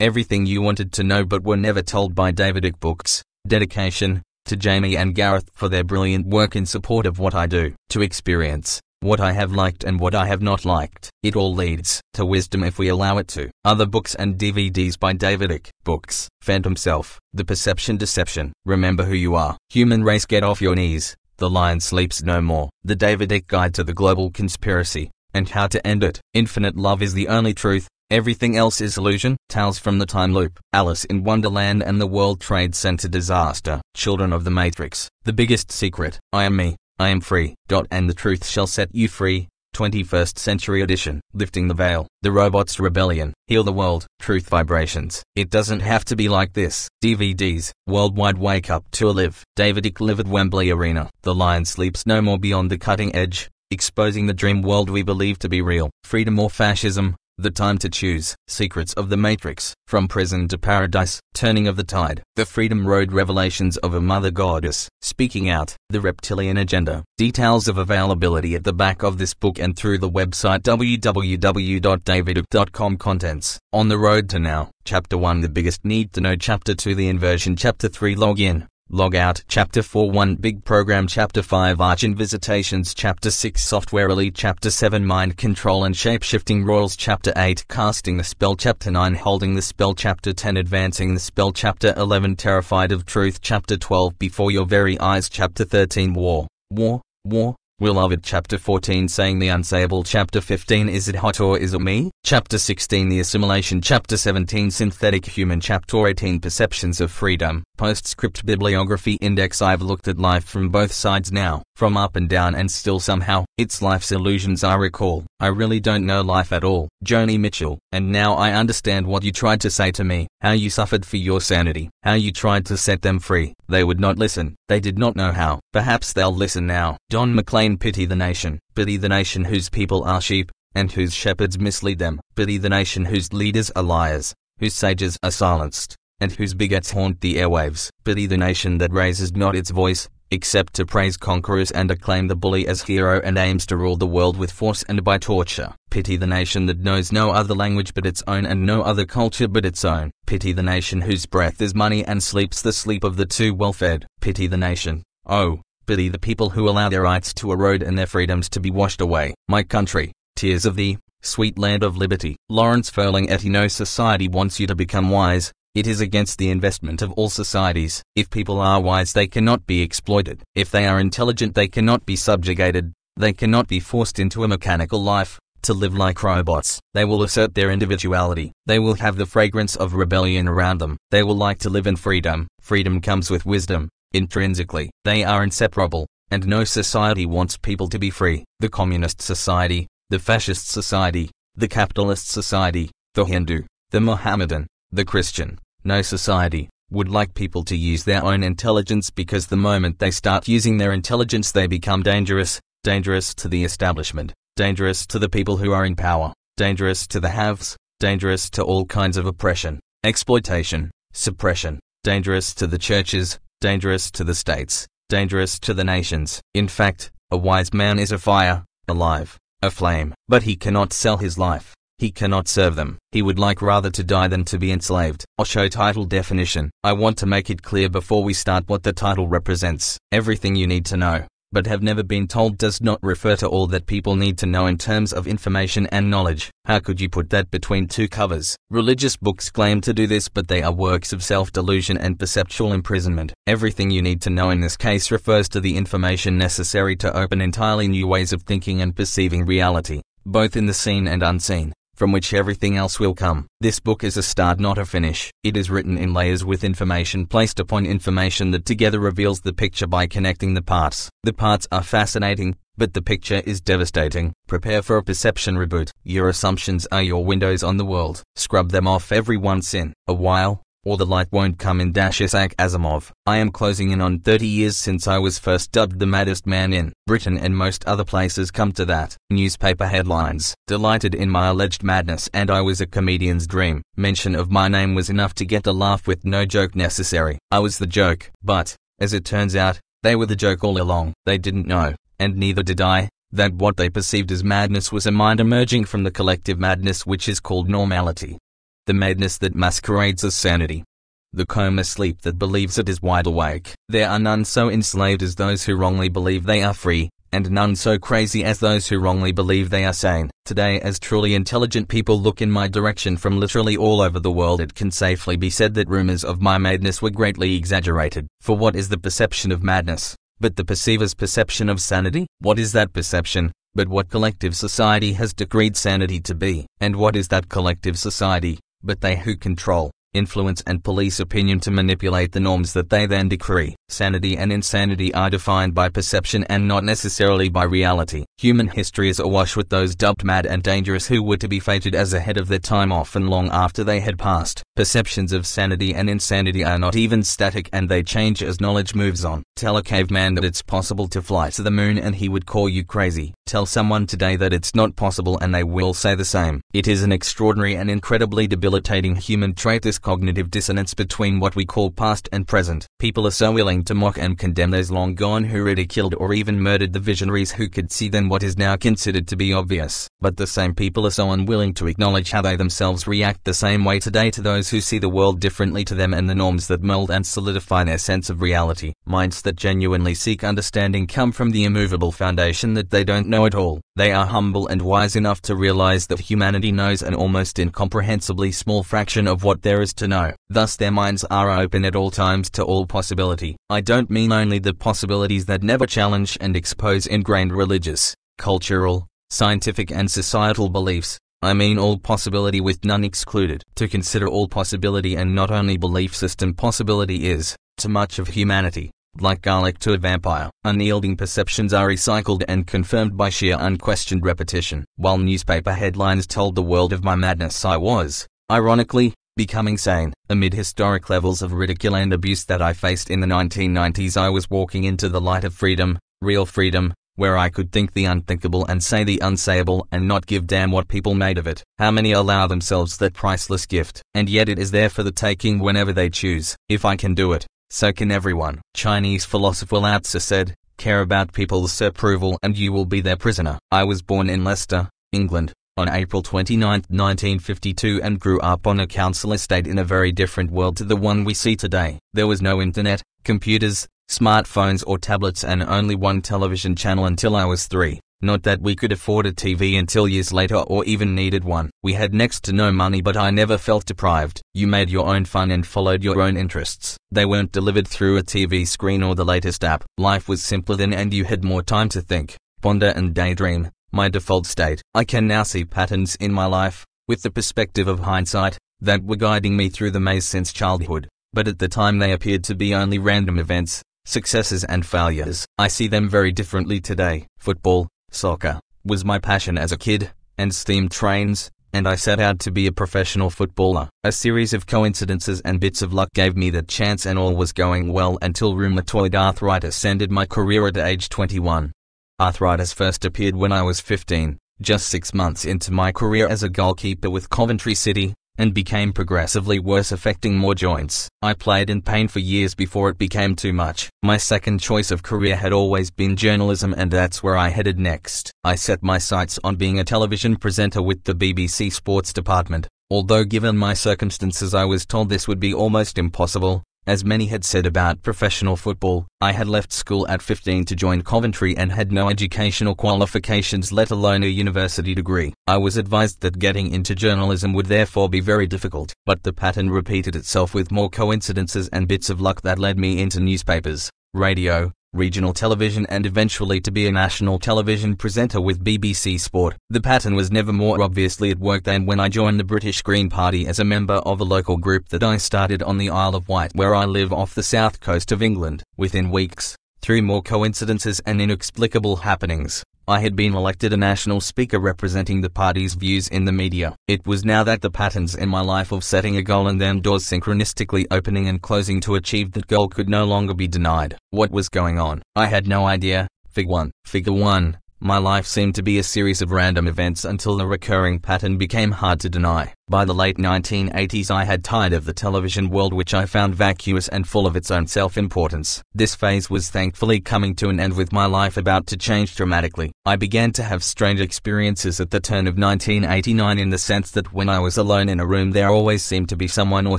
Everything you wanted to know but were never told by David Icke Books. Dedication to Jamie and Gareth for their brilliant work in support of what I do. To experience what I have liked and what I have not liked. It all leads to wisdom if we allow it to. Other books and DVDs by David Icke. Books. Phantom Self. The Perception Deception. Remember who you are. Human Race Get Off Your Knees. The Lion Sleeps No More. The David Icke Guide to the Global Conspiracy. And How to End It. Infinite Love is the only truth. Everything else is illusion. Tales from the Time Loop. Alice in Wonderland and the World Trade Center Disaster. Children of the Matrix. The Biggest Secret. I Am Me. I am free. Dot And the truth shall set you free. 21st Century Edition, Lifting the Veil, The Robots Rebellion, Heal the World, Truth Vibrations. It doesn't have to be like this. DVDs, Worldwide Wake Up to Live, David Icke at Wembley Arena, The Lion Sleeps No More Beyond the Cutting Edge, Exposing the Dream World We Believe to be Real, Freedom or Fascism, the Time to Choose, Secrets of the Matrix, From Prison to Paradise, Turning of the Tide, The Freedom Road Revelations of a Mother Goddess, Speaking Out, The Reptilian Agenda. Details of availability at the back of this book and through the website www.davidicke.com Contents. On the Road to Now, Chapter 1 The Biggest Need to Know. Chapter 2 The Inversion. Chapter 3 Login Log out, Chapter 4 1 Big Program Chapter 5 Arch Visitations Chapter 6 Software Elite Chapter 7 Mind Control and Shape-Shifting Royals Chapter 8 Casting the Spell Chapter 9 Holding the Spell Chapter 10 Advancing the Spell Chapter 11 Terrified of Truth Chapter 12 Before Your Very Eyes Chapter 13 War, War, War, Will of it Chapter 14 Saying the Unsayable Chapter 15 Is it hot or is it me? Chapter 16 The Assimilation Chapter 17 Synthetic Human Chapter 18 Perceptions of Freedom Postscript Bibliography Index I've looked at life from both sides now, from up and down and still somehow, it's life's illusions I recall. I really don't know life at all. Joni Mitchell, and now I understand what you tried to say to me, how you suffered for your sanity, how you tried to set them free. They would not listen, they did not know how. Perhaps they'll listen now. Don McLean Pity the nation, pity the nation whose people are sheep, and whose shepherds mislead them. Pity the nation whose leaders are liars, whose sages are silenced and whose bigots haunt the airwaves. Pity the nation that raises not its voice, except to praise conquerors and acclaim the bully as hero and aims to rule the world with force and by torture. Pity the nation that knows no other language but its own and no other culture but its own. Pity the nation whose breath is money and sleeps the sleep of the too well-fed. Pity the nation. Oh, pity the people who allow their rights to erode and their freedoms to be washed away. My country, tears of thee, sweet land of liberty. Lawrence Ferlinghetti Society wants you to become wise, it is against the investment of all societies. If people are wise, they cannot be exploited. If they are intelligent, they cannot be subjugated. They cannot be forced into a mechanical life to live like robots. They will assert their individuality. They will have the fragrance of rebellion around them. They will like to live in freedom. Freedom comes with wisdom. Intrinsically, they are inseparable, and no society wants people to be free. The communist society, the fascist society, the capitalist society, the Hindu, the Mohammedan, the Christian, no society, would like people to use their own intelligence because the moment they start using their intelligence they become dangerous, dangerous to the establishment, dangerous to the people who are in power, dangerous to the haves, dangerous to all kinds of oppression, exploitation, suppression, dangerous to the churches, dangerous to the states, dangerous to the nations. In fact, a wise man is a fire, alive, a flame, but he cannot sell his life. He cannot serve them. He would like rather to die than to be enslaved. Osho title definition. I want to make it clear before we start what the title represents. Everything you need to know but have never been told does not refer to all that people need to know in terms of information and knowledge. How could you put that between two covers? Religious books claim to do this but they are works of self-delusion and perceptual imprisonment. Everything you need to know in this case refers to the information necessary to open entirely new ways of thinking and perceiving reality, both in the seen and unseen from which everything else will come. This book is a start not a finish. It is written in layers with information placed upon information that together reveals the picture by connecting the parts. The parts are fascinating, but the picture is devastating. Prepare for a perception reboot. Your assumptions are your windows on the world. Scrub them off every once in a while, or the light won't come in dash Isaac Asimov. I am closing in on 30 years since I was first dubbed the maddest man in Britain and most other places come to that. Newspaper headlines. Delighted in my alleged madness and I was a comedian's dream. Mention of my name was enough to get a laugh with no joke necessary. I was the joke, but, as it turns out, they were the joke all along. They didn't know, and neither did I, that what they perceived as madness was a mind emerging from the collective madness which is called normality. The madness that masquerades as sanity. The coma sleep that believes it is wide awake. There are none so enslaved as those who wrongly believe they are free, and none so crazy as those who wrongly believe they are sane. Today as truly intelligent people look in my direction from literally all over the world it can safely be said that rumors of my madness were greatly exaggerated. For what is the perception of madness, but the perceiver's perception of sanity? What is that perception, but what collective society has decreed sanity to be? And what is that collective society, but they who control, influence and police opinion to manipulate the norms that they then decree. Sanity and insanity are defined by perception and not necessarily by reality. Human history is awash with those dubbed mad and dangerous who were to be fated as ahead of their time often long after they had passed. Perceptions of sanity and insanity are not even static and they change as knowledge moves on. Tell a caveman that it's possible to fly to the moon and he would call you crazy. Tell someone today that it's not possible and they will say the same. It is an extraordinary and incredibly debilitating human trait this cognitive dissonance between what we call past and present. People are so willing to mock and condemn those long gone who ridiculed or even murdered the visionaries who could see then what is now considered to be obvious. But the same people are so unwilling to acknowledge how they themselves react the same way today to those who see the world differently to them and the norms that mold and solidify their sense of reality. Minds that genuinely seek understanding come from the immovable foundation that they don't know at all. They are humble and wise enough to realize that humanity knows an almost incomprehensibly small fraction of what there is to know. Thus their minds are open at all times to all possibility. I don't mean only the possibilities that never challenge and expose ingrained religious, cultural, scientific and societal beliefs. I mean all possibility with none excluded. To consider all possibility and not only belief system possibility is, to much of humanity, like garlic to a vampire. Unyielding perceptions are recycled and confirmed by sheer unquestioned repetition. While newspaper headlines told the world of my madness I was, ironically, becoming sane. Amid historic levels of ridicule and abuse that I faced in the 1990s I was walking into the light of freedom, real freedom, where I could think the unthinkable and say the unsayable and not give damn what people made of it. How many allow themselves that priceless gift? And yet it is there for the taking whenever they choose. If I can do it, so can everyone. Chinese philosopher Lao Tzu said, care about people's approval and you will be their prisoner. I was born in Leicester, England, on April 29, 1952 and grew up on a council estate in a very different world to the one we see today. There was no internet, computers, smartphones or tablets and only one television channel until I was three. Not that we could afford a TV until years later or even needed one. We had next to no money but I never felt deprived. You made your own fun and followed your own interests. They weren't delivered through a TV screen or the latest app. Life was simpler then and you had more time to think, ponder and daydream. My default state. I can now see patterns in my life, with the perspective of hindsight, that were guiding me through the maze since childhood. But at the time they appeared to be only random events, successes and failures. I see them very differently today. Football, Soccer was my passion as a kid, and steam trains, and I set out to be a professional footballer. A series of coincidences and bits of luck gave me that chance and all was going well until rheumatoid arthritis ended my career at age 21. Arthritis first appeared when I was 15, just six months into my career as a goalkeeper with Coventry City, and became progressively worse affecting more joints. I played in pain for years before it became too much. My second choice of career had always been journalism and that's where I headed next. I set my sights on being a television presenter with the BBC Sports Department. Although given my circumstances I was told this would be almost impossible, as many had said about professional football, I had left school at 15 to join Coventry and had no educational qualifications let alone a university degree. I was advised that getting into journalism would therefore be very difficult, but the pattern repeated itself with more coincidences and bits of luck that led me into newspapers, radio, regional television and eventually to be a national television presenter with BBC Sport. The pattern was never more obviously at work than when I joined the British Green Party as a member of a local group that I started on the Isle of Wight where I live off the south coast of England. Within weeks, through more coincidences and inexplicable happenings, I had been elected a national speaker representing the party's views in the media. It was now that the patterns in my life of setting a goal and then doors synchronistically opening and closing to achieve that goal could no longer be denied. What was going on? I had no idea. Fig 1. Figure 1. My life seemed to be a series of random events until the recurring pattern became hard to deny. By the late 1980s I had tired of the television world which I found vacuous and full of its own self-importance. This phase was thankfully coming to an end with my life about to change dramatically. I began to have strange experiences at the turn of 1989 in the sense that when I was alone in a room there always seemed to be someone or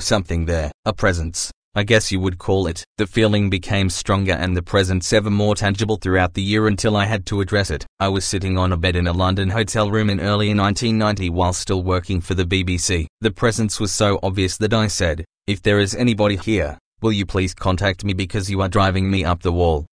something there, a presence. I guess you would call it. The feeling became stronger and the presence ever more tangible throughout the year until I had to address it. I was sitting on a bed in a London hotel room in early 1990 while still working for the BBC. The presence was so obvious that I said, if there is anybody here, will you please contact me because you are driving me up the wall.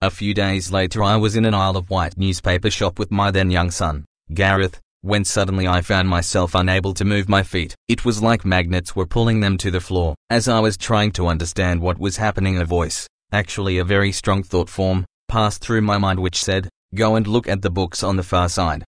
A few days later I was in an Isle of Wight newspaper shop with my then young son, Gareth, when suddenly I found myself unable to move my feet. It was like magnets were pulling them to the floor. As I was trying to understand what was happening a voice, actually a very strong thought form, passed through my mind which said, go and look at the books on the far side.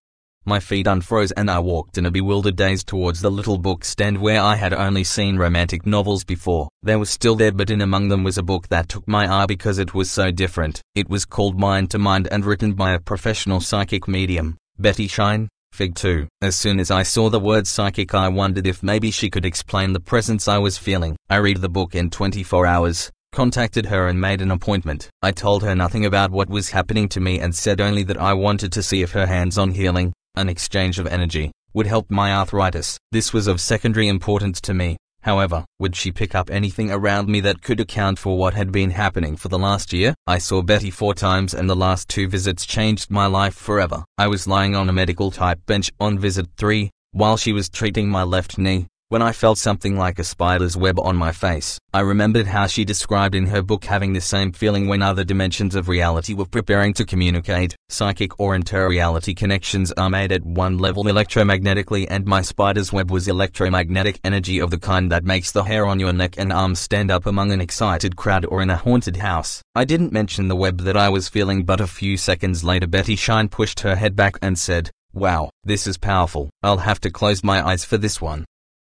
My feet unfroze and I walked in a bewildered daze towards the little book stand where I had only seen romantic novels before. They were still there but in among them was a book that took my eye because it was so different. It was called Mind to Mind and written by a professional psychic medium, Betty Shine. Fig 2. As soon as I saw the word psychic I wondered if maybe she could explain the presence I was feeling. I read the book in 24 hours, contacted her and made an appointment. I told her nothing about what was happening to me and said only that I wanted to see if her hands-on healing, an exchange of energy, would help my arthritis. This was of secondary importance to me, However, would she pick up anything around me that could account for what had been happening for the last year? I saw Betty four times and the last two visits changed my life forever. I was lying on a medical type bench on visit 3, while she was treating my left knee, when I felt something like a spider's web on my face. I remembered how she described in her book having the same feeling when other dimensions of reality were preparing to communicate. Psychic or inter-reality connections are made at one level electromagnetically and my spider's web was electromagnetic energy of the kind that makes the hair on your neck and arms stand up among an excited crowd or in a haunted house. I didn't mention the web that I was feeling but a few seconds later Betty Shine pushed her head back and said, Wow, this is powerful. I'll have to close my eyes for this one.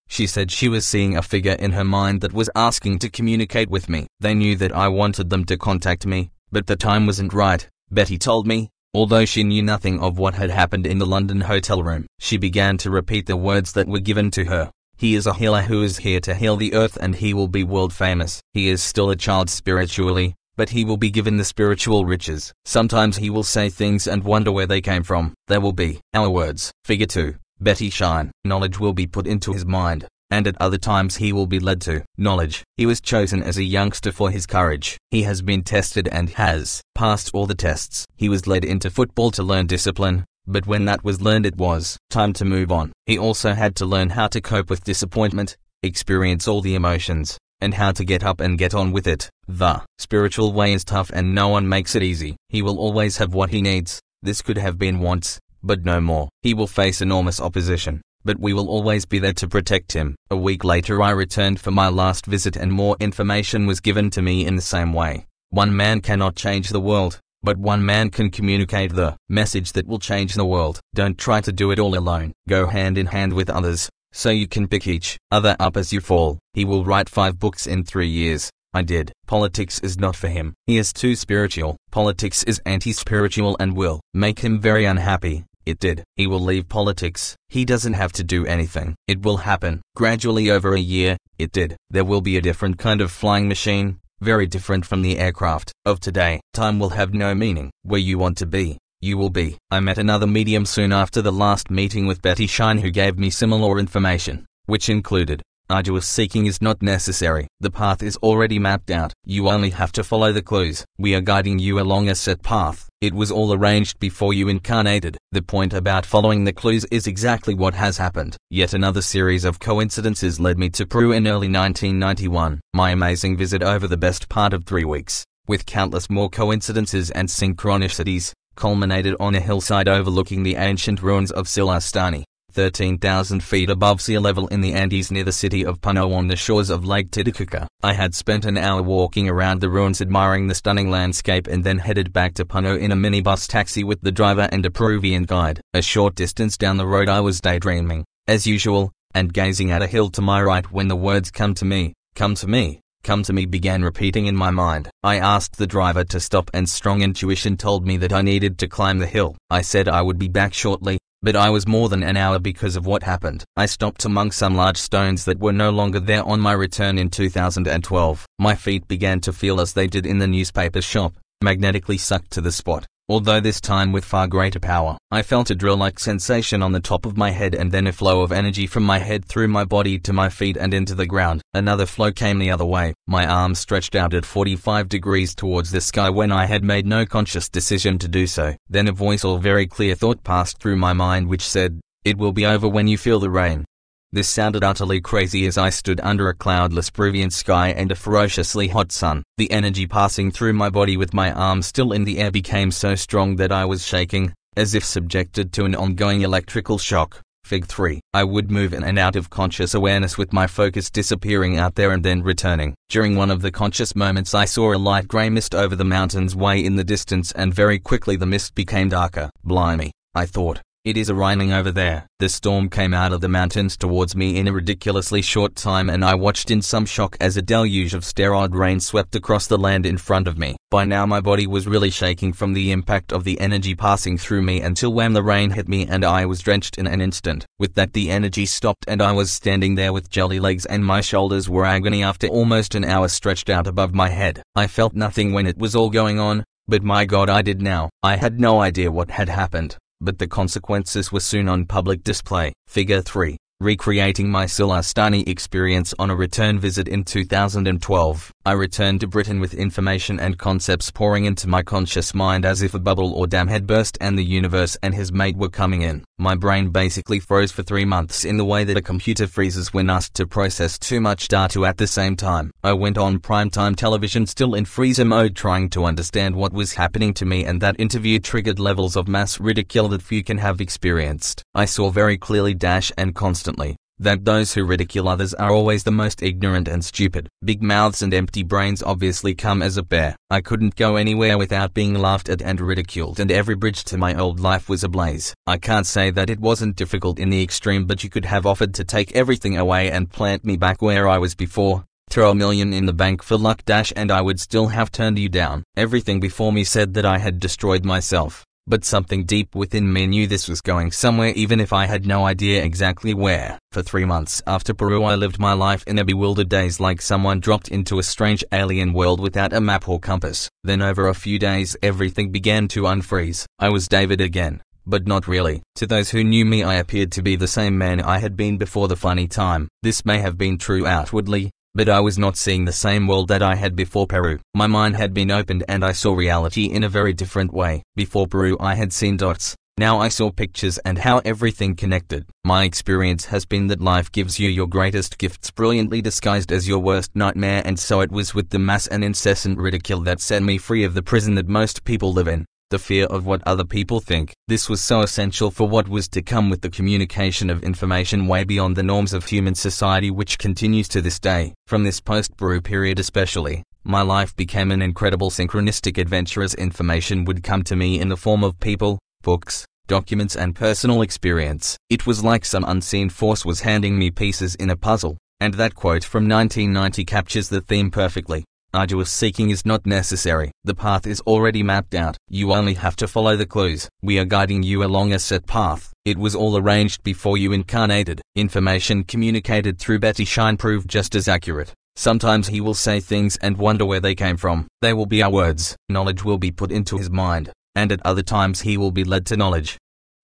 She said she was seeing a figure in her mind that was asking to communicate with me. They knew that I wanted them to contact me, but the time wasn't right, Betty told me. Although she knew nothing of what had happened in the London hotel room, she began to repeat the words that were given to her. He is a healer who is here to heal the earth and he will be world famous. He is still a child spiritually, but he will be given the spiritual riches. Sometimes he will say things and wonder where they came from. They will be our words. Figure 2. Betty Shine. Knowledge will be put into his mind, and at other times he will be led to knowledge. He was chosen as a youngster for his courage. He has been tested and has passed all the tests. He was led into football to learn discipline, but when that was learned it was time to move on. He also had to learn how to cope with disappointment, experience all the emotions, and how to get up and get on with it. The spiritual way is tough and no one makes it easy. He will always have what he needs. This could have been once, but no more. He will face enormous opposition, but we will always be there to protect him. A week later I returned for my last visit and more information was given to me in the same way. One man cannot change the world, but one man can communicate the message that will change the world. Don't try to do it all alone. Go hand in hand with others, so you can pick each other up as you fall. He will write five books in three years. I did. Politics is not for him. He is too spiritual. Politics is anti-spiritual and will make him very unhappy. It did. He will leave politics. He doesn't have to do anything. It will happen. Gradually over a year, it did. There will be a different kind of flying machine, very different from the aircraft of today. Time will have no meaning. Where you want to be, you will be. I met another medium soon after the last meeting with Betty Shine who gave me similar information, which included Arduous seeking is not necessary. The path is already mapped out. You only have to follow the clues. We are guiding you along a set path. It was all arranged before you incarnated. The point about following the clues is exactly what has happened. Yet another series of coincidences led me to Peru in early 1991. My amazing visit over the best part of three weeks, with countless more coincidences and synchronicities, culminated on a hillside overlooking the ancient ruins of Sillustani. 13,000 feet above sea level in the Andes near the city of Puno on the shores of Lake Titicaca. I had spent an hour walking around the ruins admiring the stunning landscape and then headed back to Puno in a minibus taxi with the driver and a Peruvian guide. A short distance down the road I was daydreaming, as usual, and gazing at a hill to my right when the words come to me, come to me. Come to me began repeating in my mind. I asked the driver to stop and strong intuition told me that I needed to climb the hill. I said I would be back shortly, but I was more than an hour because of what happened. I stopped among some large stones that were no longer there on my return in 2012. My feet began to feel as they did in the newspaper shop, magnetically sucked to the spot although this time with far greater power. I felt a drill-like sensation on the top of my head and then a flow of energy from my head through my body to my feet and into the ground. Another flow came the other way. My arms stretched out at 45 degrees towards the sky when I had made no conscious decision to do so. Then a voice or very clear thought passed through my mind which said, it will be over when you feel the rain. This sounded utterly crazy as I stood under a cloudless Peruvian sky and a ferociously hot sun. The energy passing through my body with my arms still in the air became so strong that I was shaking, as if subjected to an ongoing electrical shock. Fig 3. I would move in and out of conscious awareness with my focus disappearing out there and then returning. During one of the conscious moments I saw a light grey mist over the mountains way in the distance and very quickly the mist became darker. Blimey, I thought. It is a raining over there. The storm came out of the mountains towards me in a ridiculously short time and I watched in some shock as a deluge of steroid rain swept across the land in front of me. By now my body was really shaking from the impact of the energy passing through me until when the rain hit me and I was drenched in an instant. With that the energy stopped and I was standing there with jelly legs and my shoulders were agony after almost an hour stretched out above my head. I felt nothing when it was all going on, but my god I did now. I had no idea what had happened but the consequences were soon on public display. Figure 3 recreating my Sillustani experience on a return visit in 2012. I returned to Britain with information and concepts pouring into my conscious mind as if a bubble or dam had burst and the universe and his mate were coming in. My brain basically froze for three months in the way that a computer freezes when asked to process too much data at the same time. I went on primetime television still in freezer mode trying to understand what was happening to me and that interview triggered levels of mass ridicule that few can have experienced. I saw very clearly Dash and constantly, that those who ridicule others are always the most ignorant and stupid. Big mouths and empty brains obviously come as a pair. I couldn't go anywhere without being laughed at and ridiculed and every bridge to my old life was ablaze. I can't say that it wasn't difficult in the extreme but you could have offered to take everything away and plant me back where I was before. Throw a million in the bank for luck dash and I would still have turned you down. Everything before me said that I had destroyed myself but something deep within me knew this was going somewhere even if I had no idea exactly where. For three months after Peru I lived my life in a bewildered daze like someone dropped into a strange alien world without a map or compass. Then over a few days everything began to unfreeze. I was David again. But not really. To those who knew me I appeared to be the same man I had been before the funny time. This may have been true outwardly, but I was not seeing the same world that I had before Peru. My mind had been opened and I saw reality in a very different way. Before Peru I had seen dots. Now I saw pictures and how everything connected. My experience has been that life gives you your greatest gifts brilliantly disguised as your worst nightmare and so it was with the mass and incessant ridicule that set me free of the prison that most people live in the fear of what other people think. This was so essential for what was to come with the communication of information way beyond the norms of human society which continues to this day. From this post-Peru period especially, my life became an incredible synchronistic adventure as information would come to me in the form of people, books, documents and personal experience. It was like some unseen force was handing me pieces in a puzzle, and that quote from 1990 captures the theme perfectly. Arduous seeking is not necessary. The path is already mapped out. You only have to follow the clues. We are guiding you along a set path. It was all arranged before you incarnated. Information communicated through Betty Shine proved just as accurate. Sometimes he will say things and wonder where they came from. They will be our words. Knowledge will be put into his mind. And at other times he will be led to knowledge.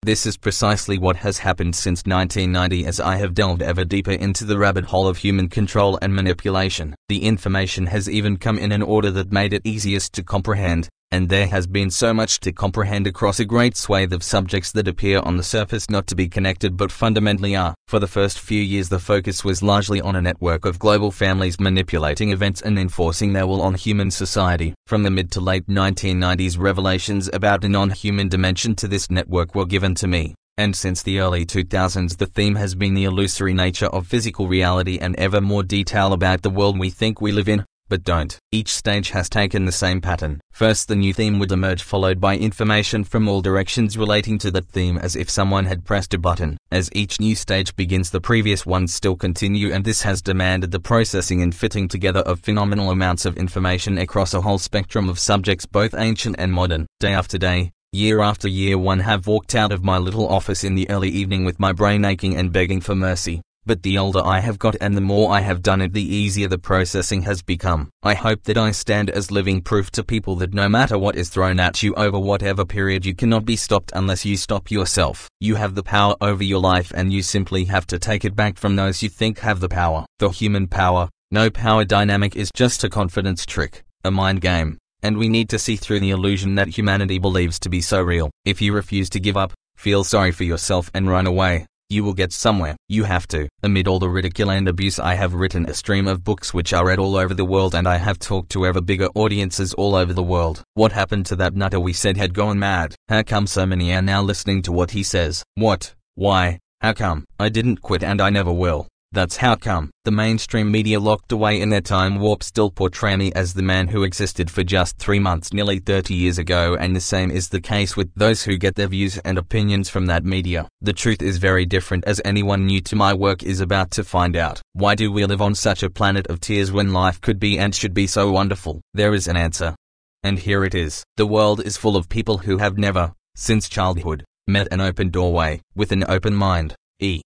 This is precisely what has happened since 1990 as I have delved ever deeper into the rabbit hole of human control and manipulation. The information has even come in an order that made it easiest to comprehend, and there has been so much to comprehend across a great swathe of subjects that appear on the surface not to be connected but fundamentally are. For the first few years the focus was largely on a network of global families manipulating events and enforcing their will on human society. From the mid to late 1990s revelations about a non-human dimension to this network were given to me. And since the early 2000s the theme has been the illusory nature of physical reality and ever more detail about the world we think we live in, but don't. Each stage has taken the same pattern. First the new theme would emerge followed by information from all directions relating to that theme as if someone had pressed a button. As each new stage begins the previous ones still continue and this has demanded the processing and fitting together of phenomenal amounts of information across a whole spectrum of subjects both ancient and modern. Day after day, Year after year one have walked out of my little office in the early evening with my brain aching and begging for mercy. But the older I have got and the more I have done it the easier the processing has become. I hope that I stand as living proof to people that no matter what is thrown at you over whatever period you cannot be stopped unless you stop yourself. You have the power over your life and you simply have to take it back from those you think have the power. The human power, no power dynamic is just a confidence trick, a mind game and we need to see through the illusion that humanity believes to be so real. If you refuse to give up, feel sorry for yourself and run away, you will get somewhere. You have to. Amid all the ridicule and abuse I have written a stream of books which are read all over the world and I have talked to ever bigger audiences all over the world. What happened to that nutter we said had gone mad? How come so many are now listening to what he says? What? Why? How come? I didn't quit and I never will. That's how come the mainstream media locked away in their time warp still portray me as the man who existed for just three months nearly 30 years ago and the same is the case with those who get their views and opinions from that media. The truth is very different as anyone new to my work is about to find out. Why do we live on such a planet of tears when life could be and should be so wonderful? There is an answer. And here it is. The world is full of people who have never, since childhood, met an open doorway, with an open mind. E.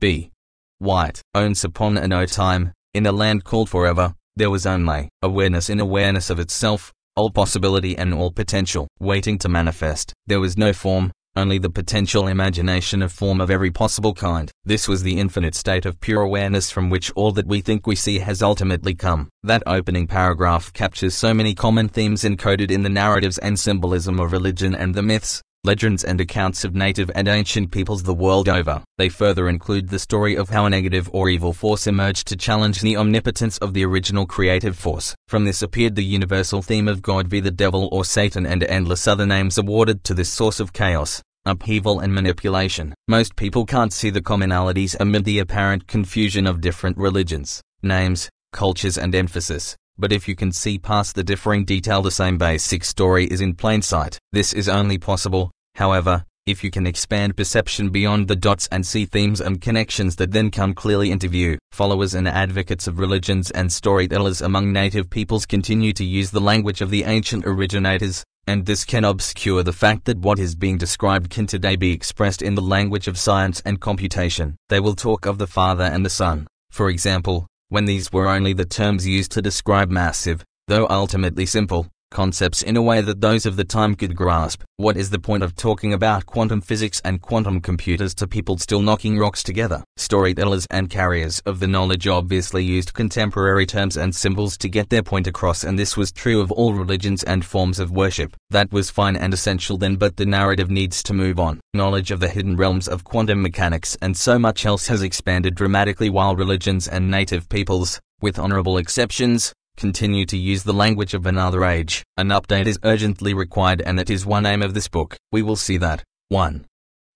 B. White, owns upon a no time, in a land called forever, there was only awareness in awareness of itself, all possibility and all potential, waiting to manifest. There was no form, only the potential imagination of form of every possible kind. This was the infinite state of pure awareness from which all that we think we see has ultimately come. That opening paragraph captures so many common themes encoded in the narratives and symbolism of religion and the myths, legends and accounts of native and ancient peoples the world over. They further include the story of how a negative or evil force emerged to challenge the omnipotence of the original creative force. From this appeared the universal theme of God v the devil or Satan and endless other names awarded to this source of chaos upheaval and manipulation. Most people can't see the commonalities amid the apparent confusion of different religions, names, cultures and emphasis. But if you can see past the differing detail the same basic story is in plain sight. This is only possible, however, if you can expand perception beyond the dots and see themes and connections that then come clearly into view. Followers and advocates of religions and storytellers among native peoples continue to use the language of the ancient originators, and this can obscure the fact that what is being described can today be expressed in the language of science and computation. They will talk of the Father and the Son, for example, when these were only the terms used to describe massive, though ultimately simple, concepts in a way that those of the time could grasp. What is the point of talking about quantum physics and quantum computers to people still knocking rocks together? Storytellers and carriers of the knowledge obviously used contemporary terms and symbols to get their point across and this was true of all religions and forms of worship. That was fine and essential then but the narrative needs to move on. Knowledge of the hidden realms of quantum mechanics and so much else has expanded dramatically while religions and native peoples, with honorable exceptions, continue to use the language of another age. An update is urgently required and that is one aim of this book. We will see that. 1.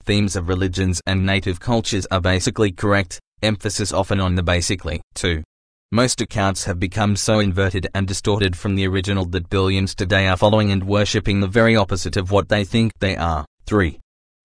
Themes of religions and native cultures are basically correct, emphasis often on the basically. 2. Most accounts have become so inverted and distorted from the original that billions today are following and worshipping the very opposite of what they think they are. 3.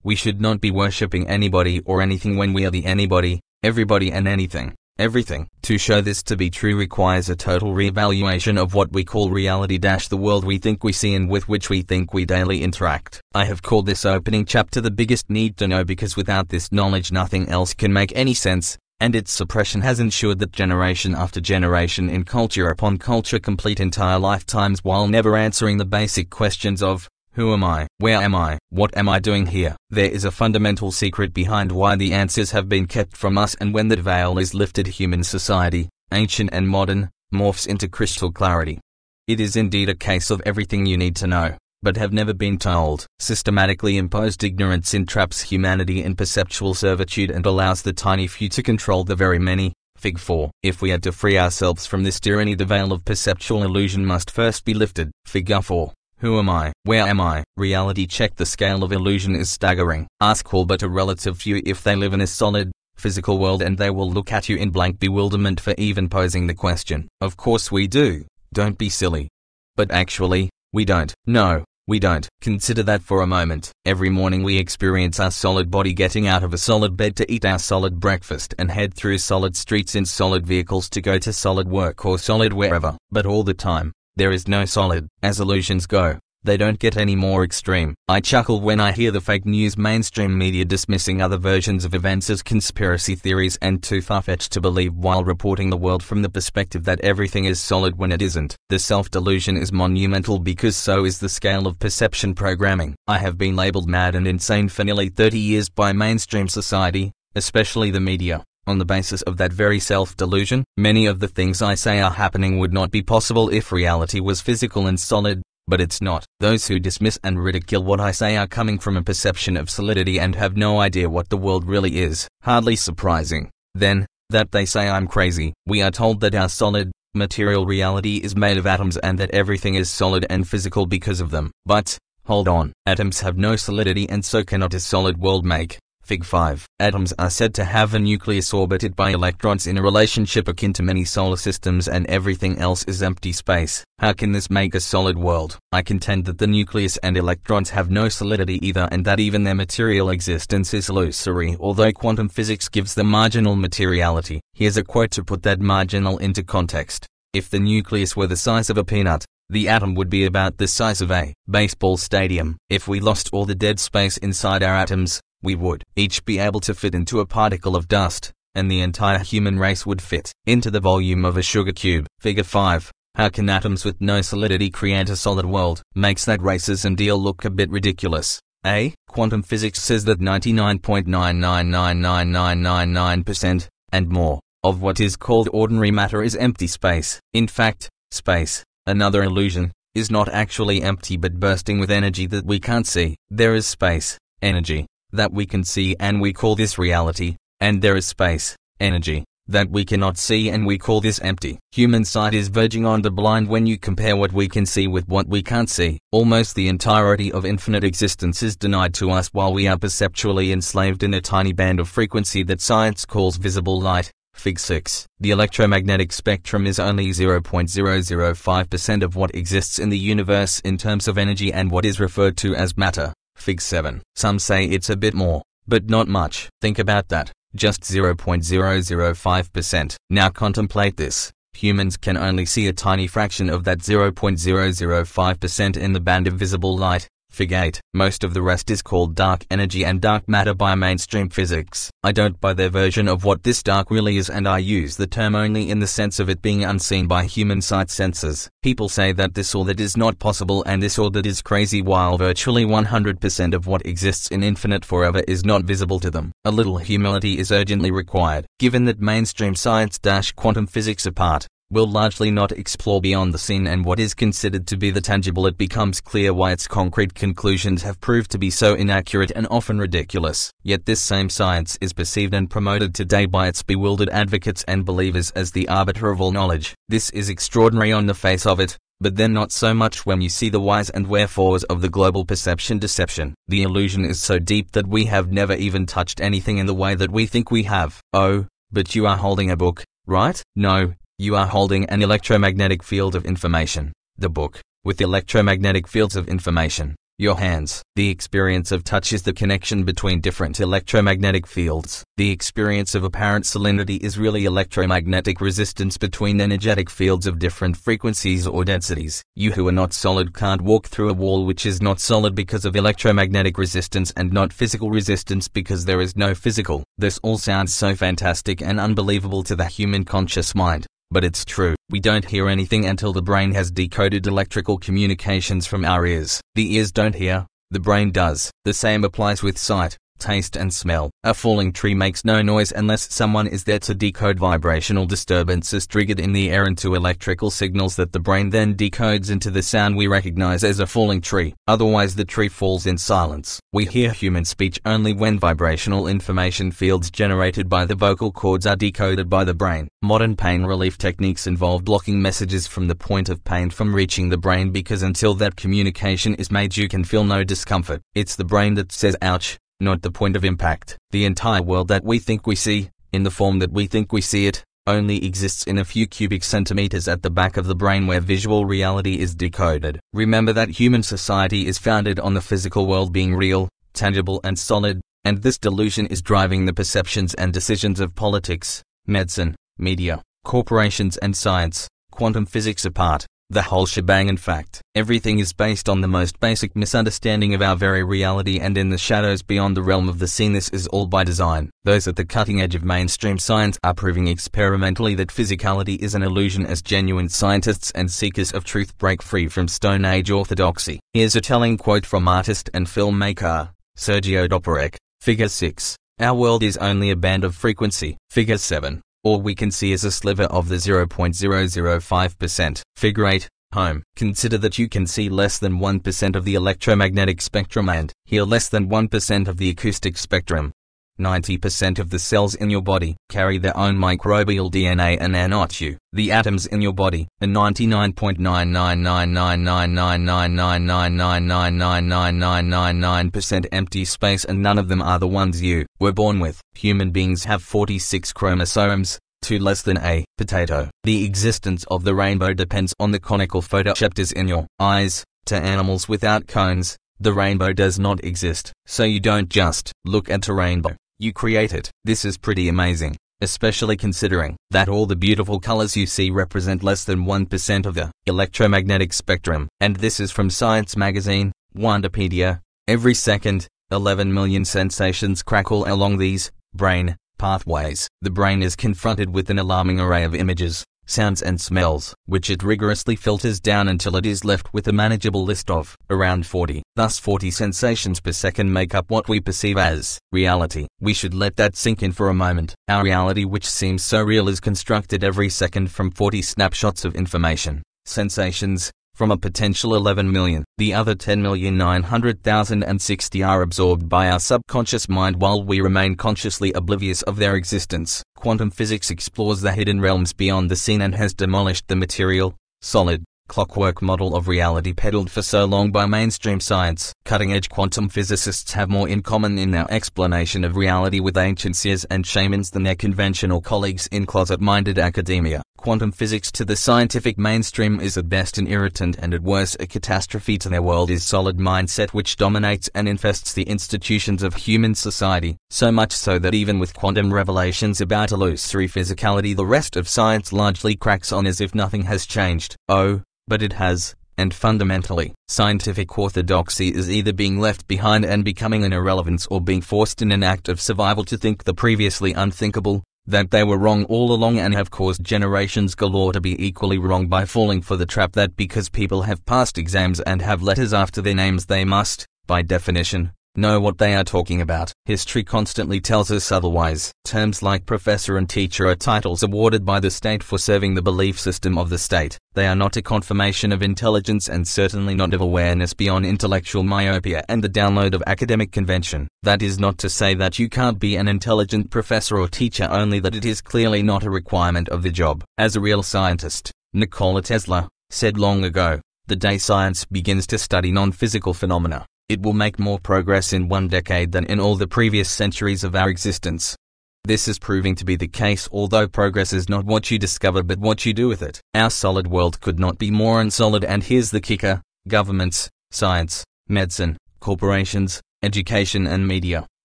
We should not be worshipping anybody or anything when we are the anybody, everybody and anything. Everything. To show this to be true requires a total reevaluation of what we call reality dash the world we think we see and with which we think we daily interact. I have called this opening chapter the biggest need to know because without this knowledge nothing else can make any sense, and its suppression has ensured that generation after generation in culture upon culture complete entire lifetimes while never answering the basic questions of, who am I? Where am I? What am I doing here? There is a fundamental secret behind why the answers have been kept from us and when that veil is lifted human society, ancient and modern, morphs into crystal clarity. It is indeed a case of everything you need to know, but have never been told. Systematically imposed ignorance entraps humanity in perceptual servitude and allows the tiny few to control the very many. Fig 4. If we are to free ourselves from this tyranny the veil of perceptual illusion must first be lifted. Figure 4. Who am I? Where am I? Reality check the scale of illusion is staggering. Ask all but a relative few if they live in a solid, physical world and they will look at you in blank bewilderment for even posing the question. Of course we do. Don't be silly. But actually, we don't. No, we don't. Consider that for a moment. Every morning we experience our solid body getting out of a solid bed to eat our solid breakfast and head through solid streets in solid vehicles to go to solid work or solid wherever. But all the time, there is no solid. As illusions go, they don't get any more extreme. I chuckle when I hear the fake news mainstream media dismissing other versions of events as conspiracy theories and too far-fetched to believe while reporting the world from the perspective that everything is solid when it isn't. The self-delusion is monumental because so is the scale of perception programming. I have been labeled mad and insane for nearly 30 years by mainstream society, especially the media. On the basis of that very self-delusion, many of the things I say are happening would not be possible if reality was physical and solid, but it's not. Those who dismiss and ridicule what I say are coming from a perception of solidity and have no idea what the world really is. Hardly surprising, then, that they say I'm crazy. We are told that our solid, material reality is made of atoms and that everything is solid and physical because of them. But, hold on, atoms have no solidity and so cannot a solid world make. Fig 5. Atoms are said to have a nucleus orbited by electrons in a relationship akin to many solar systems and everything else is empty space. How can this make a solid world? I contend that the nucleus and electrons have no solidity either and that even their material existence is illusory although quantum physics gives them marginal materiality. Here's a quote to put that marginal into context. If the nucleus were the size of a peanut, the atom would be about the size of a baseball stadium. If we lost all the dead space inside our atoms, we would each be able to fit into a particle of dust, and the entire human race would fit into the volume of a sugar cube. Figure 5. How can atoms with no solidity create a solid world? Makes that racism deal look a bit ridiculous. A. Quantum physics says that 99.9999999% and more of what is called ordinary matter is empty space. In fact, space, another illusion, is not actually empty but bursting with energy that we can't see. There is space, energy, that we can see and we call this reality, and there is space, energy, that we cannot see and we call this empty. Human sight is verging on the blind when you compare what we can see with what we can't see. Almost the entirety of infinite existence is denied to us while we are perceptually enslaved in a tiny band of frequency that science calls visible light. Fig 6. The electromagnetic spectrum is only 0.005% of what exists in the universe in terms of energy and what is referred to as matter. Fig 7. Some say it's a bit more, but not much. Think about that. Just 0.005%. Now contemplate this. Humans can only see a tiny fraction of that 0.005% in the band of visible light, Fig 8. Most of the rest is called dark energy and dark matter by mainstream physics. I don't buy their version of what this dark really is and I use the term only in the sense of it being unseen by human sight senses. People say that this or that is not possible and this or that is crazy while virtually 100% of what exists in infinite forever is not visible to them. A little humility is urgently required, given that mainstream science-quantum physics apart, will largely not explore beyond the seen and what is considered to be the tangible it becomes clear why its concrete conclusions have proved to be so inaccurate and often ridiculous. Yet this same science is perceived and promoted today by its bewildered advocates and believers as the arbiter of all knowledge. This is extraordinary on the face of it, but then not so much when you see the whys and wherefores of the global perception deception. The illusion is so deep that we have never even touched anything in the way that we think we have. Oh, but you are holding a book, right? No, you are holding an electromagnetic field of information, the book, with electromagnetic fields of information, your hands. The experience of touch is the connection between different electromagnetic fields. The experience of apparent salinity is really electromagnetic resistance between energetic fields of different frequencies or densities. You who are not solid can't walk through a wall which is not solid because of electromagnetic resistance and not physical resistance because there is no physical. This all sounds so fantastic and unbelievable to the human conscious mind. But it's true, we don't hear anything until the brain has decoded electrical communications from our ears. The ears don't hear, the brain does. The same applies with sight taste and smell. A falling tree makes no noise unless someone is there to decode vibrational disturbances triggered in the air into electrical signals that the brain then decodes into the sound we recognize as a falling tree. Otherwise the tree falls in silence. We hear human speech only when vibrational information fields generated by the vocal cords are decoded by the brain. Modern pain relief techniques involve blocking messages from the point of pain from reaching the brain because until that communication is made you can feel no discomfort. It's the brain that says ouch, not the point of impact. The entire world that we think we see, in the form that we think we see it, only exists in a few cubic centimeters at the back of the brain where visual reality is decoded. Remember that human society is founded on the physical world being real, tangible and solid, and this delusion is driving the perceptions and decisions of politics, medicine, media, corporations and science, quantum physics apart, the whole shebang in fact. Everything is based on the most basic misunderstanding of our very reality and in the shadows beyond the realm of the seen this is all by design. Those at the cutting edge of mainstream science are proving experimentally that physicality is an illusion as genuine scientists and seekers of truth break free from Stone Age orthodoxy. Here's a telling quote from artist and filmmaker, Sergio Toporek, Figure 6. Our world is only a band of frequency. Figure 7. All we can see is a sliver of the 0.005%. Figure 8. Home. Consider that you can see less than 1% of the electromagnetic spectrum and hear less than 1% of the acoustic spectrum. 90% of the cells in your body carry their own microbial DNA and are not you. The atoms in your body are 99.999999999999999% empty space and none of them are the ones you were born with. Human beings have 46 chromosomes, two less than a potato. The existence of the rainbow depends on the conical photoreceptors in your eyes. To animals without cones, the rainbow does not exist. So you don't just look at a rainbow you create it. This is pretty amazing, especially considering that all the beautiful colors you see represent less than 1% of the electromagnetic spectrum. And this is from Science Magazine, Wikipedia. Every second, 11 million sensations crackle along these brain pathways. The brain is confronted with an alarming array of images, sounds and smells, which it rigorously filters down until it is left with a manageable list of around 40. Thus 40 sensations per second make up what we perceive as reality. We should let that sink in for a moment. Our reality which seems so real is constructed every second from 40 snapshots of information, sensations, from a potential 11 million. The other 10,900,060 are absorbed by our subconscious mind while we remain consciously oblivious of their existence. Quantum physics explores the hidden realms beyond the seen and has demolished the material, solid, clockwork model of reality peddled for so long by mainstream science. Cutting-edge quantum physicists have more in common in their explanation of reality with ancient seers and shamans than their conventional colleagues in closet-minded academia. Quantum physics to the scientific mainstream is at best an irritant and at worst a catastrophe to their world is solid mindset which dominates and infests the institutions of human society, so much so that even with quantum revelations about illusory physicality the rest of science largely cracks on as if nothing has changed. Oh, but it has, and fundamentally, scientific orthodoxy is either being left behind and becoming an irrelevance or being forced in an act of survival to think the previously unthinkable, that they were wrong all along and have caused generations galore to be equally wrong by falling for the trap that because people have passed exams and have letters after their names they must, by definition, know what they are talking about. History constantly tells us otherwise. Terms like professor and teacher are titles awarded by the state for serving the belief system of the state. They are not a confirmation of intelligence and certainly not of awareness beyond intellectual myopia and the download of academic convention. That is not to say that you can't be an intelligent professor or teacher only that it is clearly not a requirement of the job. As a real scientist, Nikola Tesla, said long ago, the day science begins to study non-physical phenomena, it will make more progress in one decade than in all the previous centuries of our existence. This is proving to be the case although progress is not what you discover but what you do with it. Our solid world could not be more unsolid and here's the kicker, governments, science, medicine, corporations, education and media,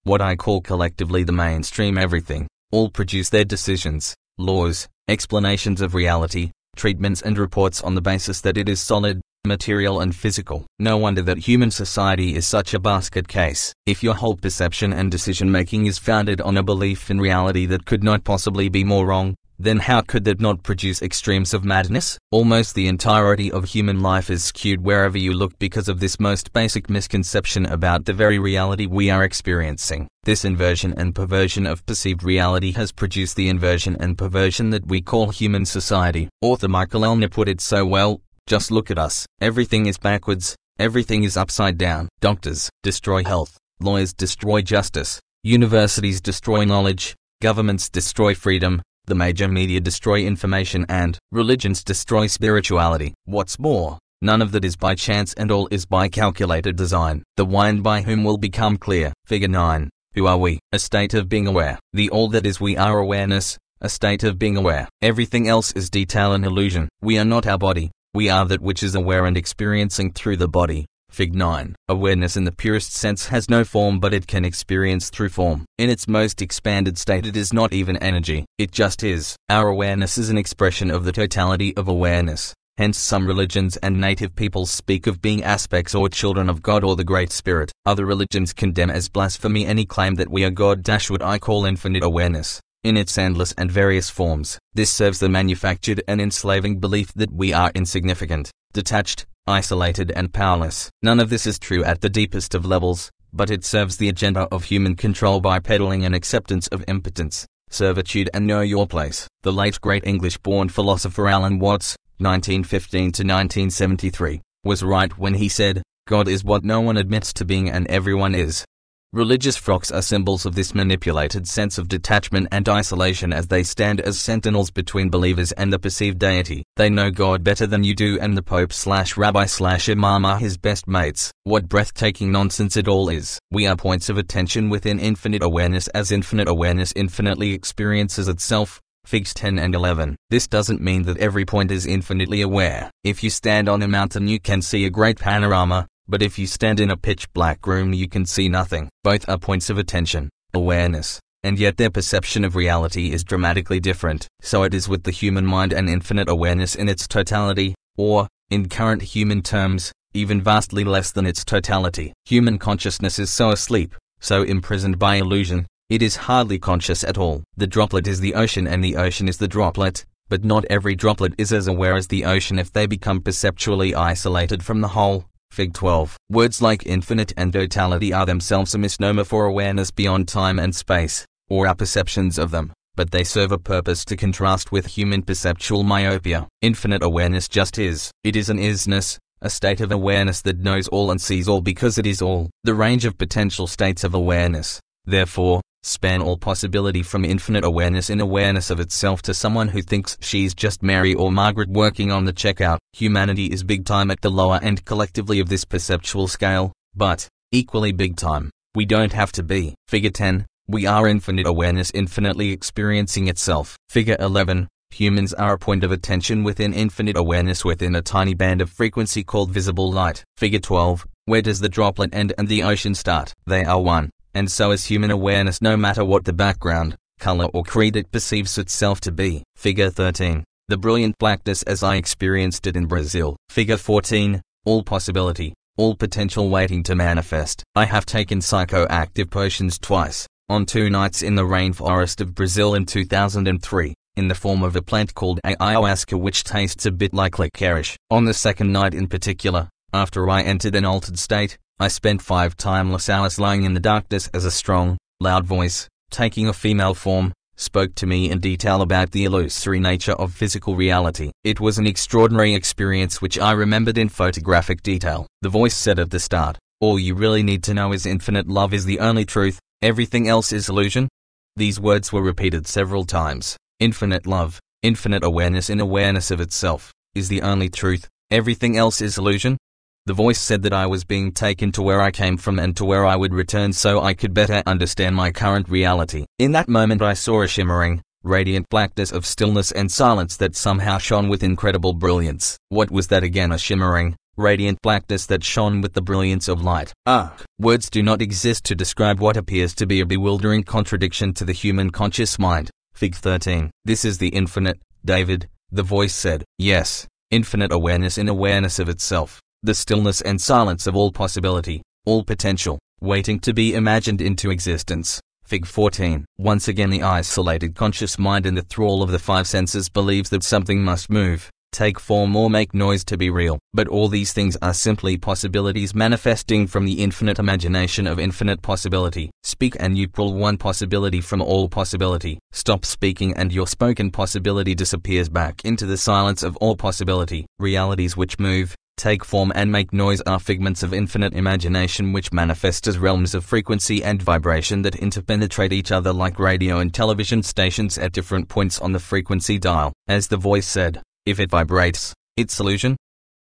what I call collectively the mainstream everything, all produce their decisions, laws, explanations of reality, treatments and reports on the basis that it is solid, material and physical. No wonder that human society is such a basket case. If your whole perception and decision making is founded on a belief in reality that could not possibly be more wrong, then how could that not produce extremes of madness? Almost the entirety of human life is skewed wherever you look because of this most basic misconception about the very reality we are experiencing. This inversion and perversion of perceived reality has produced the inversion and perversion that we call human society. Author Michael Ellner put it so well, just look at us. Everything is backwards. Everything is upside down. Doctors destroy health. Lawyers destroy justice. Universities destroy knowledge. Governments destroy freedom. The major media destroy information and religions destroy spirituality. What's more, none of that is by chance and all is by calculated design. The and by whom will become clear. Figure 9. Who are we? A state of being aware. The all that is we are awareness, a state of being aware. Everything else is detail and illusion. We are not our body. We are that which is aware and experiencing through the body. Fig 9. Awareness in the purest sense has no form but it can experience through form. In its most expanded state it is not even energy, it just is. Our awareness is an expression of the totality of awareness. Hence some religions and native peoples speak of being aspects or children of God or the Great Spirit. Other religions condemn as blasphemy any claim that we are God. Dash what I call infinite awareness. In its endless and various forms, this serves the manufactured and enslaving belief that we are insignificant, detached, isolated and powerless. None of this is true at the deepest of levels, but it serves the agenda of human control by peddling an acceptance of impotence, servitude and know your place. The late great English-born philosopher Alan Watts, 1915 to 1973, was right when he said, God is what no one admits to being and everyone is. Religious frocks are symbols of this manipulated sense of detachment and isolation as they stand as sentinels between believers and the perceived deity. They know God better than you do and the Pope slash Rabbi slash Imam are his best mates. What breathtaking nonsense it all is. We are points of attention within infinite awareness as infinite awareness infinitely experiences itself. Figs 10 and 11. This doesn't mean that every point is infinitely aware. If you stand on a mountain you can see a great panorama, but if you stand in a pitch black room you can see nothing. Both are points of attention, awareness, and yet their perception of reality is dramatically different. So it is with the human mind and infinite awareness in its totality, or, in current human terms, even vastly less than its totality. Human consciousness is so asleep, so imprisoned by illusion, it is hardly conscious at all. The droplet is the ocean and the ocean is the droplet, but not every droplet is as aware as the ocean if they become perceptually isolated from the whole. Fig 12. Words like infinite and totality are themselves a misnomer for awareness beyond time and space, or our perceptions of them, but they serve a purpose to contrast with human perceptual myopia. Infinite awareness just is. It is an isness, a state of awareness that knows all and sees all because it is all. The range of potential states of awareness, therefore, span all possibility from infinite awareness in awareness of itself to someone who thinks she's just Mary or Margaret working on the checkout. Humanity is big time at the lower end collectively of this perceptual scale, but, equally big time, we don't have to be. Figure 10, we are infinite awareness infinitely experiencing itself. Figure 11, humans are a point of attention within infinite awareness within a tiny band of frequency called visible light. Figure 12, where does the droplet end and the ocean start? They are one and so is human awareness no matter what the background, color or creed it perceives itself to be. Figure 13. The brilliant blackness as I experienced it in Brazil. Figure 14. All possibility, all potential waiting to manifest. I have taken psychoactive potions twice, on two nights in the rainforest of Brazil in 2003 in the form of a plant called ayahuasca which tastes a bit like licorice. On the second night in particular, after I entered an altered state, I spent five timeless hours lying in the darkness as a strong, loud voice, taking a female form, spoke to me in detail about the illusory nature of physical reality. It was an extraordinary experience which I remembered in photographic detail. The voice said at the start, all you really need to know is infinite love is the only truth, everything else is illusion. These words were repeated several times. Infinite love, infinite awareness in awareness of itself, is the only truth, everything else is illusion. The voice said that I was being taken to where I came from and to where I would return so I could better understand my current reality. In that moment I saw a shimmering, radiant blackness of stillness and silence that somehow shone with incredible brilliance. What was that again a shimmering, radiant blackness that shone with the brilliance of light. Ah, words do not exist to describe what appears to be a bewildering contradiction to the human conscious mind. Fig 13. This is the infinite, David, the voice said. Yes, infinite awareness in awareness of itself the stillness and silence of all possibility, all potential, waiting to be imagined into existence. Fig 14. Once again the isolated conscious mind in the thrall of the five senses believes that something must move, take form or make noise to be real. But all these things are simply possibilities manifesting from the infinite imagination of infinite possibility. Speak and you pull one possibility from all possibility. Stop speaking and your spoken possibility disappears back into the silence of all possibility. Realities which move, take form and make noise are figments of infinite imagination which manifest as realms of frequency and vibration that interpenetrate each other like radio and television stations at different points on the frequency dial. As the voice said, if it vibrates, it's illusion.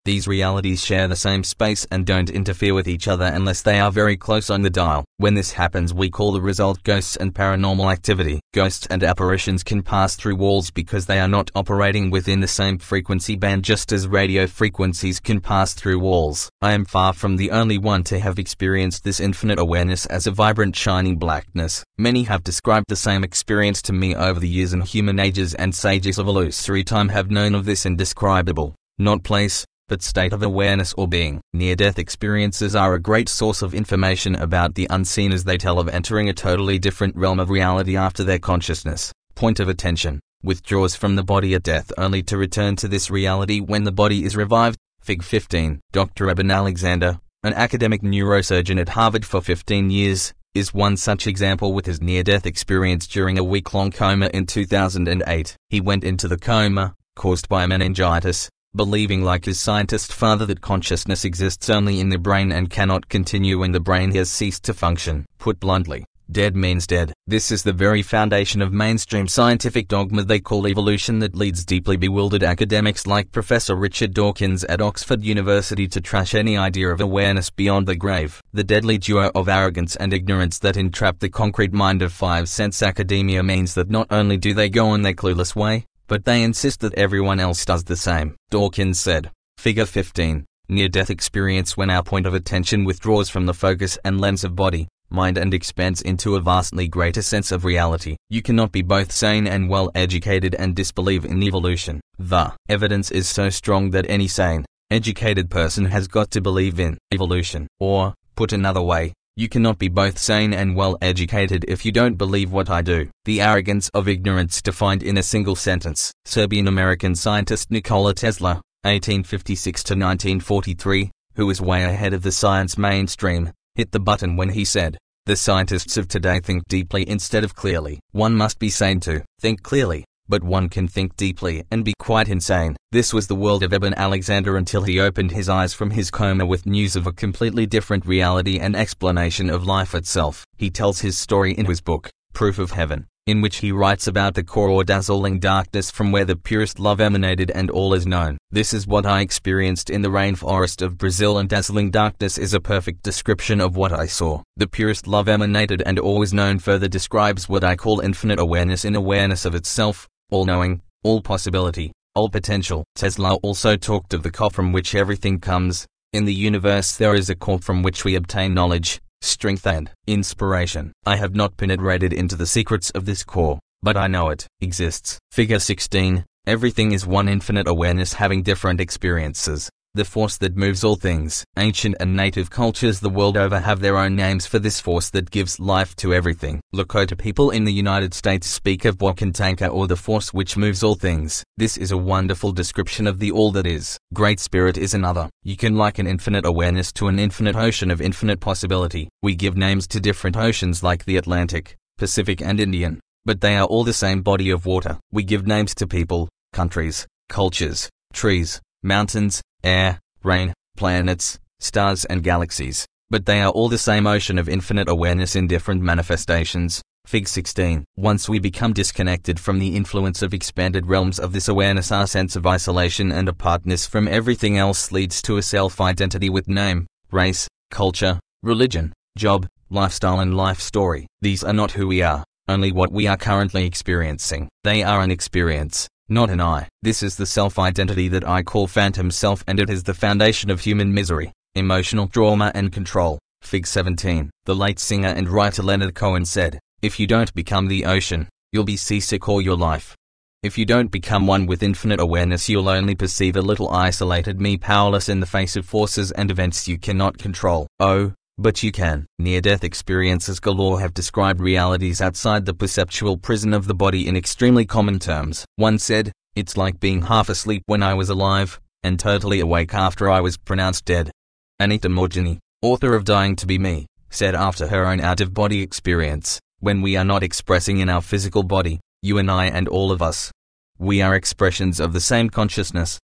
These realities share the same space and don't interfere with each other unless they are very close on the dial. When this happens we call the result ghosts and paranormal activity. Ghosts and apparitions can pass through walls because they are not operating within the same frequency band just as radio frequencies can pass through walls. I am far from the only one to have experienced this infinite awareness as a vibrant shining blackness. Many have described the same experience to me over the years and human ages and sages of illusory time have known of this indescribable, not place, but state of awareness or being. Near-death experiences are a great source of information about the unseen as they tell of entering a totally different realm of reality after their consciousness, point of attention, withdraws from the body at death only to return to this reality when the body is revived. Fig 15. Dr. Eben Alexander, an academic neurosurgeon at Harvard for 15 years, is one such example with his near-death experience during a week-long coma in 2008. He went into the coma, caused by meningitis, believing like his scientist father that consciousness exists only in the brain and cannot continue when the brain has ceased to function. Put bluntly, dead means dead. This is the very foundation of mainstream scientific dogma they call evolution that leads deeply bewildered academics like Professor Richard Dawkins at Oxford University to trash any idea of awareness beyond the grave. The deadly duo of arrogance and ignorance that entrap the concrete mind of five-sense academia means that not only do they go on their clueless way, but they insist that everyone else does the same. Dawkins said, Figure 15, near-death experience when our point of attention withdraws from the focus and lens of body, mind and expands into a vastly greater sense of reality. You cannot be both sane and well educated and disbelieve in evolution. The evidence is so strong that any sane, educated person has got to believe in evolution. Or, put another way, you cannot be both sane and well educated if you don't believe what I do. The arrogance of ignorance defined in a single sentence. Serbian-American scientist Nikola Tesla, 1856 to 1943, who was way ahead of the science mainstream, hit the button when he said, the scientists of today think deeply instead of clearly. One must be sane to think clearly but one can think deeply and be quite insane. This was the world of Eben Alexander until he opened his eyes from his coma with news of a completely different reality and explanation of life itself. He tells his story in his book, Proof of Heaven, in which he writes about the core or dazzling darkness from where the purest love emanated and all is known. This is what I experienced in the rainforest of Brazil and dazzling darkness is a perfect description of what I saw. The purest love emanated and all is known further describes what I call infinite awareness in awareness of itself, all-knowing, all possibility, all potential. Tesla also talked of the core from which everything comes. In the universe there is a core from which we obtain knowledge, strength and inspiration. I have not penetrated into the secrets of this core, but I know it exists. Figure 16. Everything is one infinite awareness having different experiences the force that moves all things. Ancient and native cultures the world over have their own names for this force that gives life to everything. Lakota people in the United States speak of Wakantanka or the force which moves all things. This is a wonderful description of the all that is. Great Spirit is another. You can liken infinite awareness to an infinite ocean of infinite possibility. We give names to different oceans like the Atlantic, Pacific and Indian, but they are all the same body of water. We give names to people, countries, cultures, trees, mountains, air, rain, planets, stars and galaxies, but they are all the same ocean of infinite awareness in different manifestations. Fig 16. Once we become disconnected from the influence of expanded realms of this awareness our sense of isolation and apartness from everything else leads to a self-identity with name, race, culture, religion, job, lifestyle and life story. These are not who we are, only what we are currently experiencing. They are an experience, not an I. This is the self-identity that I call phantom self and it is the foundation of human misery, emotional trauma and control. Fig 17. The late singer and writer Leonard Cohen said, If you don't become the ocean, you'll be seasick all your life. If you don't become one with infinite awareness you'll only perceive a little isolated me powerless in the face of forces and events you cannot control. Oh, but you can. Near-death experiences galore have described realities outside the perceptual prison of the body in extremely common terms. One said, it's like being half asleep when I was alive, and totally awake after I was pronounced dead. Anita Moorjani, author of Dying to Be Me, said after her own out-of-body experience, when we are not expressing in our physical body, you and I and all of us, we are expressions of the same consciousness.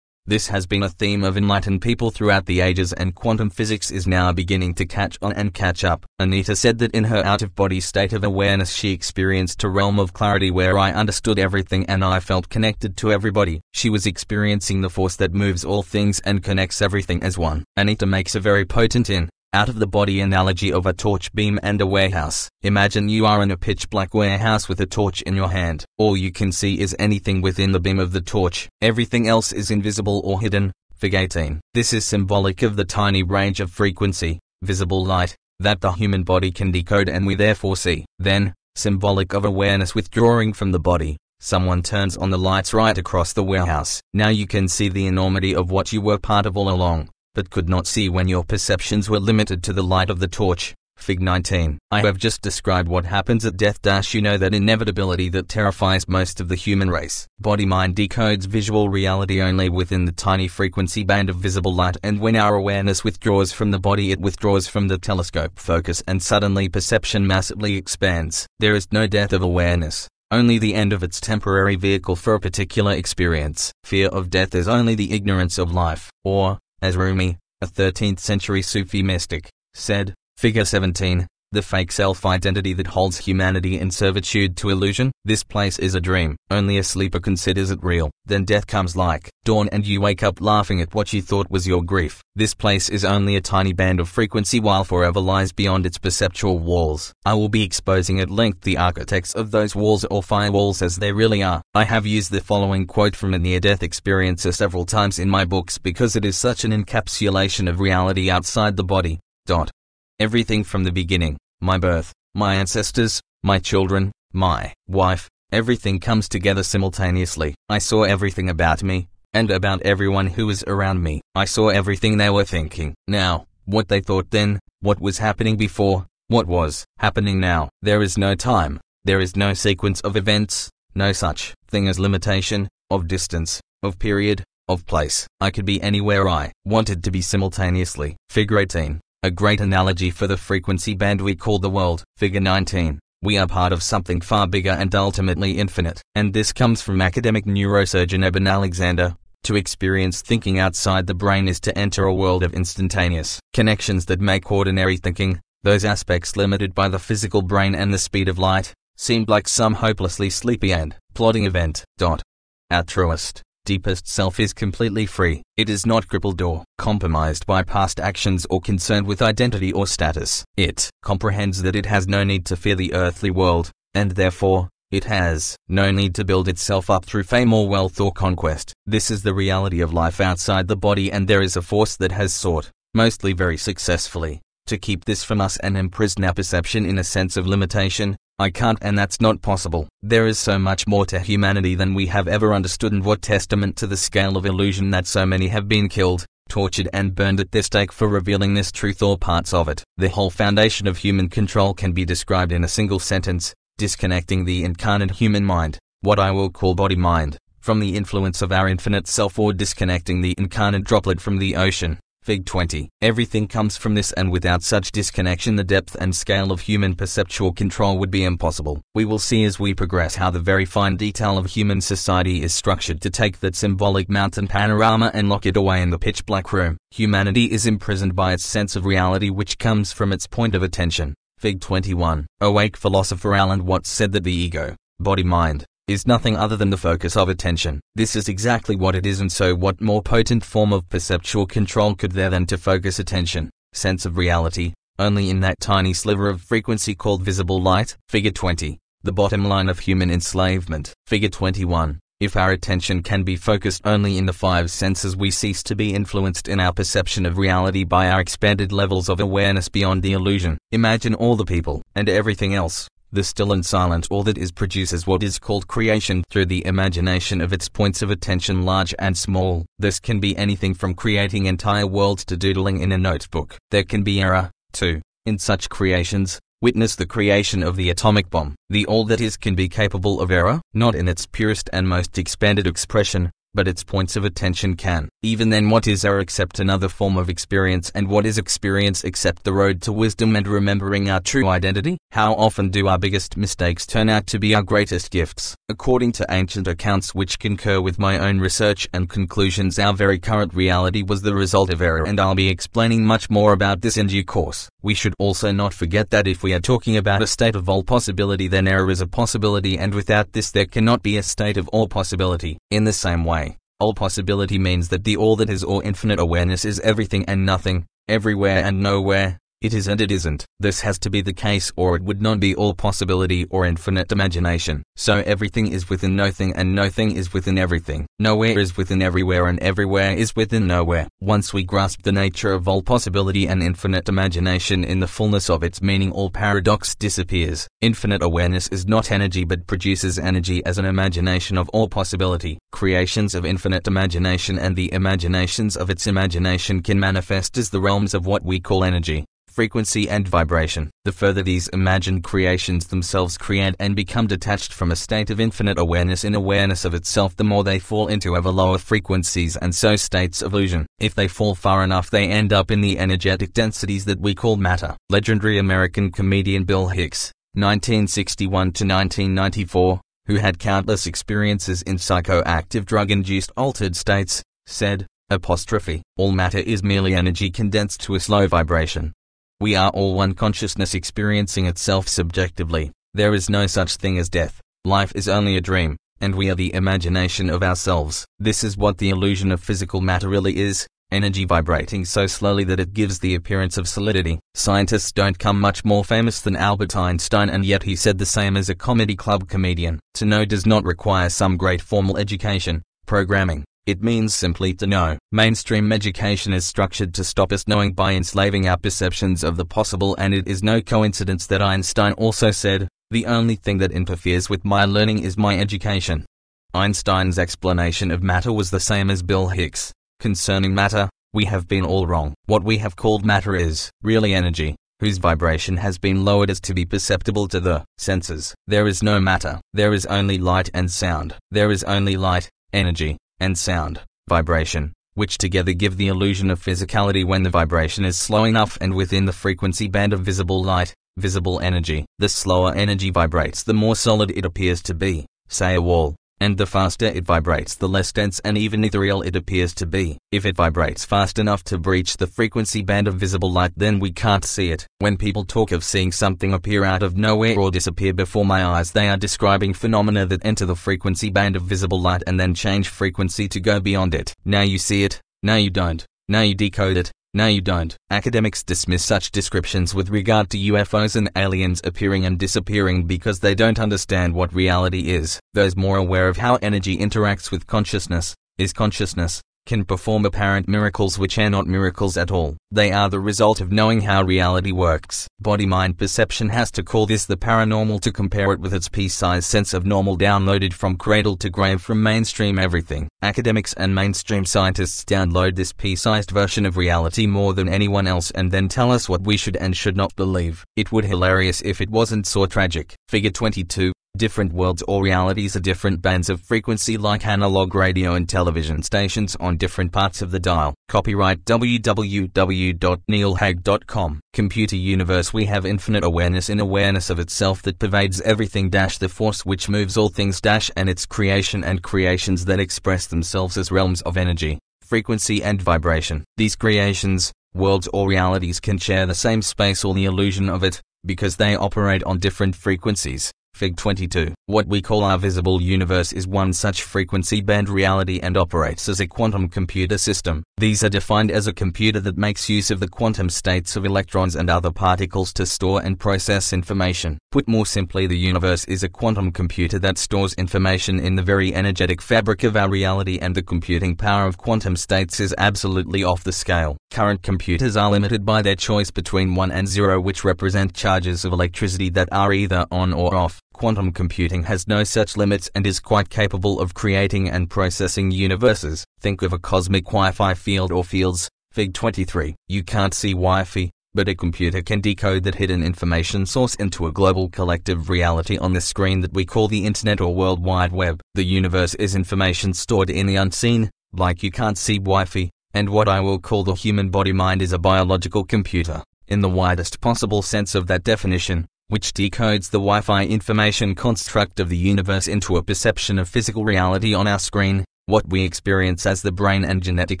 This has been a theme of enlightened people throughout the ages and quantum physics is now beginning to catch on and catch up. Anita said that in her out-of-body state of awareness she experienced a realm of clarity where I understood everything and I felt connected to everybody. She was experiencing the force that moves all things and connects everything as one. Anita makes a very potent in out of the body analogy of a torch beam and a warehouse. Imagine you are in a pitch black warehouse with a torch in your hand. All you can see is anything within the beam of the torch. Everything else is invisible or hidden. Fig 18. This is symbolic of the tiny range of frequency, visible light, that the human body can decode and we therefore see. Then, symbolic of awareness withdrawing from the body. Someone turns on the lights right across the warehouse. Now you can see the enormity of what you were part of all along but could not see when your perceptions were limited to the light of the torch. Fig 19. I have just described what happens at death. Dash you know that inevitability that terrifies most of the human race. Body-mind decodes visual reality only within the tiny frequency band of visible light and when our awareness withdraws from the body it withdraws from the telescope focus and suddenly perception massively expands. There is no death of awareness only the end of its temporary vehicle for a particular experience. Fear of death is only the ignorance of life, or, as Rumi, a 13th century Sufi mystic, said, Figure 17, the fake self-identity that holds humanity in servitude to illusion. This place is a dream. Only a sleeper considers it real. Then death comes like dawn and you wake up laughing at what you thought was your grief. This place is only a tiny band of frequency while forever lies beyond its perceptual walls. I will be exposing at length the architects of those walls or firewalls as they really are. I have used the following quote from a near-death experiencer several times in my books because it is such an encapsulation of reality outside the body. Dot. Everything from the beginning, my birth, my ancestors, my children, my wife, everything comes together simultaneously. I saw everything about me, and about everyone who was around me. I saw everything they were thinking. Now, what they thought then, what was happening before, what was happening now. There is no time, there is no sequence of events, no such thing as limitation, of distance, of period, of place. I could be anywhere I wanted to be simultaneously. Figure 18. A great analogy for the frequency band we call the world. Figure 19. We are part of something far bigger and ultimately infinite. And this comes from academic neurosurgeon Eben Alexander. To experience thinking outside the brain is to enter a world of instantaneous connections that make ordinary thinking, those aspects limited by the physical brain and the speed of light, seemed like some hopelessly sleepy and plodding event. Dot. Our truest deepest self is completely free. It is not crippled or compromised by past actions or concerned with identity or status. It comprehends that it has no need to fear the earthly world, and therefore, it has no need to build itself up through fame or wealth or conquest. This is the reality of life outside the body and there is a force that has sought, mostly very successfully, to keep this from us and imprison our perception in a sense of limitation, I can't and that's not possible. There is so much more to humanity than we have ever understood and what testament to the scale of illusion that so many have been killed, tortured and burned at their stake for revealing this truth or parts of it. The whole foundation of human control can be described in a single sentence, disconnecting the incarnate human mind, what I will call body-mind, from the influence of our infinite self or disconnecting the incarnate droplet from the ocean. Fig 20. Everything comes from this and without such disconnection the depth and scale of human perceptual control would be impossible. We will see as we progress how the very fine detail of human society is structured to take that symbolic mountain panorama and lock it away in the pitch black room. Humanity is imprisoned by its sense of reality which comes from its point of attention. Fig 21. Awake philosopher Alan Watts said that the ego, body-mind, is nothing other than the focus of attention. This is exactly what it is and so what more potent form of perceptual control could there than to focus attention, sense of reality, only in that tiny sliver of frequency called visible light, figure 20, the bottom line of human enslavement, figure 21. If our attention can be focused only in the five senses we cease to be influenced in our perception of reality by our expanded levels of awareness beyond the illusion. Imagine all the people, and everything else, the still and silent all that is produces what is called creation through the imagination of its points of attention large and small. This can be anything from creating entire worlds to doodling in a notebook. There can be error, too. In such creations, witness the creation of the atomic bomb. The all that is can be capable of error, not in its purest and most expanded expression, but its points of attention can. Even then what is error except another form of experience and what is experience except the road to wisdom and remembering our true identity? How often do our biggest mistakes turn out to be our greatest gifts? According to ancient accounts which concur with my own research and conclusions our very current reality was the result of error and I'll be explaining much more about this in due course. We should also not forget that if we are talking about a state of all possibility then error is a possibility and without this there cannot be a state of all possibility. In the same way, all possibility means that the all that is all infinite awareness is everything and nothing, everywhere and nowhere, it is and it isn't. This has to be the case or it would not be all possibility or infinite imagination. So everything is within nothing and nothing is within everything. Nowhere is within everywhere and everywhere is within nowhere. Once we grasp the nature of all possibility and infinite imagination in the fullness of its meaning all paradox disappears. Infinite awareness is not energy but produces energy as an imagination of all possibility. Creations of infinite imagination and the imaginations of its imagination can manifest as the realms of what we call energy frequency and vibration. The further these imagined creations themselves create and become detached from a state of infinite awareness in awareness of itself the more they fall into ever lower frequencies and so states of illusion. If they fall far enough they end up in the energetic densities that we call matter. Legendary American comedian Bill Hicks, 1961 to 1994, who had countless experiences in psychoactive drug-induced altered states, said, apostrophe, all matter is merely energy condensed to a slow vibration. We are all one consciousness experiencing itself subjectively. There is no such thing as death. Life is only a dream, and we are the imagination of ourselves. This is what the illusion of physical matter really is, energy vibrating so slowly that it gives the appearance of solidity. Scientists don't come much more famous than Albert Einstein and yet he said the same as a comedy club comedian. To know does not require some great formal education, programming, it means simply to know. Mainstream education is structured to stop us knowing by enslaving our perceptions of the possible and it is no coincidence that Einstein also said, the only thing that interferes with my learning is my education. Einstein's explanation of matter was the same as Bill Hicks. Concerning matter, we have been all wrong. What we have called matter is really energy, whose vibration has been lowered as to be perceptible to the senses. There is no matter. There is only light and sound. There is only light, energy, and sound, vibration, which together give the illusion of physicality when the vibration is slow enough and within the frequency band of visible light, visible energy. The slower energy vibrates the more solid it appears to be, say a wall, and the faster it vibrates the less dense and even ethereal it appears to be. If it vibrates fast enough to breach the frequency band of visible light then we can't see it. When people talk of seeing something appear out of nowhere or disappear before my eyes they are describing phenomena that enter the frequency band of visible light and then change frequency to go beyond it. Now you see it, now you don't, now you decode it, no you don't. Academics dismiss such descriptions with regard to UFOs and aliens appearing and disappearing because they don't understand what reality is. Those more aware of how energy interacts with consciousness, is consciousness, can perform apparent miracles which are not miracles at all. They are the result of knowing how reality works. Body-mind perception has to call this the paranormal to compare it with its pea-sized sense of normal downloaded from cradle to grave from mainstream everything. Academics and mainstream scientists download this pea-sized version of reality more than anyone else and then tell us what we should and should not believe. It would hilarious if it wasn't so tragic. Figure 22 Different worlds or realities are different bands of frequency like analog radio and television stations on different parts of the dial. Copyright www.neilhague.com. Computer universe We have infinite awareness in awareness of itself that pervades everything dash the force which moves all things dash and its creation and creations that express themselves as realms of energy, frequency and vibration. These creations, worlds or realities can share the same space or the illusion of it, because they operate on different frequencies. Fig 22. What we call our visible universe is one such frequency band reality and operates as a quantum computer system. These are defined as a computer that makes use of the quantum states of electrons and other particles to store and process information. Put more simply the universe is a quantum computer that stores information in the very energetic fabric of our reality and the computing power of quantum states is absolutely off the scale. Current computers are limited by their choice between 1 and 0 which represent charges of electricity that are either on or off. Quantum computing has no such limits and is quite capable of creating and processing universes. Think of a cosmic Wi-Fi field or fields, Fig 23. You can't see Wi-Fi, but a computer can decode that hidden information source into a global collective reality on the screen that we call the Internet or World Wide Web. The universe is information stored in the unseen, like you can't see Wi-Fi, and what I will call the human body mind is a biological computer, in the widest possible sense of that definition, which decodes the Wi-Fi information construct of the universe into a perception of physical reality on our screen, what we experience as the brain and genetic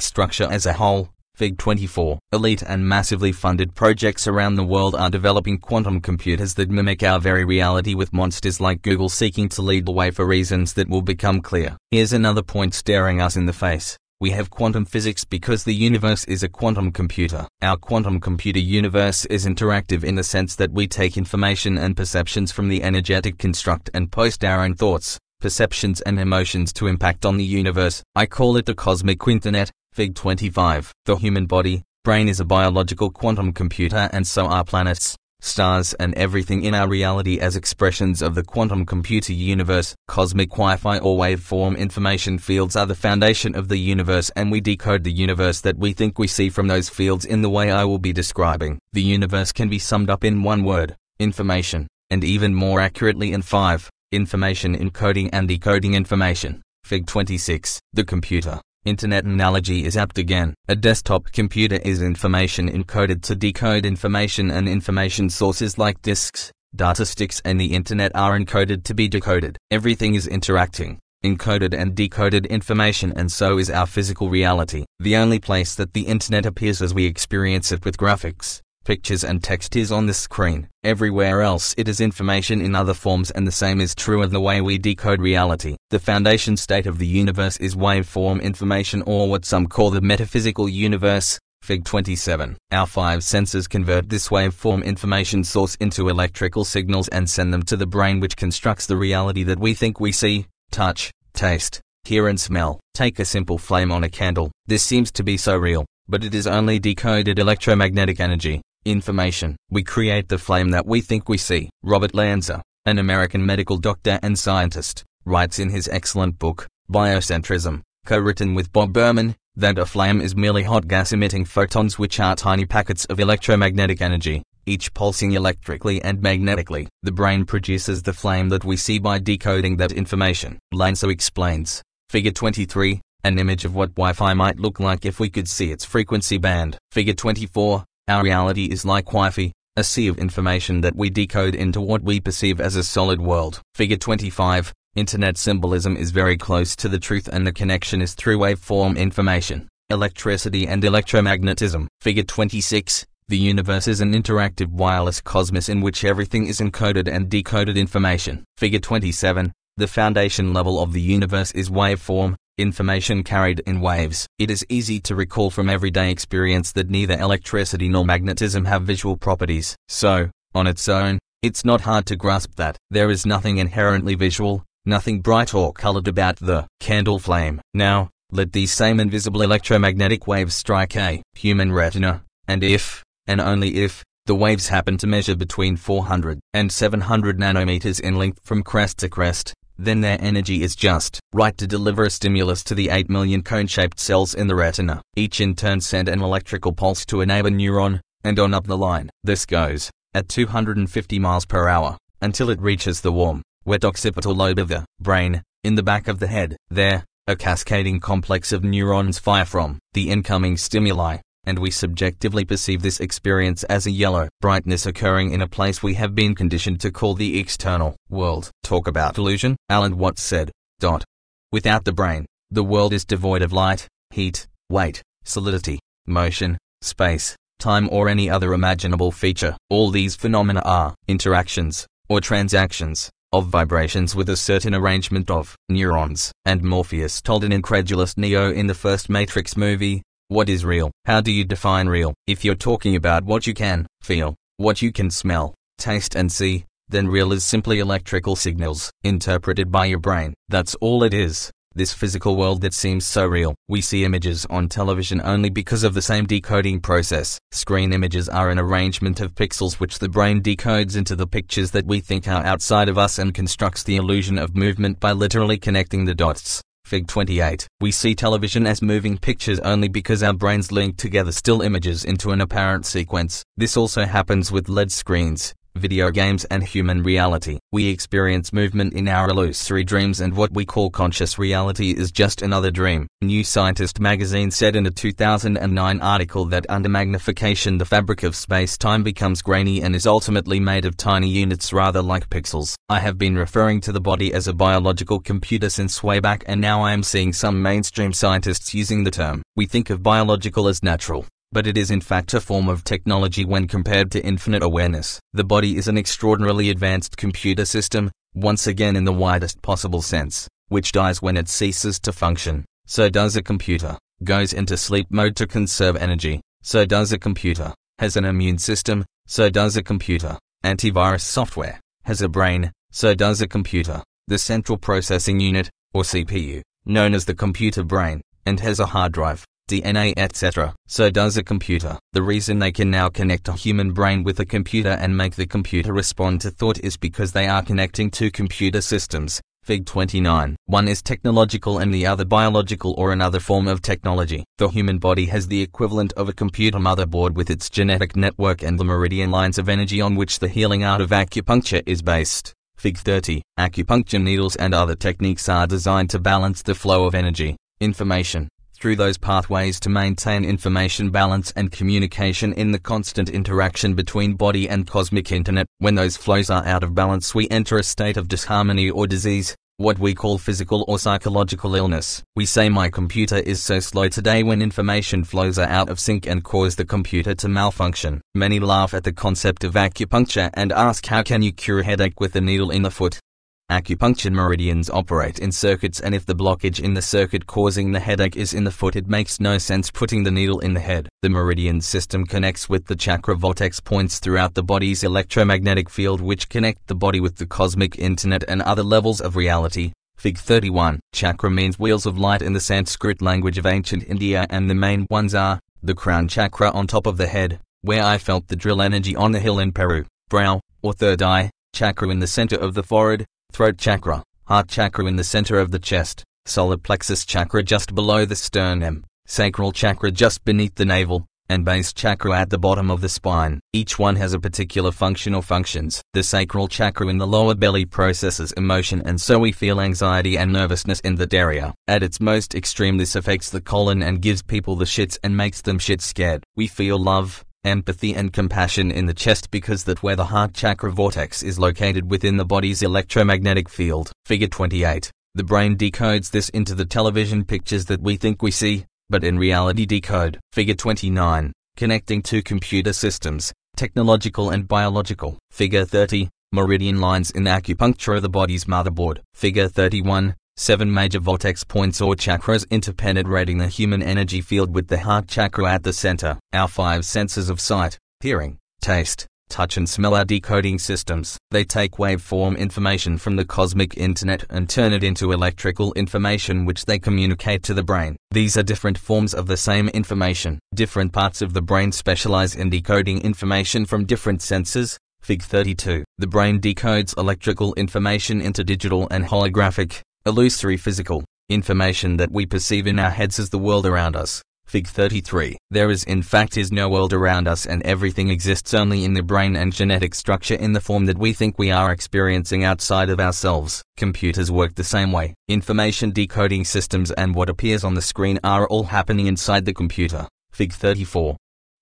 structure as a whole. Fig 24. Elite and massively funded projects around the world are developing quantum computers that mimic our very reality with monsters like Google seeking to lead the way for reasons that will become clear. Here's another point staring us in the face. We have quantum physics because the universe is a quantum computer. Our quantum computer universe is interactive in the sense that we take information and perceptions from the energetic construct and post our own thoughts, perceptions and emotions to impact on the universe. I call it the cosmic internet. Fig 25. The human body, brain is a biological quantum computer and so are planets, stars and everything in our reality as expressions of the quantum computer universe. Cosmic Wi-Fi or waveform information fields are the foundation of the universe and we decode the universe that we think we see from those fields in the way I will be describing. The universe can be summed up in one word, information, and even more accurately in five, information encoding and decoding information. Fig 26. The computer Internet analogy is apt again. A desktop computer is information encoded to decode information and information sources like disks, data sticks and the internet are encoded to be decoded. Everything is interacting, encoded and decoded information and so is our physical reality. The only place that the internet appears as we experience it with graphics, pictures and text is on the screen. Everywhere else it is information in other forms and the same is true of the way we decode reality. The foundation state of the universe is waveform information or what some call the metaphysical universe. Fig 27. Our five senses convert this waveform information source into electrical signals and send them to the brain which constructs the reality that we think we see, touch, taste, hear and smell. Take a simple flame on a candle. This seems to be so real, but it is only decoded electromagnetic energy information. We create the flame that we think we see. Robert Lanza, an American medical doctor and scientist, writes in his excellent book, Biocentrism, co-written with Bob Berman, that a flame is merely hot gas emitting photons which are tiny packets of electromagnetic energy, each pulsing electrically and magnetically. The brain produces the flame that we see by decoding that information. Lanza explains. Figure 23, an image of what Wi-Fi might look like if we could see its frequency band. Figure 24, our reality is like Wi-Fi, a sea of information that we decode into what we perceive as a solid world. Figure 25, Internet symbolism is very close to the truth and the connection is through waveform information, electricity and electromagnetism. Figure 26, the universe is an interactive wireless cosmos in which everything is encoded and decoded information. Figure 27, the foundation level of the universe is waveform, information carried in waves. It is easy to recall from everyday experience that neither electricity nor magnetism have visual properties. So, on its own, it's not hard to grasp that there is nothing inherently visual, nothing bright or colored about the candle flame. Now, let these same invisible electromagnetic waves strike a human retina, and if, and only if, the waves happen to measure between 400 and 700 nanometers in length from crest to crest, then their energy is just right to deliver a stimulus to the 8 million cone-shaped cells in the retina. Each in turn send an electrical pulse to a neighbor neuron, and on up the line. This goes, at 250 miles per hour, until it reaches the warm, wet occipital lobe of the brain, in the back of the head. There, a cascading complex of neurons fire from the incoming stimuli, and we subjectively perceive this experience as a yellow brightness occurring in a place we have been conditioned to call the external world. Talk about illusion, Alan Watts said. Dot. Without the brain, the world is devoid of light, heat, weight, solidity, motion, space, time or any other imaginable feature. All these phenomena are interactions, or transactions, of vibrations with a certain arrangement of neurons. And Morpheus told an incredulous Neo in the first Matrix movie, what is real? How do you define real? If you're talking about what you can feel, what you can smell, taste and see, then real is simply electrical signals, interpreted by your brain. That's all it is. This physical world that seems so real. We see images on television only because of the same decoding process. Screen images are an arrangement of pixels which the brain decodes into the pictures that we think are outside of us and constructs the illusion of movement by literally connecting the dots. Fig 28. We see television as moving pictures only because our brains link together still images into an apparent sequence. This also happens with LED screens, video games and human reality. We experience movement in our illusory dreams and what we call conscious reality is just another dream. New Scientist magazine said in a 2009 article that under magnification the fabric of space-time becomes grainy and is ultimately made of tiny units rather like pixels. I have been referring to the body as a biological computer since way back and now I am seeing some mainstream scientists using the term. We think of biological as natural but it is in fact a form of technology when compared to infinite awareness. The body is an extraordinarily advanced computer system, once again in the widest possible sense, which dies when it ceases to function. So does a computer. Goes into sleep mode to conserve energy. So does a computer. Has an immune system. So does a computer. Antivirus software. Has a brain. So does a computer. The central processing unit, or CPU, known as the computer brain, and has a hard drive. DNA etc. So does a computer. The reason they can now connect a human brain with a computer and make the computer respond to thought is because they are connecting two computer systems. Fig 29. One is technological and the other biological or another form of technology. The human body has the equivalent of a computer motherboard with its genetic network and the meridian lines of energy on which the healing art of acupuncture is based. Fig 30. Acupuncture needles and other techniques are designed to balance the flow of energy, information, through those pathways to maintain information balance and communication in the constant interaction between body and cosmic internet. When those flows are out of balance we enter a state of disharmony or disease, what we call physical or psychological illness. We say my computer is so slow today when information flows are out of sync and cause the computer to malfunction. Many laugh at the concept of acupuncture and ask how can you cure headache with a needle in the foot. Acupuncture meridians operate in circuits and if the blockage in the circuit causing the headache is in the foot it makes no sense putting the needle in the head. The meridian system connects with the chakra vortex points throughout the body's electromagnetic field which connect the body with the cosmic internet and other levels of reality. Fig 31. Chakra means wheels of light in the Sanskrit language of ancient India and the main ones are, the crown chakra on top of the head, where I felt the drill energy on the hill in Peru, brow, or third eye, chakra in the center of the forehead, throat chakra, heart chakra in the center of the chest, solar plexus chakra just below the sternum, sacral chakra just beneath the navel, and base chakra at the bottom of the spine. Each one has a particular function or functions. The sacral chakra in the lower belly processes emotion and so we feel anxiety and nervousness in that area. At its most extreme this affects the colon and gives people the shits and makes them shit scared. We feel love, empathy and compassion in the chest because that where the heart chakra vortex is located within the body's electromagnetic field. Figure 28. The brain decodes this into the television pictures that we think we see, but in reality decode. Figure 29. Connecting two computer systems, technological and biological. Figure 30. Meridian lines in acupuncture are the body's motherboard. Figure 31 seven major vortex points or chakras interpenetrating the human energy field with the heart chakra at the center. Our five senses of sight, hearing, taste, touch and smell are decoding systems. They take waveform information from the cosmic internet and turn it into electrical information which they communicate to the brain. These are different forms of the same information. Different parts of the brain specialize in decoding information from different senses, Fig 32. The brain decodes electrical information into digital and holographic, illusory physical information that we perceive in our heads as the world around us. Fig 33. There is in fact is no world around us and everything exists only in the brain and genetic structure in the form that we think we are experiencing outside of ourselves. Computers work the same way. Information decoding systems and what appears on the screen are all happening inside the computer. Fig 34.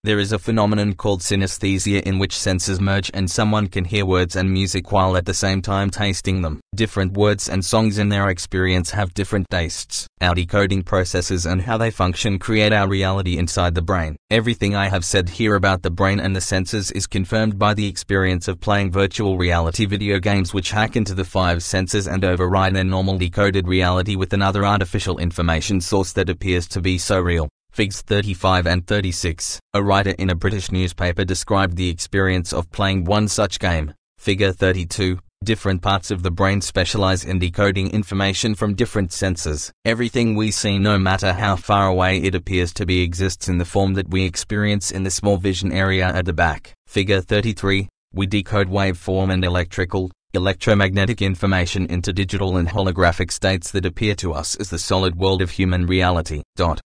There is a phenomenon called synesthesia in which senses merge and someone can hear words and music while at the same time tasting them. Different words and songs in their experience have different tastes. Our decoding processes and how they function create our reality inside the brain. Everything I have said here about the brain and the senses is confirmed by the experience of playing virtual reality video games which hack into the five senses and override their normal decoded reality with another artificial information source that appears to be so real. Figs 35 and 36. A writer in a British newspaper described the experience of playing one such game. Figure 32. Different parts of the brain specialize in decoding information from different senses. Everything we see no matter how far away it appears to be exists in the form that we experience in the small vision area at the back. Figure 33. We decode waveform and electrical, electromagnetic information into digital and holographic states that appear to us as the solid world of human reality. Dot.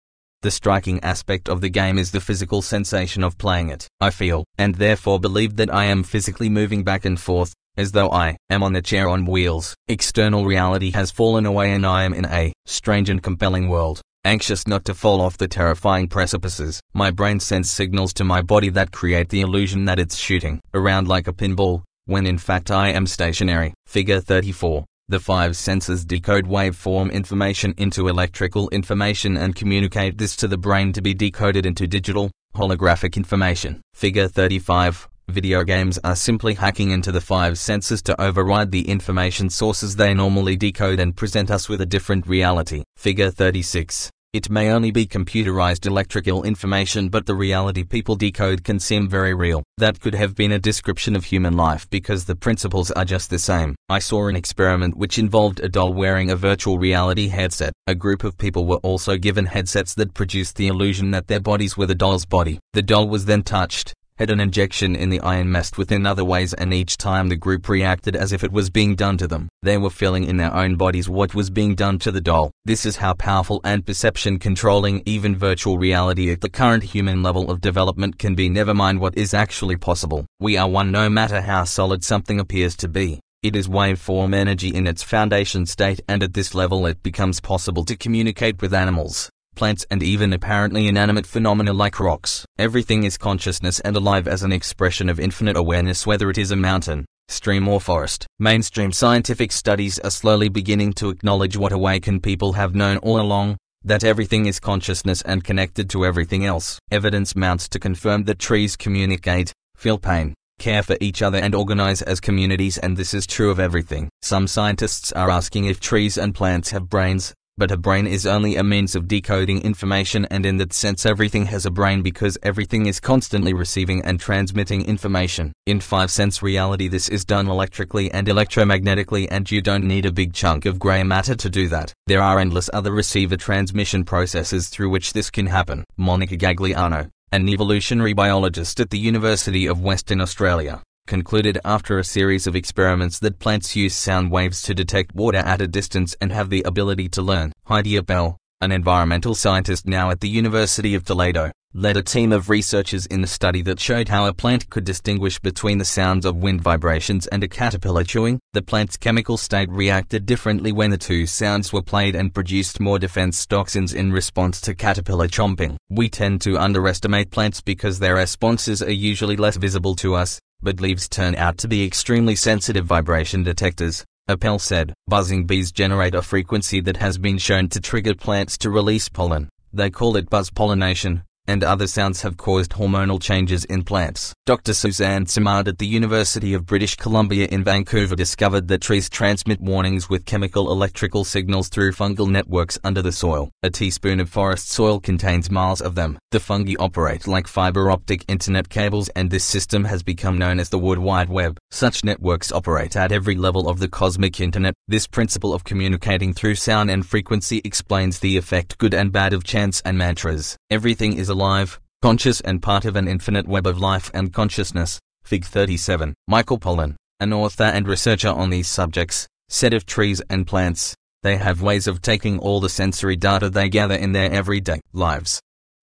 The striking aspect of the game is the physical sensation of playing it. I feel, and therefore believe that I am physically moving back and forth, as though I am on a chair on wheels. External reality has fallen away and I am in a strange and compelling world. Anxious not to fall off the terrifying precipices, my brain sends signals to my body that create the illusion that it's shooting around like a pinball, when in fact I am stationary. Figure 34. The five senses decode waveform information into electrical information and communicate this to the brain to be decoded into digital, holographic information. Figure 35. Video games are simply hacking into the five senses to override the information sources they normally decode and present us with a different reality. Figure 36. It may only be computerized electrical information but the reality people decode can seem very real. That could have been a description of human life because the principles are just the same. I saw an experiment which involved a doll wearing a virtual reality headset. A group of people were also given headsets that produced the illusion that their bodies were the doll's body. The doll was then touched, had an injection in the iron and messed with in other ways and each time the group reacted as if it was being done to them. They were feeling in their own bodies what was being done to the doll. This is how powerful and perception controlling even virtual reality at the current human level of development can be never mind what is actually possible. We are one no matter how solid something appears to be. It is waveform energy in its foundation state and at this level it becomes possible to communicate with animals plants and even apparently inanimate phenomena like rocks. Everything is consciousness and alive as an expression of infinite awareness whether it is a mountain, stream or forest. Mainstream scientific studies are slowly beginning to acknowledge what awakened people have known all along, that everything is consciousness and connected to everything else. Evidence mounts to confirm that trees communicate, feel pain, care for each other and organize as communities and this is true of everything. Some scientists are asking if trees and plants have brains, but a brain is only a means of decoding information and in that sense everything has a brain because everything is constantly receiving and transmitting information. In five-sense reality this is done electrically and electromagnetically and you don't need a big chunk of grey matter to do that. There are endless other receiver transmission processes through which this can happen. Monica Gagliano, an evolutionary biologist at the University of Western Australia, concluded after a series of experiments that plants use sound waves to detect water at a distance and have the ability to learn. Heidi Appel, an environmental scientist now at the University of Toledo, led a team of researchers in a study that showed how a plant could distinguish between the sounds of wind vibrations and a caterpillar chewing. The plant's chemical state reacted differently when the two sounds were played and produced more defense toxins in response to caterpillar chomping. We tend to underestimate plants because their responses are usually less visible to us, but leaves turn out to be extremely sensitive vibration detectors. Appel said, buzzing bees generate a frequency that has been shown to trigger plants to release pollen. They call it buzz pollination and other sounds have caused hormonal changes in plants. Dr. Suzanne Simard at the University of British Columbia in Vancouver discovered that trees transmit warnings with chemical electrical signals through fungal networks under the soil. A teaspoon of forest soil contains miles of them. The fungi operate like fiber optic internet cables and this system has become known as the Wood Wide Web. Such networks operate at every level of the cosmic internet. This principle of communicating through sound and frequency explains the effect good and bad of chants and mantras. Everything is alive, conscious and part of an infinite web of life and consciousness. Fig 37. Michael Pollan, an author and researcher on these subjects, said of trees and plants, they have ways of taking all the sensory data they gather in their everyday lives,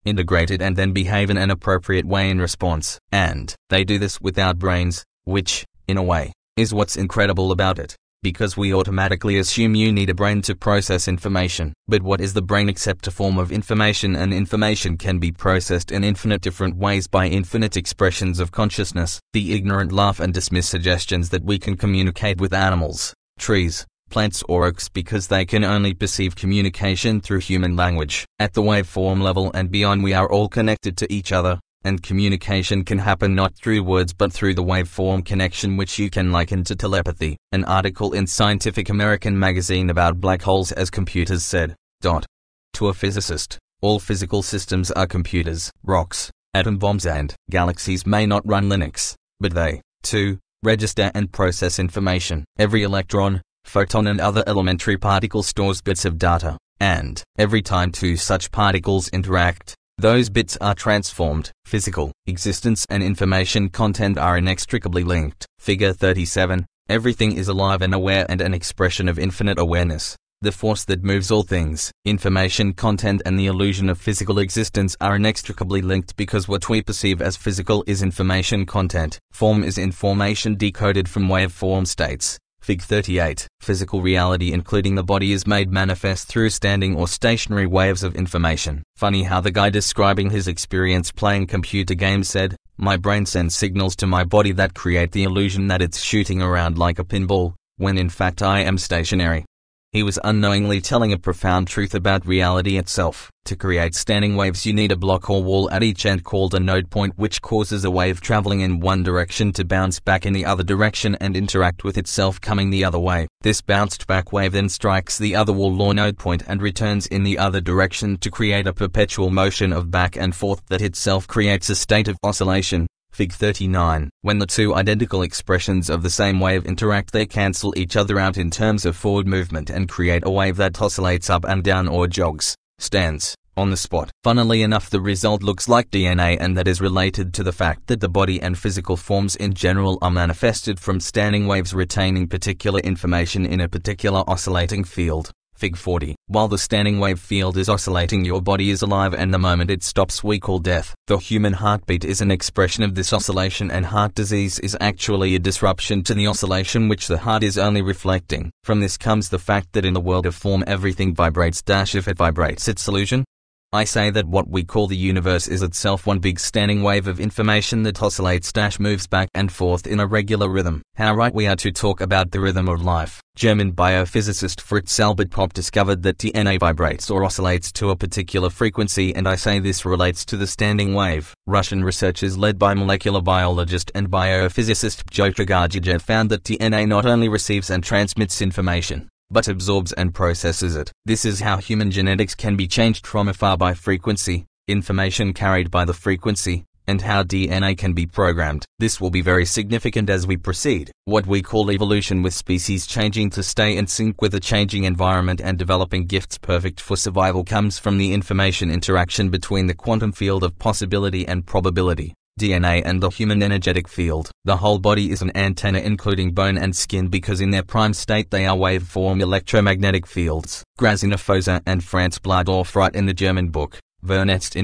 integrate it and then behave in an appropriate way in response. And they do this without brains, which, in a way, is what's incredible about it because we automatically assume you need a brain to process information. But what is the brain except a form of information and information can be processed in infinite different ways by infinite expressions of consciousness. The ignorant laugh and dismiss suggestions that we can communicate with animals, trees, plants or oaks because they can only perceive communication through human language. At the waveform level and beyond we are all connected to each other, and communication can happen not through words but through the waveform connection which you can liken to telepathy. An article in Scientific American magazine about black holes as computers said, dot. To a physicist, all physical systems are computers, rocks, atom bombs and galaxies may not run Linux, but they, too, register and process information. Every electron, photon and other elementary particle stores bits of data, and, every time two such particles interact, those bits are transformed. Physical existence and information content are inextricably linked. Figure 37. Everything is alive and aware and an expression of infinite awareness. The force that moves all things, information content and the illusion of physical existence are inextricably linked because what we perceive as physical is information content. Form is information decoded from waveform states. Fig 38. Physical reality including the body is made manifest through standing or stationary waves of information. Funny how the guy describing his experience playing computer games said, my brain sends signals to my body that create the illusion that it's shooting around like a pinball, when in fact I am stationary. He was unknowingly telling a profound truth about reality itself. To create standing waves you need a block or wall at each end called a node point which causes a wave traveling in one direction to bounce back in the other direction and interact with itself coming the other way. This bounced back wave then strikes the other wall or node point and returns in the other direction to create a perpetual motion of back and forth that itself creates a state of oscillation. Fig 39. When the two identical expressions of the same wave interact they cancel each other out in terms of forward movement and create a wave that oscillates up and down or jogs, stands, on the spot. Funnily enough the result looks like DNA and that is related to the fact that the body and physical forms in general are manifested from standing waves retaining particular information in a particular oscillating field. Fig 40. While the standing wave field is oscillating your body is alive and the moment it stops we call death. The human heartbeat is an expression of this oscillation and heart disease is actually a disruption to the oscillation which the heart is only reflecting. From this comes the fact that in the world of form everything vibrates dash if it vibrates its solution, I say that what we call the universe is itself one big standing wave of information that oscillates dash moves back and forth in a regular rhythm. How right we are to talk about the rhythm of life. German biophysicist Fritz Albert Popp discovered that DNA vibrates or oscillates to a particular frequency and I say this relates to the standing wave. Russian researchers led by molecular biologist and biophysicist Pyotr found that DNA not only receives and transmits information, but absorbs and processes it. This is how human genetics can be changed from afar by frequency, information carried by the frequency, and how DNA can be programmed. This will be very significant as we proceed. What we call evolution with species changing to stay in sync with a changing environment and developing gifts perfect for survival comes from the information interaction between the quantum field of possibility and probability. DNA and the human energetic field. The whole body is an antenna including bone and skin because in their prime state they are waveform electromagnetic fields. Grazyna Fosar and Franz Bludorf write in the German book, Vernetzte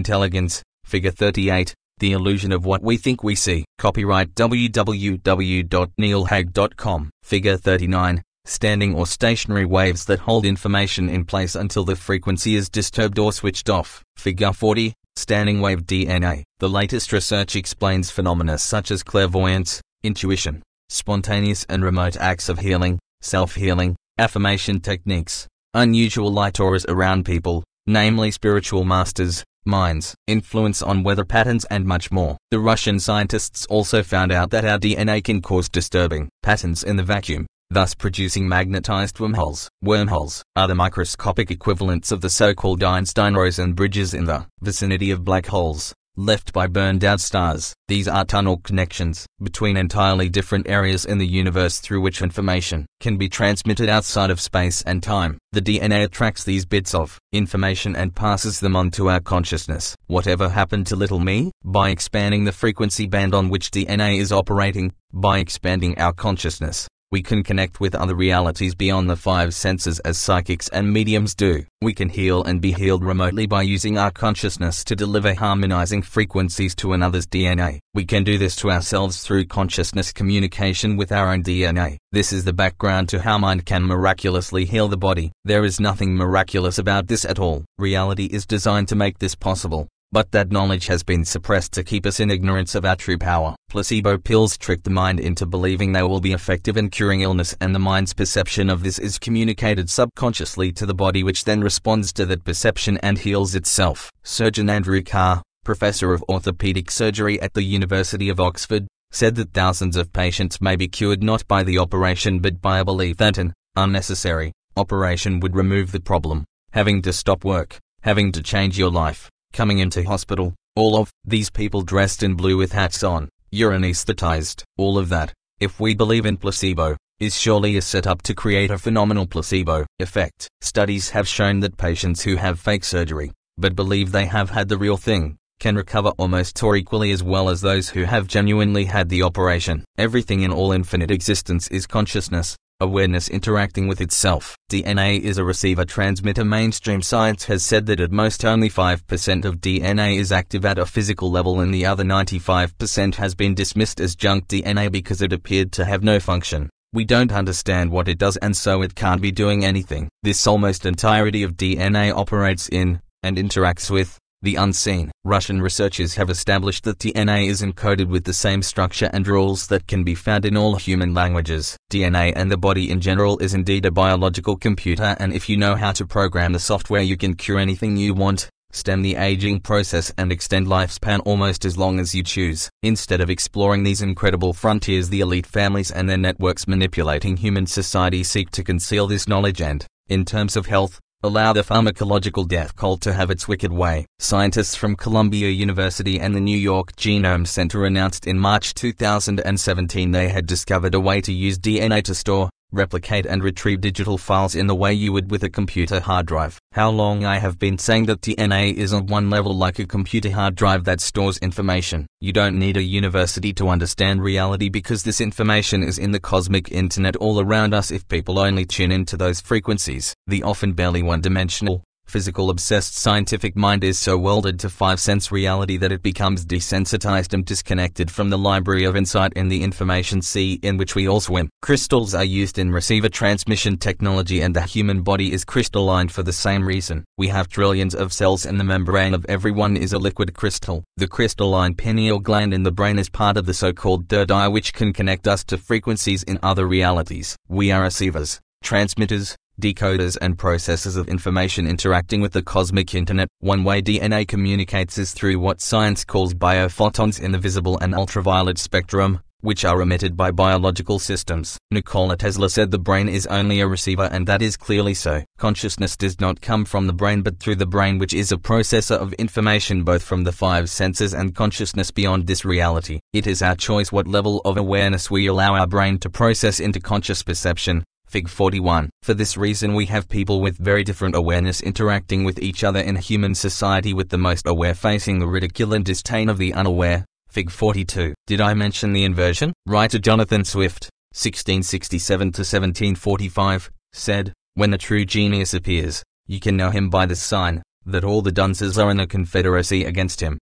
Figure 38, The Illusion of What We Think We See. Copyright www.neilhague.com. Figure 39, standing or stationary waves that hold information in place until the frequency is disturbed or switched off. Figure 40, Standing wave DNA. The latest research explains phenomena such as clairvoyance, intuition, spontaneous and remote acts of healing, self-healing, affirmation techniques, unusual light auras around people, namely spiritual masters, minds, influence on weather patterns and much more. The Russian scientists also found out that our DNA can cause disturbing patterns in the vacuum, thus producing magnetized wormholes. Wormholes are the microscopic equivalents of the so-called Einstein-Rosen bridges in the vicinity of black holes, left by burned-out stars. These are tunnel connections between entirely different areas in the universe through which information can be transmitted outside of space and time. The DNA attracts these bits of information and passes them on to our consciousness. Whatever happened to little me? By expanding the frequency band on which DNA is operating, by expanding our consciousness, we can connect with other realities beyond the five senses as psychics and mediums do. We can heal and be healed remotely by using our consciousness to deliver harmonizing frequencies to another's DNA. We can do this to ourselves through consciousness communication with our own DNA. This is the background to how mind can miraculously heal the body. There is nothing miraculous about this at all. Reality is designed to make this possible. But that knowledge has been suppressed to keep us in ignorance of our true power. Placebo pills trick the mind into believing they will be effective in curing illness and the mind's perception of this is communicated subconsciously to the body which then responds to that perception and heals itself. Surgeon Andrew Carr, professor of orthopedic surgery at the University of Oxford, said that thousands of patients may be cured not by the operation but by a belief that an unnecessary operation would remove the problem. Having to stop work, having to change your life, coming into hospital, all of these people dressed in blue with hats on, you're anesthetized, all of that, if we believe in placebo, is surely a setup to create a phenomenal placebo effect. Studies have shown that patients who have fake surgery, but believe they have had the real thing, can recover almost or equally as well as those who have genuinely had the operation. Everything in all infinite existence is consciousness, awareness interacting with itself. DNA is a receiver transmitter. Mainstream science has said that at most only 5% of DNA is active at a physical level and the other 95% has been dismissed as junk DNA because it appeared to have no function. We don't understand what it does and so it can't be doing anything. This almost entirety of DNA operates in, and interacts with, the unseen. Russian researchers have established that DNA is encoded with the same structure and rules that can be found in all human languages. DNA and the body in general is indeed a biological computer and if you know how to program the software you can cure anything you want, stem the aging process and extend lifespan almost as long as you choose. Instead of exploring these incredible frontiers the elite families and their networks manipulating human society seek to conceal this knowledge and, in terms of health, allow the pharmacological death cult to have its wicked way. Scientists from Columbia University and the New York Genome Center announced in March 2017 they had discovered a way to use DNA to store, replicate and retrieve digital files in the way you would with a computer hard drive. How long I have been saying that DNA is on one level like a computer hard drive that stores information. You don't need a university to understand reality because this information is in the cosmic internet all around us if people only tune into those frequencies. The often barely one-dimensional, physical obsessed scientific mind is so welded to five-sense reality that it becomes desensitized and disconnected from the library of insight in the information sea in which we all swim. Crystals are used in receiver transmission technology and the human body is crystalline for the same reason. We have trillions of cells and the membrane of every one is a liquid crystal. The crystalline pineal gland in the brain is part of the so-called third eye which can connect us to frequencies in other realities. We are receivers, transmitters, decoders and processors of information interacting with the cosmic internet. One way DNA communicates is through what science calls biophotons in the visible and ultraviolet spectrum, which are emitted by biological systems. Nikola Tesla said the brain is only a receiver and that is clearly so. Consciousness does not come from the brain but through the brain which is a processor of information both from the five senses and consciousness beyond this reality. It is our choice what level of awareness we allow our brain to process into conscious perception, Fig 41. For this reason we have people with very different awareness interacting with each other in human society with the most aware facing the ridicule and disdain of the unaware. Fig 42. Did I mention the inversion? Writer Jonathan Swift, 1667 to 1745, said, When a true genius appears, you can know him by this sign, that all the dunces are in a confederacy against him.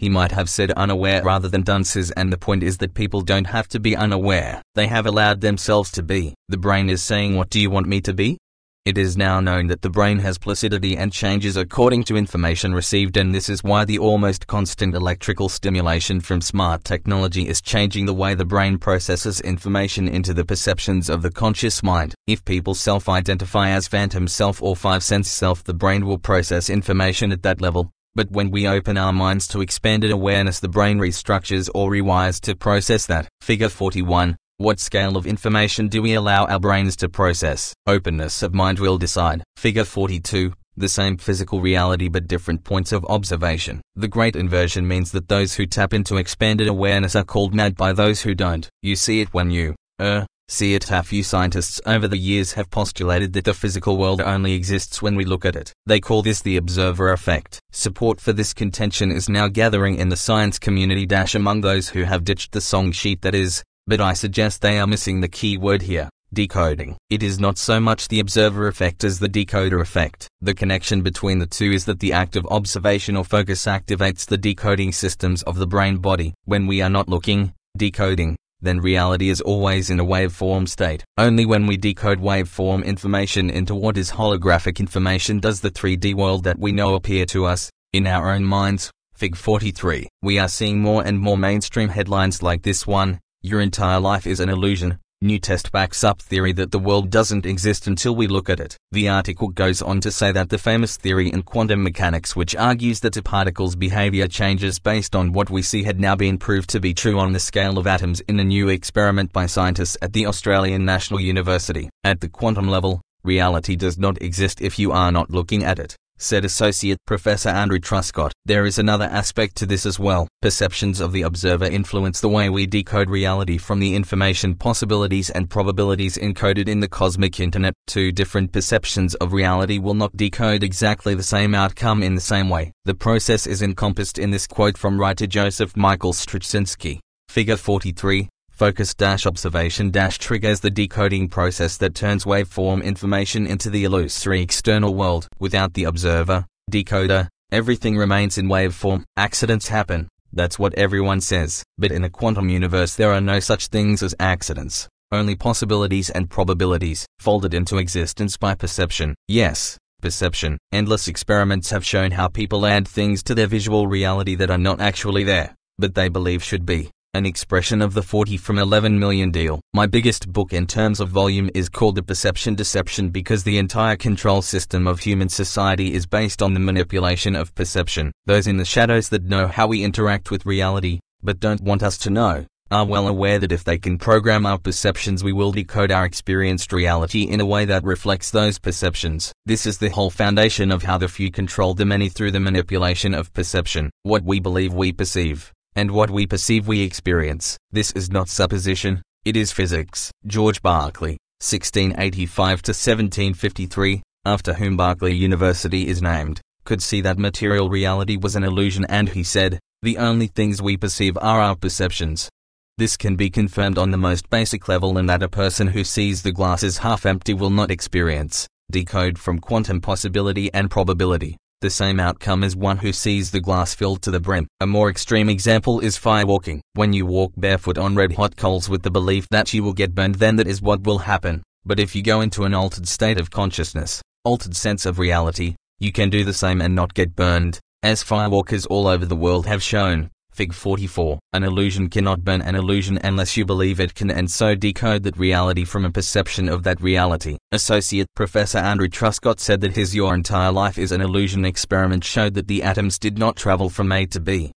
He might have said unaware rather than dunces and the point is that people don't have to be unaware. They have allowed themselves to be. The brain is saying what do you want me to be? It is now known that the brain has plasticity and changes according to information received and this is why the almost constant electrical stimulation from smart technology is changing the way the brain processes information into the perceptions of the conscious mind. If people self-identify as phantom self or five-sense self the brain will process information at that level. But when we open our minds to expanded awareness the brain restructures or rewires to process that. Figure 41. What scale of information do we allow our brains to process? Openness of mind will decide. Figure 42. The same physical reality but different points of observation. The great inversion means that those who tap into expanded awareness are called mad by those who don't. You see it when you, er, See it a few scientists over the years have postulated that the physical world only exists when we look at it. They call this the observer effect. Support for this contention is now gathering in the science community dash among those who have ditched the song sheet that is, but I suggest they are missing the key word here. Decoding. It is not so much the observer effect as the decoder effect. The connection between the two is that the act of observation or focus activates the decoding systems of the brain body. When we are not looking, decoding, then reality is always in a waveform state. Only when we decode waveform information into what is holographic information does the 3D world that we know appear to us, in our own minds. Fig 43. We are seeing more and more mainstream headlines like this one, your entire life is an illusion, New test backs up theory that the world doesn't exist until we look at it. The article goes on to say that the famous theory in quantum mechanics which argues that a particle's behavior changes based on what we see had now been proved to be true on the scale of atoms in a new experiment by scientists at the Australian National University. At the quantum level, reality does not exist if you are not looking at it. Said Associate Professor Andrew Truscott. There is another aspect to this as well. Perceptions of the observer influence the way we decode reality from the information possibilities and probabilities encoded in the cosmic internet. Two different perceptions of reality will not decode exactly the same outcome in the same way. The process is encompassed in this quote from writer Joseph Michael Straczynski. Figure 43, Focus-observation triggers the decoding process that turns waveform information into the illusory external world. Without the observer, decoder, everything remains in waveform. Accidents happen, that's what everyone says. But in a quantum universe there are no such things as accidents, only possibilities and probabilities, folded into existence by perception. Yes, perception. Endless experiments have shown how people add things to their visual reality that are not actually there, but they believe should be an expression of the 40 from 11 million deal. My biggest book in terms of volume is called The Perception Deception because the entire control system of human society is based on the manipulation of perception. Those in the shadows that know how we interact with reality, but don't want us to know, are well aware that if they can program our perceptions we will decode our experienced reality in a way that reflects those perceptions. This is the whole foundation of how the few control the many through the manipulation of perception. What we believe we perceive and what we perceive we experience. This is not supposition, it is physics. George Berkeley, 1685 to 1753, after whom Berkeley University is named, could see that material reality was an illusion and he said, the only things we perceive are our perceptions. This can be confirmed on the most basic level in that a person who sees the glass as half empty will not experience, decode from quantum possibility and probability the same outcome as one who sees the glass filled to the brim. A more extreme example is firewalking. When you walk barefoot on red hot coals with the belief that you will get burned then that is what will happen. But if you go into an altered state of consciousness, altered sense of reality, you can do the same and not get burned, as firewalkers all over the world have shown. Fig 44. An illusion cannot burn an illusion unless you believe it can and so decode that reality from a perception of that reality. Associate Professor Andrew Truscott said that his Your Entire Life is an Illusion experiment showed that the atoms did not travel from A to B.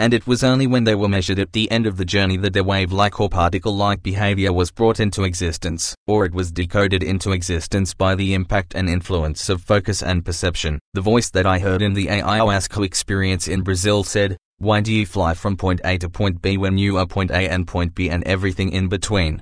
And it was only when they were measured at the end of the journey that their wave-like or particle-like behavior was brought into existence, or it was decoded into existence by the impact and influence of focus and perception. The voice that I heard in the ayahuasca experience in Brazil said, why do you fly from point A to point B when you are point A and point B and everything in between?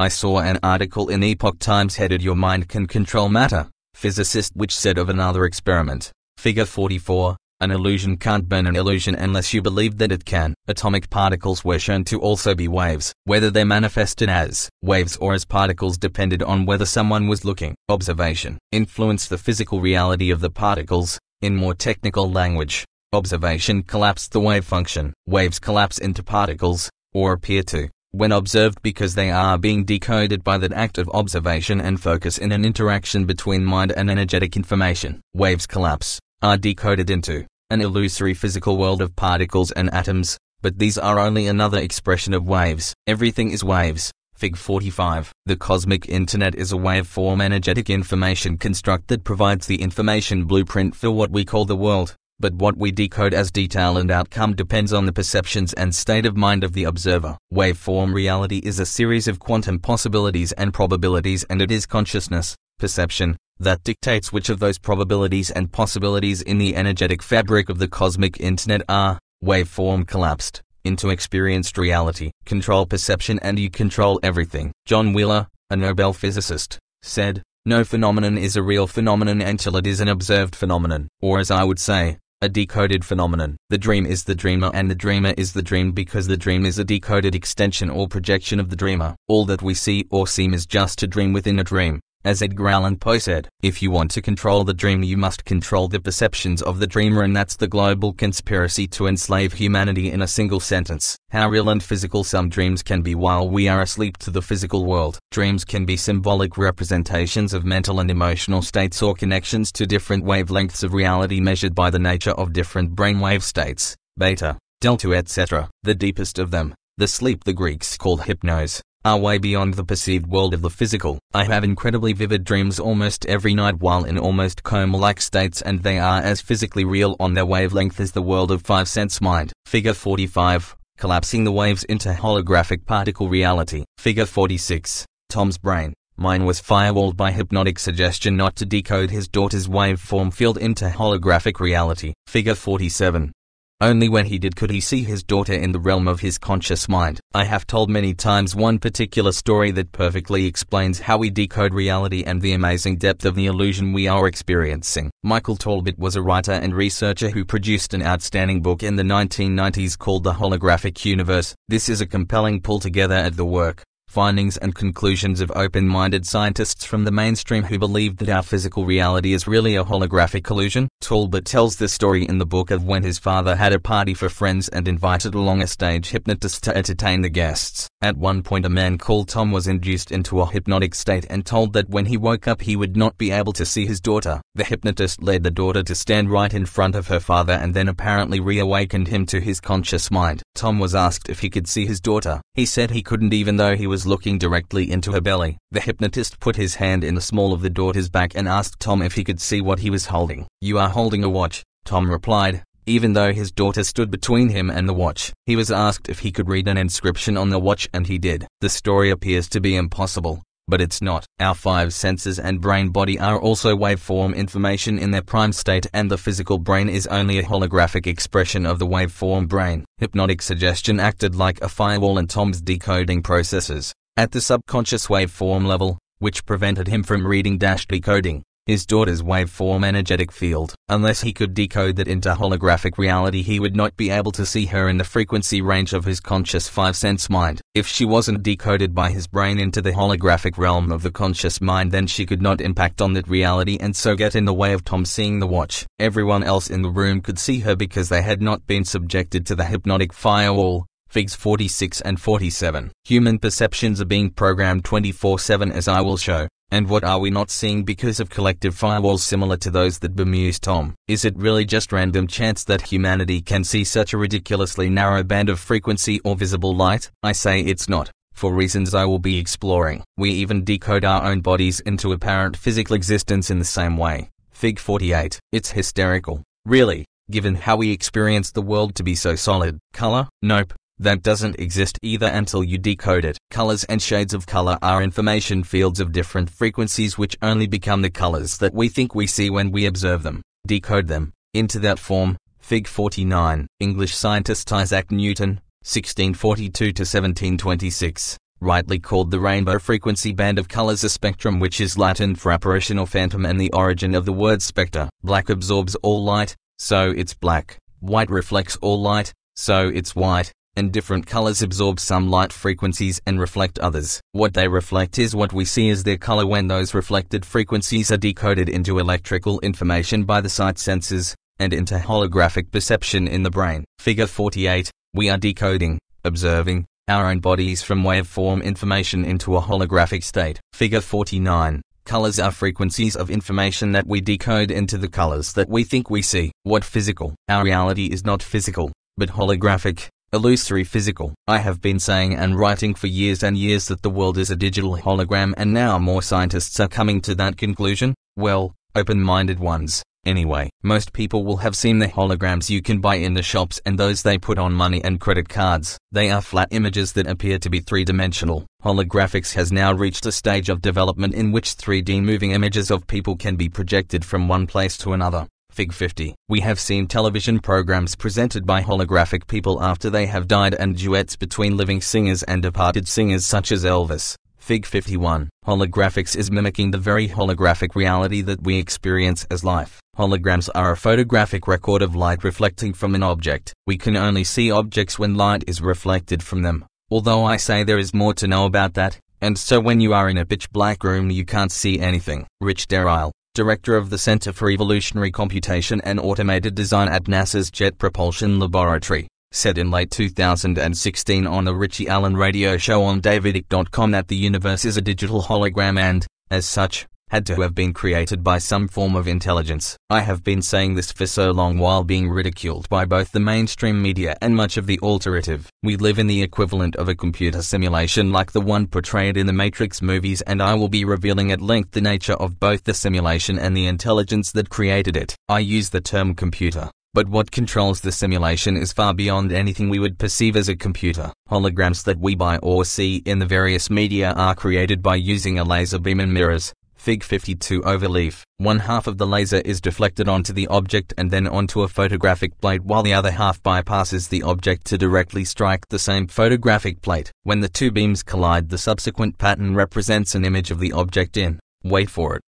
I saw an article in Epoch Times headed Your Mind Can Control Matter, physicist which said of another experiment, figure 44, an illusion can't burn an illusion unless you believe that it can. Atomic particles were shown to also be waves. Whether they manifested as waves or as particles depended on whether someone was looking. Observation influenced the physical reality of the particles. In more technical language, Observation collapsed the wave function. Waves collapse into particles, or appear to, when observed because they are being decoded by that act of observation and focus in an interaction between mind and energetic information. Waves collapse, are decoded into, an illusory physical world of particles and atoms, but these are only another expression of waves. Everything is waves. Fig 45. The cosmic internet is a waveform energetic information construct that provides the information blueprint for what we call the world but what we decode as detail and outcome depends on the perceptions and state of mind of the observer. Waveform reality is a series of quantum possibilities and probabilities and it is consciousness, perception, that dictates which of those probabilities and possibilities in the energetic fabric of the cosmic internet are, waveform collapsed, into experienced reality. Control perception and you control everything. John Wheeler, a Nobel physicist, said, no phenomenon is a real phenomenon until it is an observed phenomenon, or as I would say, a decoded phenomenon. The dream is the dreamer and the dreamer is the dream because the dream is a decoded extension or projection of the dreamer. All that we see or seem is just a dream within a dream. As Edgar Allan Poe said, if you want to control the dream you must control the perceptions of the dreamer and that's the global conspiracy to enslave humanity in a single sentence. How real and physical some dreams can be while we are asleep to the physical world. Dreams can be symbolic representations of mental and emotional states or connections to different wavelengths of reality measured by the nature of different brainwave states, beta, delta etc. The deepest of them, the sleep the Greeks called hypnos, Ah, are way beyond the perceived world of the physical. I have incredibly vivid dreams almost every night while in almost coma-like states and they are as physically real on their wavelength as the world of five-sense mind. Figure 45, collapsing the waves into holographic particle reality. Figure 46, Tom's brain. Mine was firewalled by hypnotic suggestion not to decode his daughter's waveform field into holographic reality. Figure 47. Only when he did could he see his daughter in the realm of his conscious mind. I have told many times one particular story that perfectly explains how we decode reality and the amazing depth of the illusion we are experiencing. Michael Talbot was a writer and researcher who produced an outstanding book in the 1990s called The Holographic Universe. This is a compelling pull together of the work, findings and conclusions of open-minded scientists from the mainstream who believe that our physical reality is really a holographic illusion. Talbot tells the story in the book of when his father had a party for friends and invited along a stage hypnotist to entertain the guests. At one point a man called Tom was induced into a hypnotic state and told that when he woke up he would not be able to see his daughter. The hypnotist led the daughter to stand right in front of her father and then apparently reawakened him to his conscious mind. Tom was asked if he could see his daughter. He said he couldn't even though he was looking directly into her belly. The hypnotist put his hand in the small of the daughter's back and asked Tom if he could see what he was holding. You are holding a watch, Tom replied, even though his daughter stood between him and the watch. He was asked if he could read an inscription on the watch and he did. The story appears to be impossible, but it's not. Our five senses and brain body are also waveform information in their prime state and the physical brain is only a holographic expression of the waveform brain. Hypnotic suggestion acted like a firewall in Tom's decoding processes at the subconscious waveform level, which prevented him from reading dash decoding his daughter's waveform energetic field. Unless he could decode that into holographic reality he would not be able to see her in the frequency range of his conscious five-sense mind. If she wasn't decoded by his brain into the holographic realm of the conscious mind then she could not impact on that reality and so get in the way of Tom seeing the watch. Everyone else in the room could see her because they had not been subjected to the hypnotic firewall. Figs 46 and 47. Human perceptions are being programmed 24-7 as I will show. And what are we not seeing because of collective firewalls similar to those that bemuse Tom? Is it really just random chance that humanity can see such a ridiculously narrow band of frequency or visible light? I say it's not, for reasons I will be exploring. We even decode our own bodies into apparent physical existence in the same way. Fig 48. It's hysterical. Really, given how we experience the world to be so solid. Color? Nope that doesn't exist either until you decode it. Colors and shades of color are information fields of different frequencies which only become the colors that we think we see when we observe them. Decode them into that form. Fig 49. English scientist Isaac Newton, 1642 to 1726 rightly called the rainbow frequency band of colors a spectrum which is Latin for apparition or phantom and the origin of the word spectre. Black absorbs all light, so it's black. White reflects all light, so it's white and different colors absorb some light frequencies and reflect others. What they reflect is what we see as their color when those reflected frequencies are decoded into electrical information by the sight senses and into holographic perception in the brain. Figure 48, we are decoding, observing, our own bodies from waveform information into a holographic state. Figure 49, colors are frequencies of information that we decode into the colors that we think we see. What physical? Our reality is not physical, but holographic illusory physical. I have been saying and writing for years and years that the world is a digital hologram and now more scientists are coming to that conclusion. Well, open-minded ones. Anyway, most people will have seen the holograms you can buy in the shops and those they put on money and credit cards. They are flat images that appear to be three-dimensional. Holographics has now reached a stage of development in which 3D moving images of people can be projected from one place to another. Fig 50. We have seen television programs presented by holographic people after they have died and duets between living singers and departed singers such as Elvis. Fig 51. Holographics is mimicking the very holographic reality that we experience as life. Holograms are a photographic record of light reflecting from an object. We can only see objects when light is reflected from them. Although I say there is more to know about that, and so when you are in a pitch black room you can't see anything. Rich Terrile director of the Center for Evolutionary Computation and Automated Design at NASA's Jet Propulsion Laboratory, said in late 2016 on a Richie Allen radio show on Davidicke.com that the universe is a digital hologram and, as such, had to have been created by some form of intelligence. I have been saying this for so long while being ridiculed by both the mainstream media and much of the alternative. We live in the equivalent of a computer simulation like the one portrayed in the Matrix movies and I will be revealing at length the nature of both the simulation and the intelligence that created it. I use the term computer But what controls the simulation is far beyond anything we would perceive as a computer. Holograms that we buy or see in the various media are created by using a laser beam and mirrors, Fig 52 overleaf. One half of the laser is deflected onto the object and then onto a photographic plate while the other half bypasses the object to directly strike the same photographic plate. When the two beams collide the subsequent pattern represents an image of the object in, wait for it,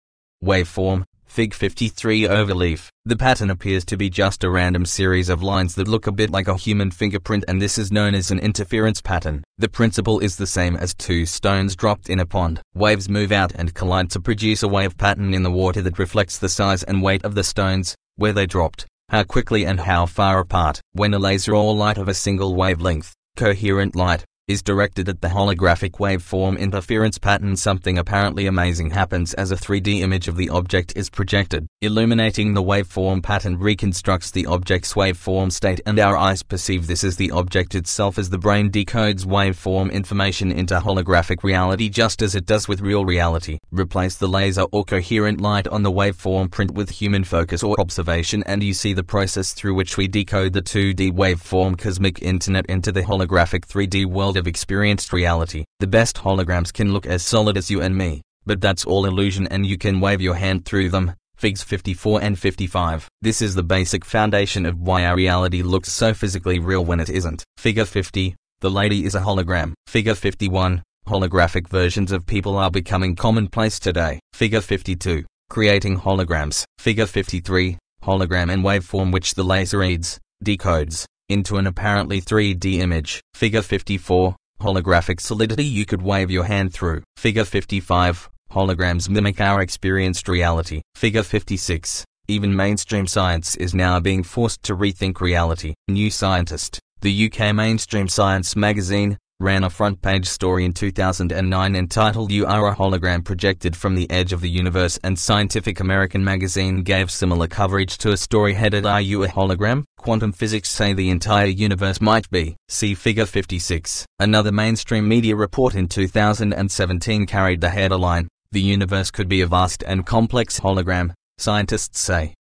waveform, Fig 53 overleaf. The pattern appears to be just a random series of lines that look a bit like a human fingerprint and this is known as an interference pattern. The principle is the same as two stones dropped in a pond. Waves move out and collide to produce a wave pattern in the water that reflects the size and weight of the stones, where they dropped, how quickly and how far apart. When a laser or light of a single wavelength, coherent light, is directed at the holographic waveform interference pattern something apparently amazing happens as a 3D image of the object is projected. Illuminating the waveform pattern reconstructs the object's waveform state and our eyes perceive this as the object itself as the brain decodes waveform information into holographic reality just as it does with real reality. Replace the laser or coherent light on the waveform print with human focus or observation and you see the process through which we decode the 2D waveform cosmic internet into the holographic 3D world of experienced reality. The best holograms can look as solid as you and me, but that's all illusion and you can wave your hand through them. Figs 54 and 55. This is the basic foundation of why our reality looks so physically real when it isn't. Figure 50. The lady is a hologram. Figure 51. Holographic versions of people are becoming commonplace today. Figure 52. Creating holograms. Figure 53. Hologram and waveform which the laser reads, decodes, into an apparently 3D image. Figure 54, holographic solidity you could wave your hand through. Figure 55, holograms mimic our experienced reality. Figure 56, even mainstream science is now being forced to rethink reality. New Scientist, the UK mainstream science magazine, ran a front page story in 2009 entitled You Are a Hologram Projected from the Edge of the Universe and Scientific American magazine gave similar coverage to a story headed Are You a Hologram? Quantum physics say the entire universe might be. See figure 56. Another mainstream media report in 2017 carried the headline, The universe could be a vast and complex hologram, scientists say.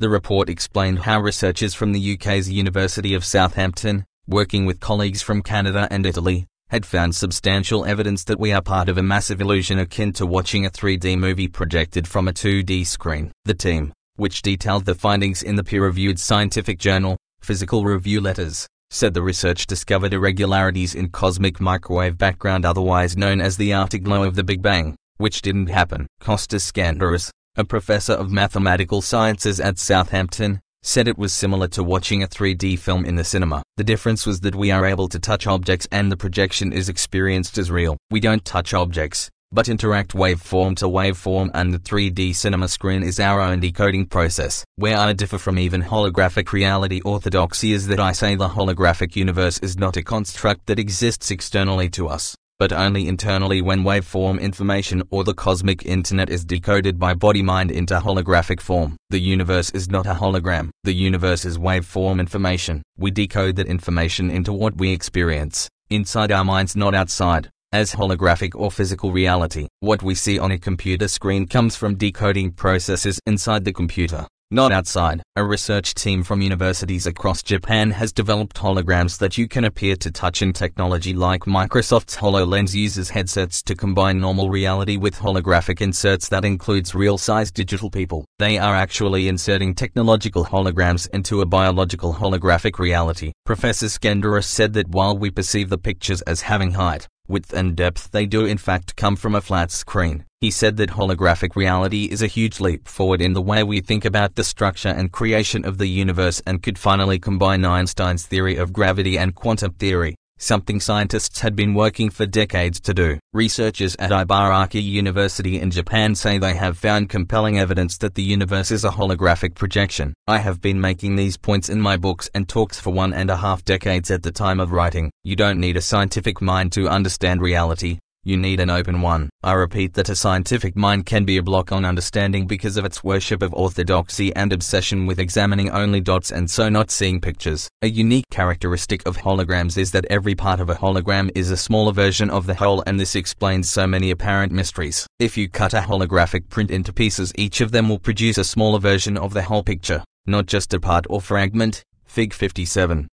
The report explained how researchers from the UK's University of Southampton, working with colleagues from Canada and Italy, had found substantial evidence that we are part of a massive illusion akin to watching a 3D movie projected from a 2D screen. The team, which detailed the findings in the peer-reviewed scientific journal, Physical Review Letters, said the research discovered irregularities in cosmic microwave background otherwise known as the afterglow of the Big Bang, which didn't happen. Kostas Skenderis, a professor of mathematical sciences at Southampton, said it was similar to watching a 3D film in the cinema. The difference was that we are able to touch objects and the projection is experienced as real. We don't touch objects, but interact waveform to waveform and the 3D cinema screen is our own decoding process. Where I differ from even holographic reality orthodoxy is that I say the holographic universe is not a construct that exists externally to us but only internally when waveform information or the cosmic internet is decoded by body-mind into holographic form. The universe is not a hologram. The universe is waveform information. We decode that information into what we experience, inside our minds not outside, as holographic or physical reality. What we see on a computer screen comes from decoding processes inside the computer not outside. A research team from universities across Japan has developed holograms that you can appear to touch in technology like Microsoft's HoloLens uses headsets to combine normal reality with holographic inserts that includes real-sized digital people. They are actually inserting technological holograms into a biological holographic reality. Professor Skenderis said that while we perceive the pictures as having height, width and depth they do in fact come from a flat screen. He said that holographic reality is a huge leap forward in the way we think about the structure and creation of the universe and could finally combine Einstein's theory of gravity and quantum theory something scientists had been working for decades to do. Researchers at Ibaraki University in Japan say they have found compelling evidence that the universe is a holographic projection. I have been making these points in my books and talks for one and a half decades at the time of writing. You don't need a scientific mind to understand reality, you need an open one. I repeat that a scientific mind can be a block on understanding because of its worship of orthodoxy and obsession with examining only dots and so not seeing pictures. A unique characteristic of holograms is that every part of a hologram is a smaller version of the whole and this explains so many apparent mysteries. If you cut a holographic print into pieces each of them will produce a smaller version of the whole picture. not just a part or fragment. Fig 57.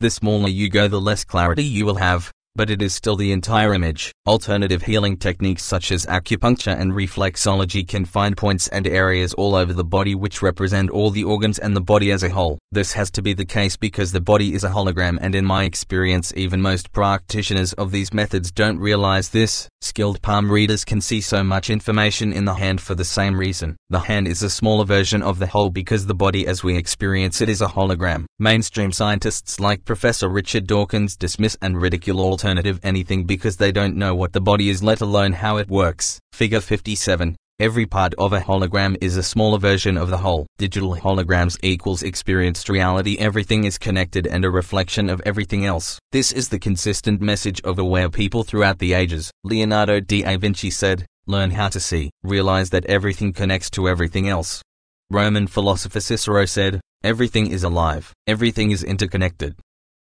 The smaller you go the less clarity you will have, but it is still the entire image. Alternative healing techniques such as acupuncture and reflexology can find points and areas all over the body which represent all the organs and the body as a whole. This has to be the case because the body is a hologram and in my experience even most practitioners of these methods don't realize this. Skilled palm readers can see so much information in the hand for the same reason. The hand is a smaller version of the whole because the body as we experience it is a hologram. Mainstream scientists like Professor Richard Dawkins dismiss and ridicule alternative anything because they don't know what the body is let alone how it works. Figure 57. Every part of a hologram is a smaller version of the whole. Digital holograms equals experienced reality. Everything is connected and a reflection of everything else. This is the consistent message of aware people throughout the ages. Leonardo da Vinci said, learn how to see, realize that everything connects to everything else. Roman philosopher Cicero said, everything is alive, everything is interconnected.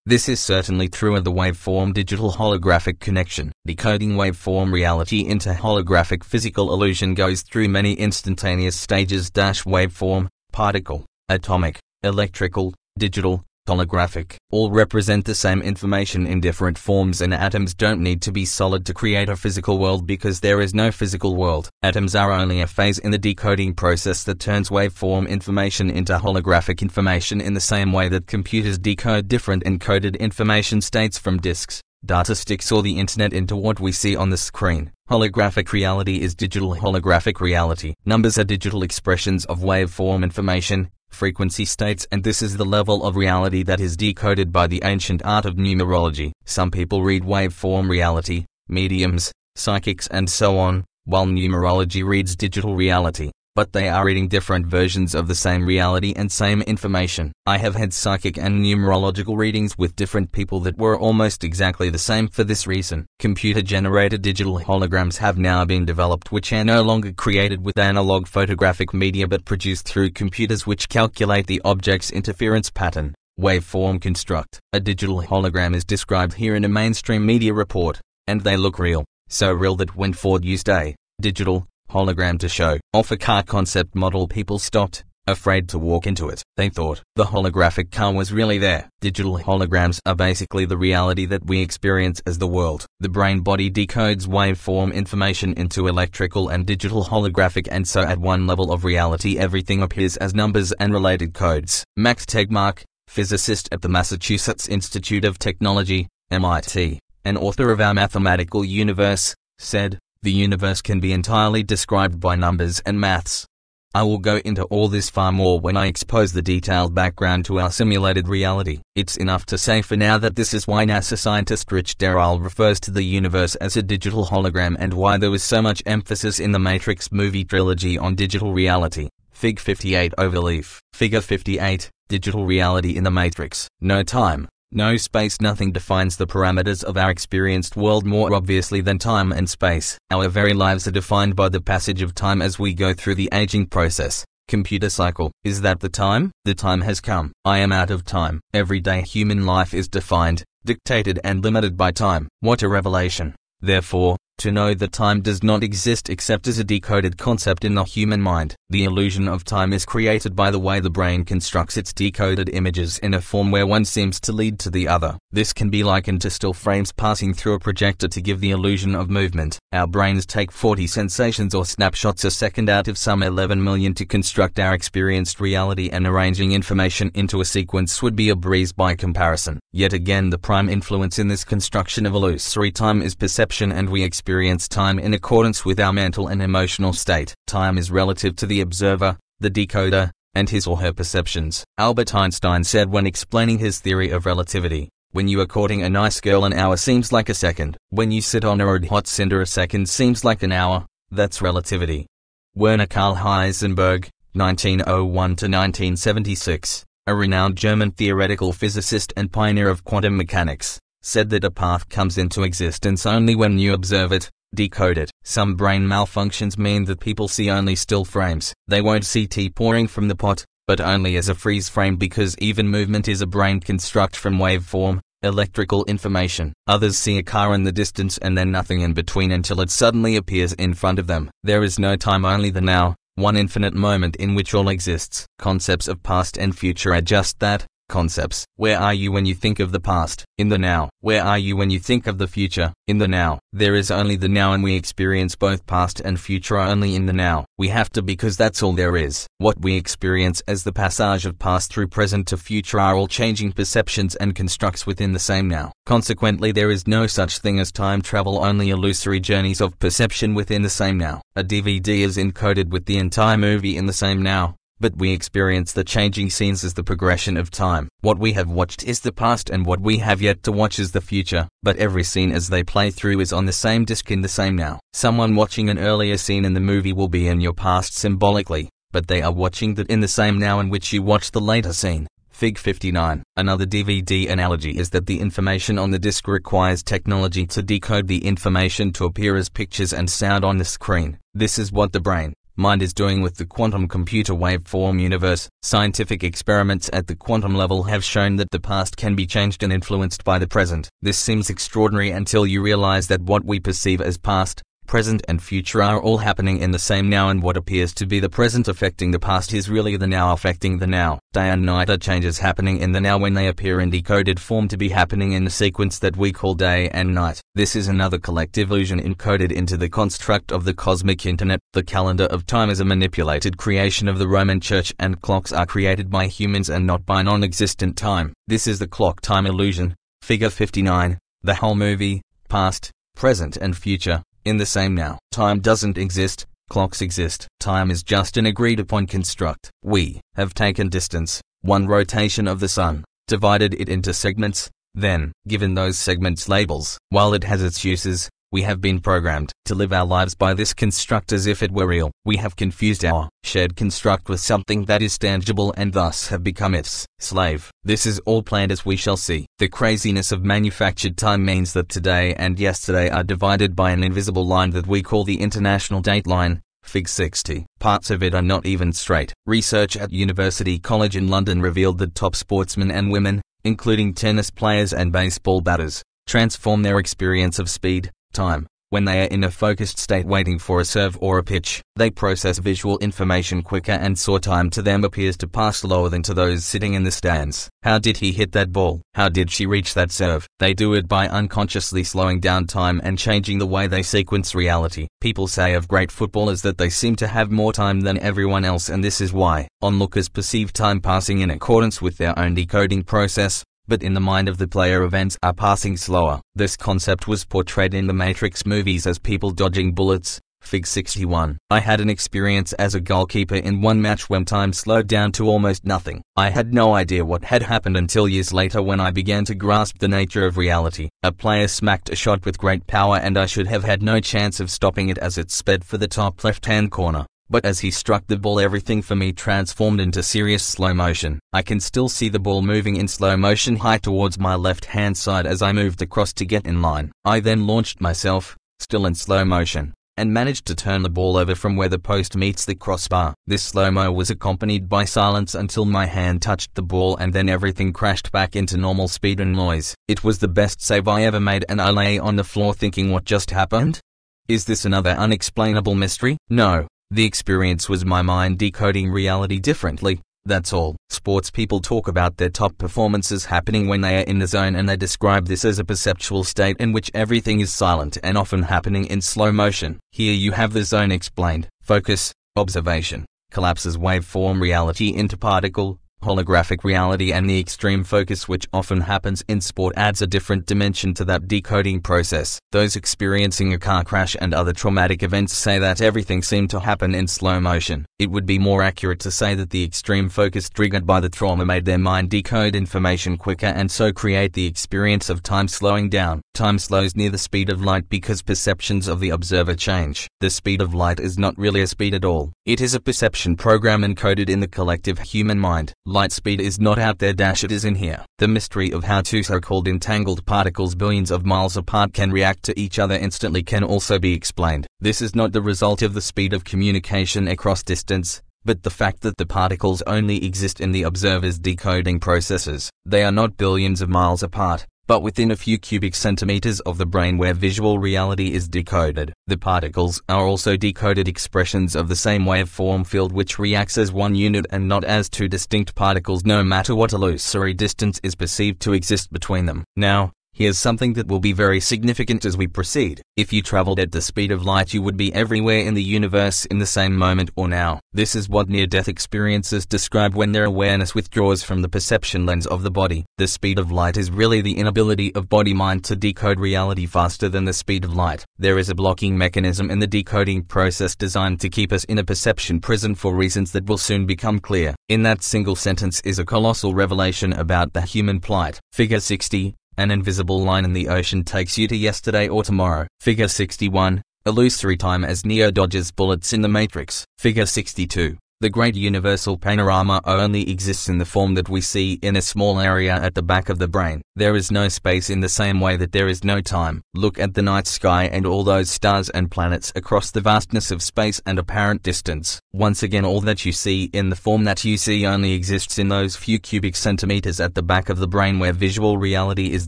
This is certainly true of the waveform digital holographic connection. Decoding waveform reality into holographic physical illusion goes through many instantaneous stages waveform, particle, atomic, electrical, digital, holographic, all represent the same information in different forms and atoms don't need to be solid to create a physical world because there is no physical world. Atoms are only a phase in the decoding process that turns waveform information into holographic information in the same way that computers decode different encoded information states from disks, data sticks or the internet into what we see on the screen. Holographic reality is digital holographic reality. Numbers are digital expressions of waveform information, frequency states and this is the level of reality that is decoded by the ancient art of numerology. Some people read waveform reality, mediums, psychics and so on, while numerology reads digital reality but they are reading different versions of the same reality and same information. I have had psychic and numerological readings with different people that were almost exactly the same for this reason. Computer-generated digital holograms have now been developed which are no longer created with analog photographic media but produced through computers which calculate the object's interference pattern. Waveform construct. A digital hologram is described here in a mainstream media report, and they look real. So real that when Ford used a digital hologram to show off a car concept model people stopped, afraid to walk into it. They thought the holographic car was really there. Digital holograms are basically the reality that we experience as the world. The brain body decodes waveform information into electrical and digital holographic and so at one level of reality everything appears as numbers and related codes. Max Tegmark, physicist at the Massachusetts Institute of Technology, MIT, and author of Our Mathematical Universe, said, the universe can be entirely described by numbers and maths. I will go into all this far more when I expose the detailed background to our simulated reality. It's enough to say for now that this is why NASA scientist Rich Terrile refers to the universe as a digital hologram and why there was so much emphasis in the Matrix movie trilogy on digital reality. Fig 58 Overleaf. Figure 58, Digital Reality in the Matrix. No time, no space nothing defines the parameters of our experienced world more obviously than time and space. Our very lives are defined by the passage of time as we go through the aging process. Computer cycle. Is that the time? The time has come. I am out of time. Everyday human life is defined, dictated and limited by time. What a revelation. Therefore, to know that time does not exist except as a decoded concept in the human mind. The illusion of time is created by the way the brain constructs its decoded images in a form where one seems to lead to the other. This can be likened to still frames passing through a projector to give the illusion of movement. Our brains take 40 sensations or snapshots a second out of some 11 million to construct our experienced reality and arranging information into a sequence would be a breeze by comparison. Yet again the prime influence in this construction of illusory time is perception and we experience experience time in accordance with our mental and emotional state. Time is relative to the observer, the decoder, and his or her perceptions. Albert Einstein said when explaining his theory of relativity, when you are courting a nice girl an hour seems like a second. When you sit on a red hot cinder a second seems like an hour. That's relativity. Werner Karl Heisenberg, 1901 to 1976, a renowned German theoretical physicist and pioneer of quantum mechanics, said that a path comes into existence only when you observe it, decode it. Some brain malfunctions mean that people see only still frames. They won't see tea pouring from the pot, but only as a freeze frame because even movement is a brain construct from waveform, electrical information. Others see a car in the distance and then nothing in between until it suddenly appears in front of them. There is no time only the now, one infinite moment in which all exists. Concepts of past and future are just that, concepts. Where are you when you think of the past? In the now. Where are you when you think of the future? In the now. There is only the now and we experience both past and future only in the now. We have to because that's all there is. What we experience as the passage of past through present to future are all changing perceptions and constructs within the same now. Consequently there is no such thing as time travel only illusory journeys of perception within the same now. A DVD is encoded with the entire movie in the same now but we experience the changing scenes as the progression of time. What we have watched is the past and what we have yet to watch is the future, but every scene as they play through is on the same disc in the same now. Someone watching an earlier scene in the movie will be in your past symbolically, but they are watching that in the same now in which you watch the later scene. Fig 59. Another DVD analogy is that the information on the disc requires technology to decode the information to appear as pictures and sound on the screen. This is what the brain, mind is doing with the quantum computer waveform universe. Scientific experiments at the quantum level have shown that the past can be changed and influenced by the present. This seems extraordinary until you realize that what we perceive as past, present and future are all happening in the same now and what appears to be the present affecting the past is really the now affecting the now. Day and night are changes happening in the now when they appear in decoded form to be happening in the sequence that we call day and night. This is another collective illusion encoded into the construct of the cosmic internet. The calendar of time is a manipulated creation of the Roman Church and clocks are created by humans and not by non-existent time. This is the clock time illusion. Figure 59. The whole movie, past, present and future, in the same now. Time doesn't exist, clocks exist. Time is just an agreed upon construct. We have taken distance, one rotation of the sun, divided it into segments, then, given those segments labels, while it has its uses, we have been programmed to live our lives by this construct as if it were real. We have confused our shared construct with something that is tangible and thus have become its slave. This is all planned as we shall see. The craziness of manufactured time means that today and yesterday are divided by an invisible line that we call the international date line. Fig 60. Parts of it are not even straight. Research at University College in London revealed that top sportsmen and women, including tennis players and baseball batters, transform their experience of speed, time. When they are in a focused state waiting for a serve or a pitch, they process visual information quicker and saw time to them appears to pass slower than to those sitting in the stands. How did he hit that ball? How did she reach that serve? They do it by unconsciously slowing down time and changing the way they sequence reality. People say of great footballers that they seem to have more time than everyone else and this is why. Onlookers perceive time passing in accordance with their own decoding process, but in the mind of the player events are passing slower. This concept was portrayed in the Matrix movies as people dodging bullets. Fig 61. I had an experience as a goalkeeper in one match when time slowed down to almost nothing. I had no idea what had happened until years later when I began to grasp the nature of reality. A player smacked a shot with great power and I should have had no chance of stopping it as it sped for the top left-hand corner but as he struck the ball everything for me transformed into serious slow motion. I can still see the ball moving in slow motion high towards my left hand side as I moved across to get in line. I then launched myself, still in slow motion, and managed to turn the ball over from where the post meets the crossbar. This slow-mo was accompanied by silence until my hand touched the ball and then everything crashed back into normal speed and noise. It was the best save I ever made and I lay on the floor thinking what just happened? Is this another unexplainable mystery? No, the experience was my mind decoding reality differently, that's all. Sports people talk about their top performances happening when they are in the zone and they describe this as a perceptual state in which everything is silent and often happening in slow motion. Here you have the zone explained. Focus, observation, collapses waveform reality into particle, holographic reality and the extreme focus which often happens in sport adds a different dimension to that decoding process. Those experiencing a car crash and other traumatic events say that everything seemed to happen in slow motion. It would be more accurate to say that the extreme focus triggered by the trauma made their mind decode information quicker and so create the experience of time slowing down. Time slows near the speed of light because perceptions of the observer change. The speed of light is not really a speed at all. It is a perception program encoded in the collective human mind. Light speed is not out there dash it is in here. The mystery of how two so-called entangled particles billions of miles apart can react to each other instantly can also be explained. This is not the result of the speed of communication across distance, but the fact that the particles only exist in the observer's decoding processes. They are not billions of miles apart, but within a few cubic centimeters of the brain where visual reality is decoded. The particles are also decoded expressions of the same waveform field which reacts as one unit and not as two distinct particles no matter what illusory distance is perceived to exist between them. Now, Here's something that will be very significant as we proceed. If you traveled at the speed of light you would be everywhere in the universe in the same moment or now. This is what near-death experiences describe when their awareness withdraws from the perception lens of the body. The speed of light is really the inability of body-mind to decode reality faster than the speed of light. There is a blocking mechanism in the decoding process designed to keep us in a perception prison for reasons that will soon become clear. In that single sentence is a colossal revelation about the human plight. Figure 60, an invisible line in the ocean takes you to yesterday or tomorrow. Figure 61. Illusory time as Neo dodges bullets in the Matrix. Figure 62. The great universal panorama only exists in the form that we see in a small area at the back of the brain. There is no space in the same way that there is no time. Look at the night sky and all those stars and planets across the vastness of space and apparent distance. Once again all that you see in the form that you see only exists in those few cubic centimeters at the back of the brain where visual reality is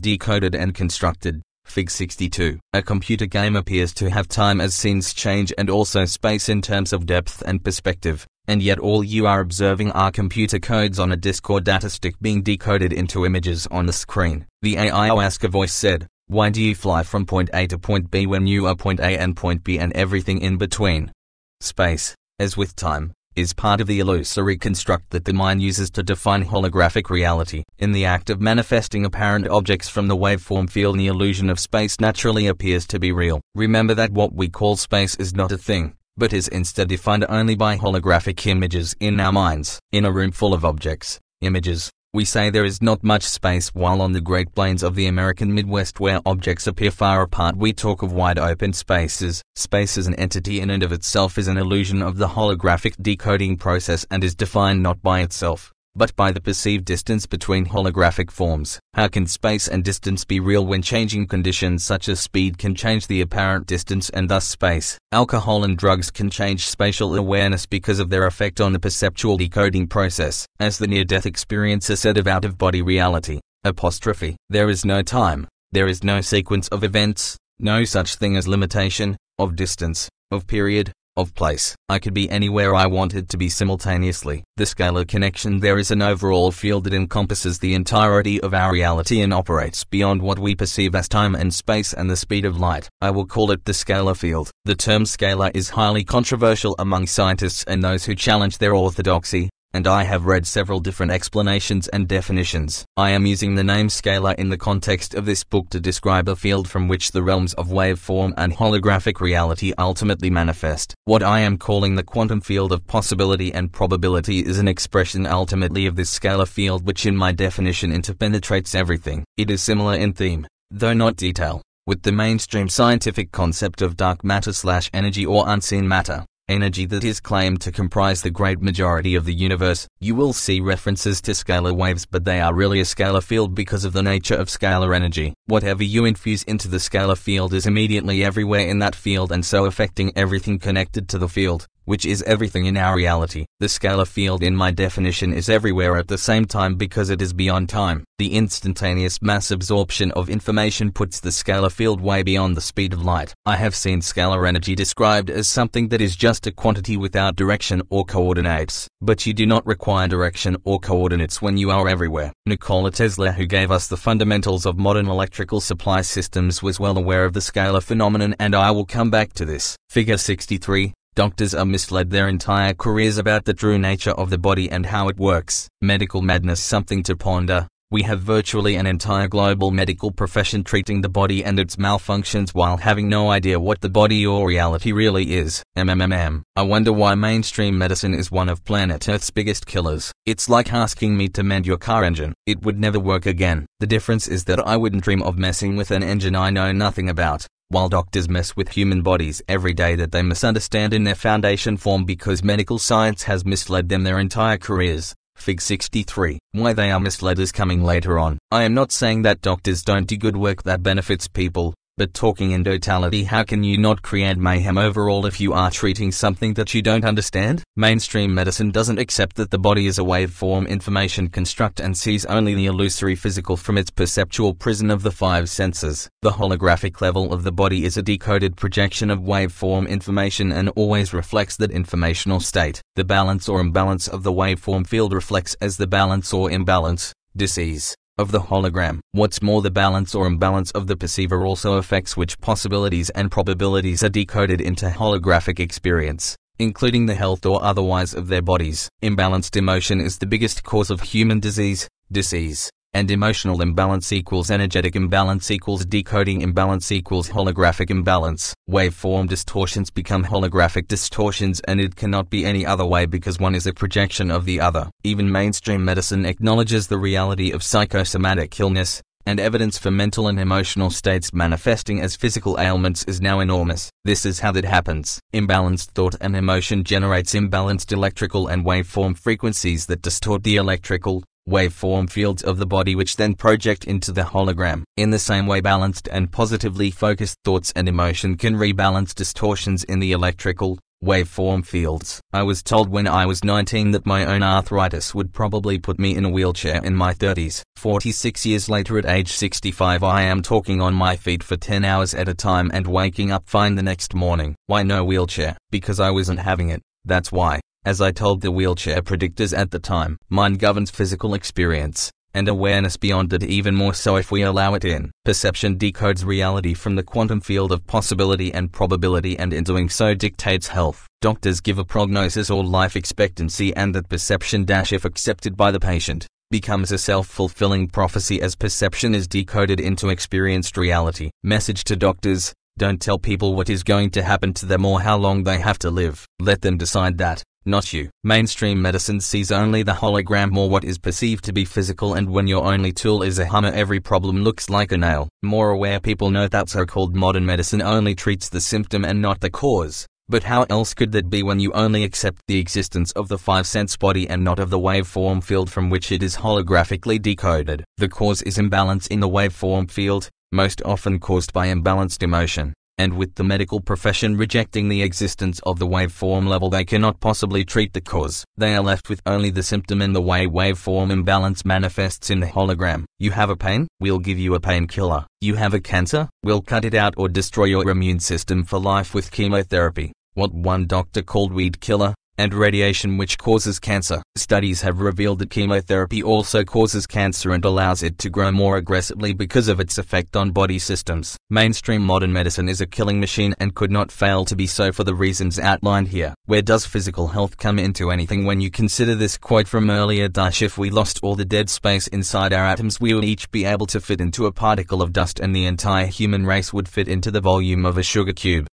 decoded and constructed. Fig 62. A computer game appears to have time as scenes change and also space in terms of depth and perspective and yet all you are observing are computer codes on a disk or data stick being decoded into images on the screen. The Oscar voice said, Why do you fly from point A to point B when you are point A and point B and everything in between? Space, as with time, is part of the illusory construct that the mind uses to define holographic reality. In the act of manifesting apparent objects from the waveform field the illusion of space naturally appears to be real. Remember that what we call space is not a thing but is instead defined only by holographic images in our minds. In a room full of objects, images, we say there is not much space while on the Great Plains of the American Midwest where objects appear far apart we talk of wide open spaces. Space as an entity in and of itself is an illusion of the holographic decoding process and is defined not by itself, but by the perceived distance between holographic forms. How can space and distance be real when changing conditions such as speed can change the apparent distance and thus space? Alcohol and drugs can change spatial awareness because of their effect on the perceptual decoding process, as the near-death experiencer said of out-of-body reality. Apostrophe. There is no time. There is no sequence of events, no such thing as limitation, of distance, of period, of place. I could be anywhere I wanted to be simultaneously. The scalar connection there is an overall field that encompasses the entirety of our reality and operates beyond what we perceive as time and space and the speed of light. I will call it the scalar field. The term scalar is highly controversial among scientists and those who challenge their orthodoxy, and I have read several different explanations and definitions. I am using the name scalar in the context of this book to describe a field from which the realms of waveform and holographic reality ultimately manifest. What I am calling the quantum field of possibility and probability is an expression ultimately of this scalar field which in my definition interpenetrates everything. It is similar in theme, though not detail, with the mainstream scientific concept of dark matter slash energy or unseen matter energy that is claimed to comprise the great majority of the universe, you will see references to scalar waves but they are really a scalar field because of the nature of scalar energy. Whatever you infuse into the scalar field is immediately everywhere in that field and so affecting everything connected to the field which is everything in our reality. The scalar field in my definition is everywhere at the same time because it is beyond time. The instantaneous mass absorption of information puts the scalar field way beyond the speed of light. I have seen scalar energy described as something that is just a quantity without direction or coordinates. But you do not require direction or coordinates when you are everywhere. Nikola Tesla who gave us the fundamentals of modern electrical supply systems was well aware of the scalar phenomenon and I will come back to this. Figure 63, Doctors are misled their entire careers about the true nature of the body and how it works. Medical madness something to ponder. We have virtually an entire global medical profession treating the body and its malfunctions while having no idea what the body or reality really is. MMMM. I wonder why mainstream medicine is one of planet Earth's biggest killers. It's like asking me to mend your car engine. It would never work again. The difference is that I wouldn't dream of messing with an engine I know nothing about while doctors mess with human bodies every day that they misunderstand in their foundation form because medical science has misled them their entire careers. Fig 63. Why they are misled is coming later on. I am not saying that doctors don't do good work that benefits people, But talking in totality how can you not create mayhem overall if you are treating something that you don't understand? Mainstream medicine doesn't accept that the body is a waveform information construct and sees only the illusory physical from its perceptual prison of the five senses. The holographic level of the body is a decoded projection of waveform information and always reflects that informational state. The balance or imbalance of the waveform field reflects as the balance or imbalance, disease of the hologram. What's more the balance or imbalance of the perceiver also affects which possibilities and probabilities are decoded into holographic experience, including the health or otherwise of their bodies. Imbalanced emotion is the biggest cause of human disease, disease and emotional imbalance equals energetic imbalance equals decoding imbalance equals holographic imbalance. Waveform distortions become holographic distortions and it cannot be any other way because one is a projection of the other. Even mainstream medicine acknowledges the reality of psychosomatic illness, and evidence for mental and emotional states manifesting as physical ailments is now enormous. This is how that happens. Imbalanced thought and emotion generates imbalanced electrical and waveform frequencies that distort the electrical, waveform fields of the body which then project into the hologram. In the same way balanced and positively focused thoughts and emotion can rebalance distortions in the electrical, waveform fields. I was told when I was 19 that my own arthritis would probably put me in a wheelchair in my 30s. 46 years later at age 65 I am talking on my feet for 10 hours at a time and waking up fine the next morning. Why no wheelchair? Because I wasn't having it. That's why. As I told the wheelchair predictors at the time, mind governs physical experience, and awareness beyond it even more so if we allow it in. Perception decodes reality from the quantum field of possibility and probability and in doing so dictates health. Doctors give a prognosis or life expectancy and that perception dash if accepted by the patient becomes a self-fulfilling prophecy as perception is decoded into experienced reality. Message to doctors, don't tell people what is going to happen to them or how long they have to live. Let them decide that not you. Mainstream medicine sees only the hologram or what is perceived to be physical and when your only tool is a hammer every problem looks like a nail. More aware people know that so-called modern medicine only treats the symptom and not the cause. But how else could that be when you only accept the existence of the five-sense body and not of the waveform field from which it is holographically decoded? The cause is imbalance in the waveform field, most often caused by imbalanced emotion and with the medical profession rejecting the existence of the waveform level they cannot possibly treat the cause. They are left with only the symptom and the way waveform imbalance manifests in the hologram. You have a pain? We'll give you a painkiller. You have a cancer? We'll cut it out or destroy your immune system for life with chemotherapy. What one doctor called weed killer, and radiation which causes cancer. Studies have revealed that chemotherapy also causes cancer and allows it to grow more aggressively because of its effect on body systems. Mainstream modern medicine is a killing machine and could not fail to be so for the reasons outlined here. Where does physical health come into anything when you consider this quote from earlier Dash if we lost all the dead space inside our atoms we would each be able to fit into a particle of dust and the entire human race would fit into the volume of a sugar cube.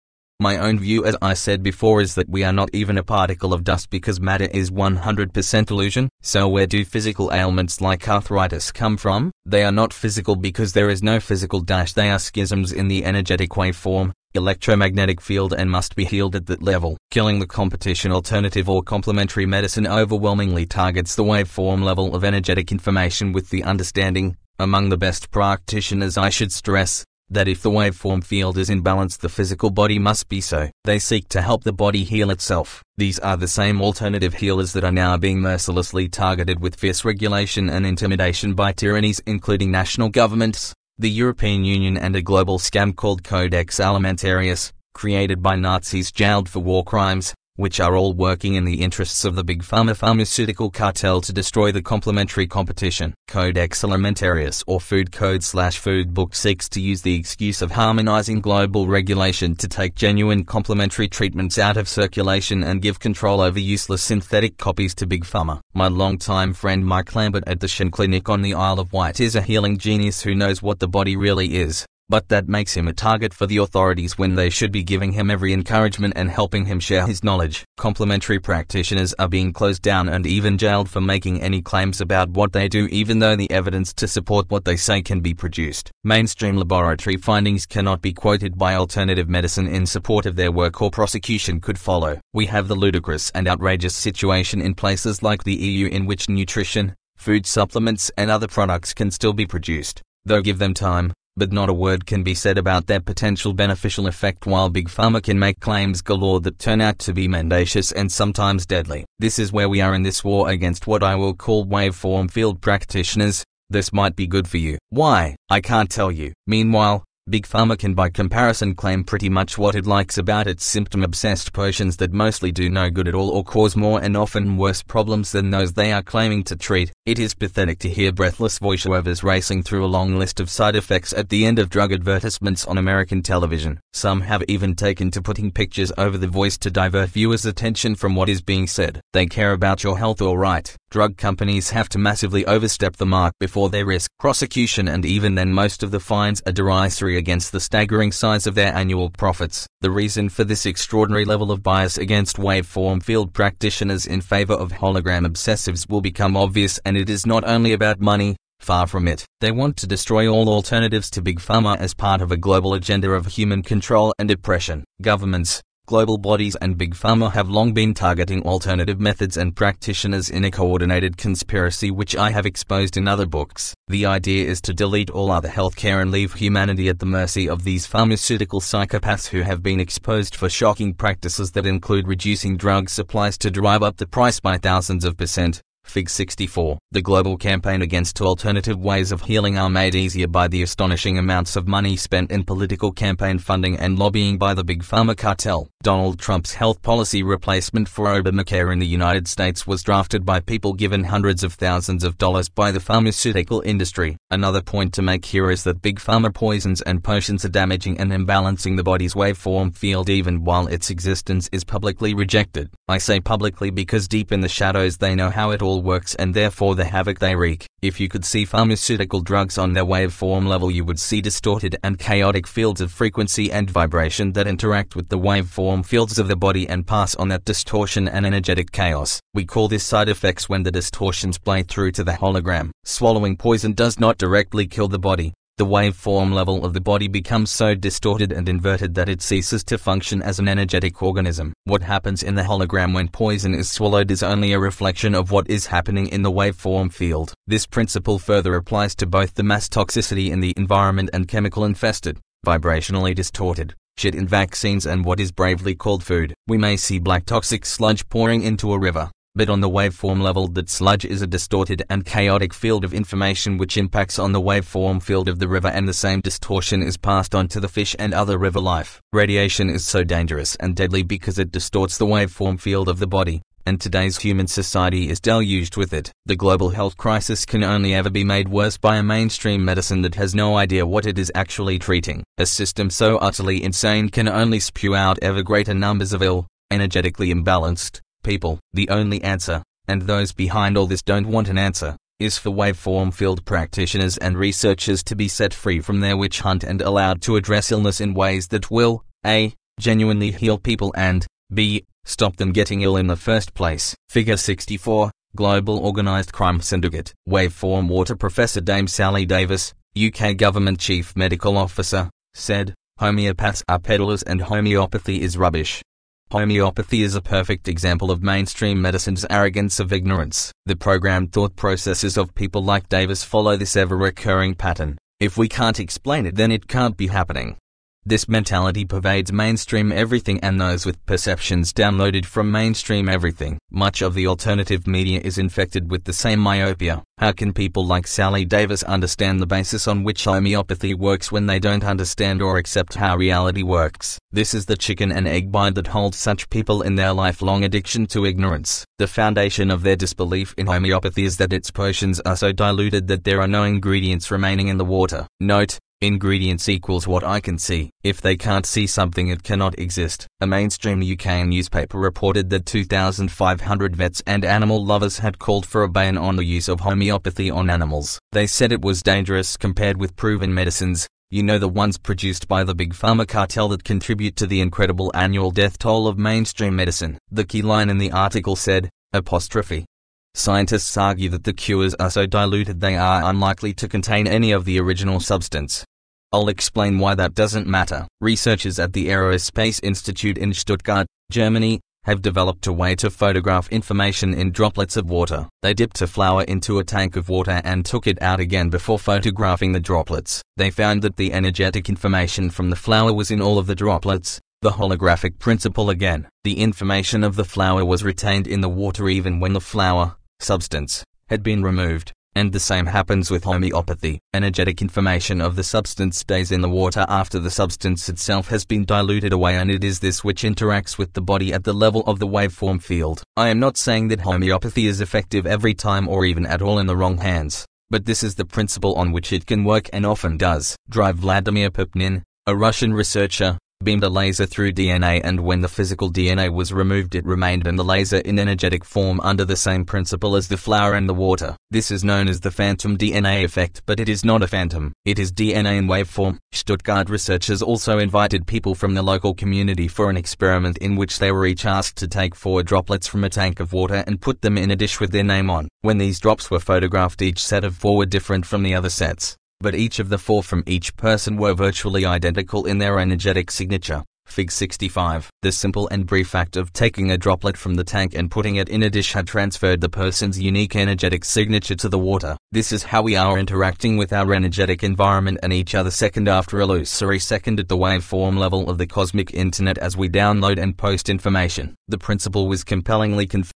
My own view as I said before is that we are not even a particle of dust because matter is 100% illusion, so where do physical ailments like arthritis come from? They are not physical because there is no physical dash they are schisms in the energetic waveform, electromagnetic field and must be healed at that level. Killing the competition alternative or complementary medicine overwhelmingly targets the waveform level of energetic information with the understanding, among the best practitioners I should stress, that if the waveform field is in balance the physical body must be so. They seek to help the body heal itself. These are the same alternative healers that are now being mercilessly targeted with fierce regulation and intimidation by tyrannies including national governments, the European Union and a global scam called Codex Alimentarius, created by Nazis jailed for war crimes, which are all working in the interests of the big pharma pharmaceutical cartel to destroy the complementary competition. Codex Alimentarius or Food Code slash Food Book seeks to use the excuse of harmonizing global regulation to take genuine complementary treatments out of circulation and give control over useless synthetic copies to big pharma. My longtime friend Mike Lambert at the Shen Clinic on the Isle of Wight is a healing genius who knows what the body really is but that makes him a target for the authorities when they should be giving him every encouragement and helping him share his knowledge. Complementary practitioners are being closed down and even jailed for making any claims about what they do even though the evidence to support what they say can be produced. Mainstream laboratory findings cannot be quoted by alternative medicine in support of their work or prosecution could follow. We have the ludicrous and outrageous situation in places like the EU in which nutrition, food supplements and other products can still be produced, though give them time, but not a word can be said about their potential beneficial effect while Big Pharma can make claims galore that turn out to be mendacious and sometimes deadly. This is where we are in this war against what I will call waveform field practitioners. This might be good for you. Why? I can't tell you. Meanwhile, Big Pharma can by comparison claim pretty much what it likes about its symptom-obsessed potions that mostly do no good at all or cause more and often worse problems than those they are claiming to treat. It is pathetic to hear breathless voiceovers racing through a long list of side effects at the end of drug advertisements on American television. Some have even taken to putting pictures over the voice to divert viewers' attention from what is being said. They care about your health alright. Drug companies have to massively overstep the mark before they risk prosecution and even then most of the fines are derisory against the staggering size of their annual profits. The reason for this extraordinary level of bias against waveform field practitioners in favor of hologram obsessives will become obvious and it is not only about money, Far from it. They want to destroy all alternatives to Big Pharma as part of a global agenda of human control and oppression. Governments, global bodies and Big Pharma have long been targeting alternative methods and practitioners in a coordinated conspiracy which I have exposed in other books. The idea is to delete all other healthcare and leave humanity at the mercy of these pharmaceutical psychopaths who have been exposed for shocking practices that include reducing drug supplies to drive up the price by thousands of percent, Fig 64. The global campaign against alternative ways of healing are made easier by the astonishing amounts of money spent in political campaign funding and lobbying by the big pharma cartel. Donald Trump's health policy replacement for Obamacare in the United States was drafted by people given hundreds of thousands of dollars by the pharmaceutical industry. Another point to make here is that big pharma poisons and potions are damaging and imbalancing the body's waveform field even while its existence is publicly rejected. I say publicly because deep in the shadows they know how it all works and therefore the havoc they wreak. If you could see pharmaceutical drugs on their waveform level you would see distorted and chaotic fields of frequency and vibration that interact with the waveform fields of the body and pass on that distortion and energetic chaos. We call this side effects when the distortions play through to the hologram. Swallowing poison does not directly kill the body, the waveform level of the body becomes so distorted and inverted that it ceases to function as an energetic organism. What happens in the hologram when poison is swallowed is only a reflection of what is happening in the waveform field. This principle further applies to both the mass toxicity in the environment and chemical infested, vibrationally distorted, shit in vaccines and what is bravely called food. We may see black toxic sludge pouring into a river, but on the waveform level that sludge is a distorted and chaotic field of information which impacts on the waveform field of the river and the same distortion is passed on to the fish and other river life. Radiation is so dangerous and deadly because it distorts the waveform field of the body, and today's human society is deluged with it. The global health crisis can only ever be made worse by a mainstream medicine that has no idea what it is actually treating. A system so utterly insane can only spew out ever greater numbers of ill, energetically imbalanced, people. The only answer, and those behind all this don't want an answer, is for waveform field practitioners and researchers to be set free from their witch hunt and allowed to address illness in ways that will a. genuinely heal people and b. stop them getting ill in the first place. Figure 64, Global Organized Crime Syndicate. Waveform Water Professor Dame Sally Davies, UK Government Chief Medical Officer, said, Homeopaths are peddlers and homeopathy is rubbish. Homeopathy is a perfect example of mainstream medicine's arrogance of ignorance. The programmed thought processes of people like Davies follow this ever-recurring pattern. If we can't explain it then it can't be happening. This mentality pervades mainstream everything and those with perceptions downloaded from mainstream everything. Much of the alternative media is infected with the same myopia. How can people like Sally Davies understand the basis on which homeopathy works when they don't understand or accept how reality works? This is the chicken and egg bind that holds such people in their lifelong addiction to ignorance. The foundation of their disbelief in homeopathy is that its potions are so diluted that there are no ingredients remaining in the water. Note, Ingredients equals what I can see. If they can't see something it cannot exist. A mainstream UK newspaper reported that 2,500 vets and animal lovers had called for a ban on the use of homeopathy on animals. They said it was dangerous compared with proven medicines, you know the ones produced by the big pharma cartel that contribute to the incredible annual death toll of mainstream medicine. The key line in the article said, apostrophe. Scientists argue that the cures are so diluted they are unlikely to contain any of the original substance. I'll explain why that doesn't matter. Researchers at the Aerospace Institute in Stuttgart, Germany, have developed a way to photograph information in droplets of water. They dipped a flower into a tank of water and took it out again before photographing the droplets. They found that the energetic information from the flower was in all of the droplets, the holographic principle again. The information of the flower was retained in the water even when the flower, substance, had been removed. And the same happens with homeopathy. Energetic information of the substance stays in the water after the substance itself has been diluted away and it is this which interacts with the body at the level of the waveform field. I am not saying that homeopathy is effective every time or even at all in the wrong hands, but this is the principle on which it can work and often does. Drive Vladimir Poponin, a Russian researcher, beamed a laser through DNA and when the physical DNA was removed it remained in the laser in energetic form under the same principle as the flower and the water. This is known as the phantom DNA effect but it is not a phantom, it is DNA in waveform. Stuttgart researchers also invited people from the local community for an experiment in which they were each asked to take four droplets from a tank of water and put them in a dish with their name on. When these drops were photographed each set of four were different from the other sets but each of the four from each person were virtually identical in their energetic signature. Fig 65. The simple and brief act of taking a droplet from the tank and putting it in a dish had transferred the person's unique energetic signature to the water. This is how we are interacting with our energetic environment and each other second after illusory second at the waveform level of the cosmic internet as we download and post information. The principle was compellingly confirmed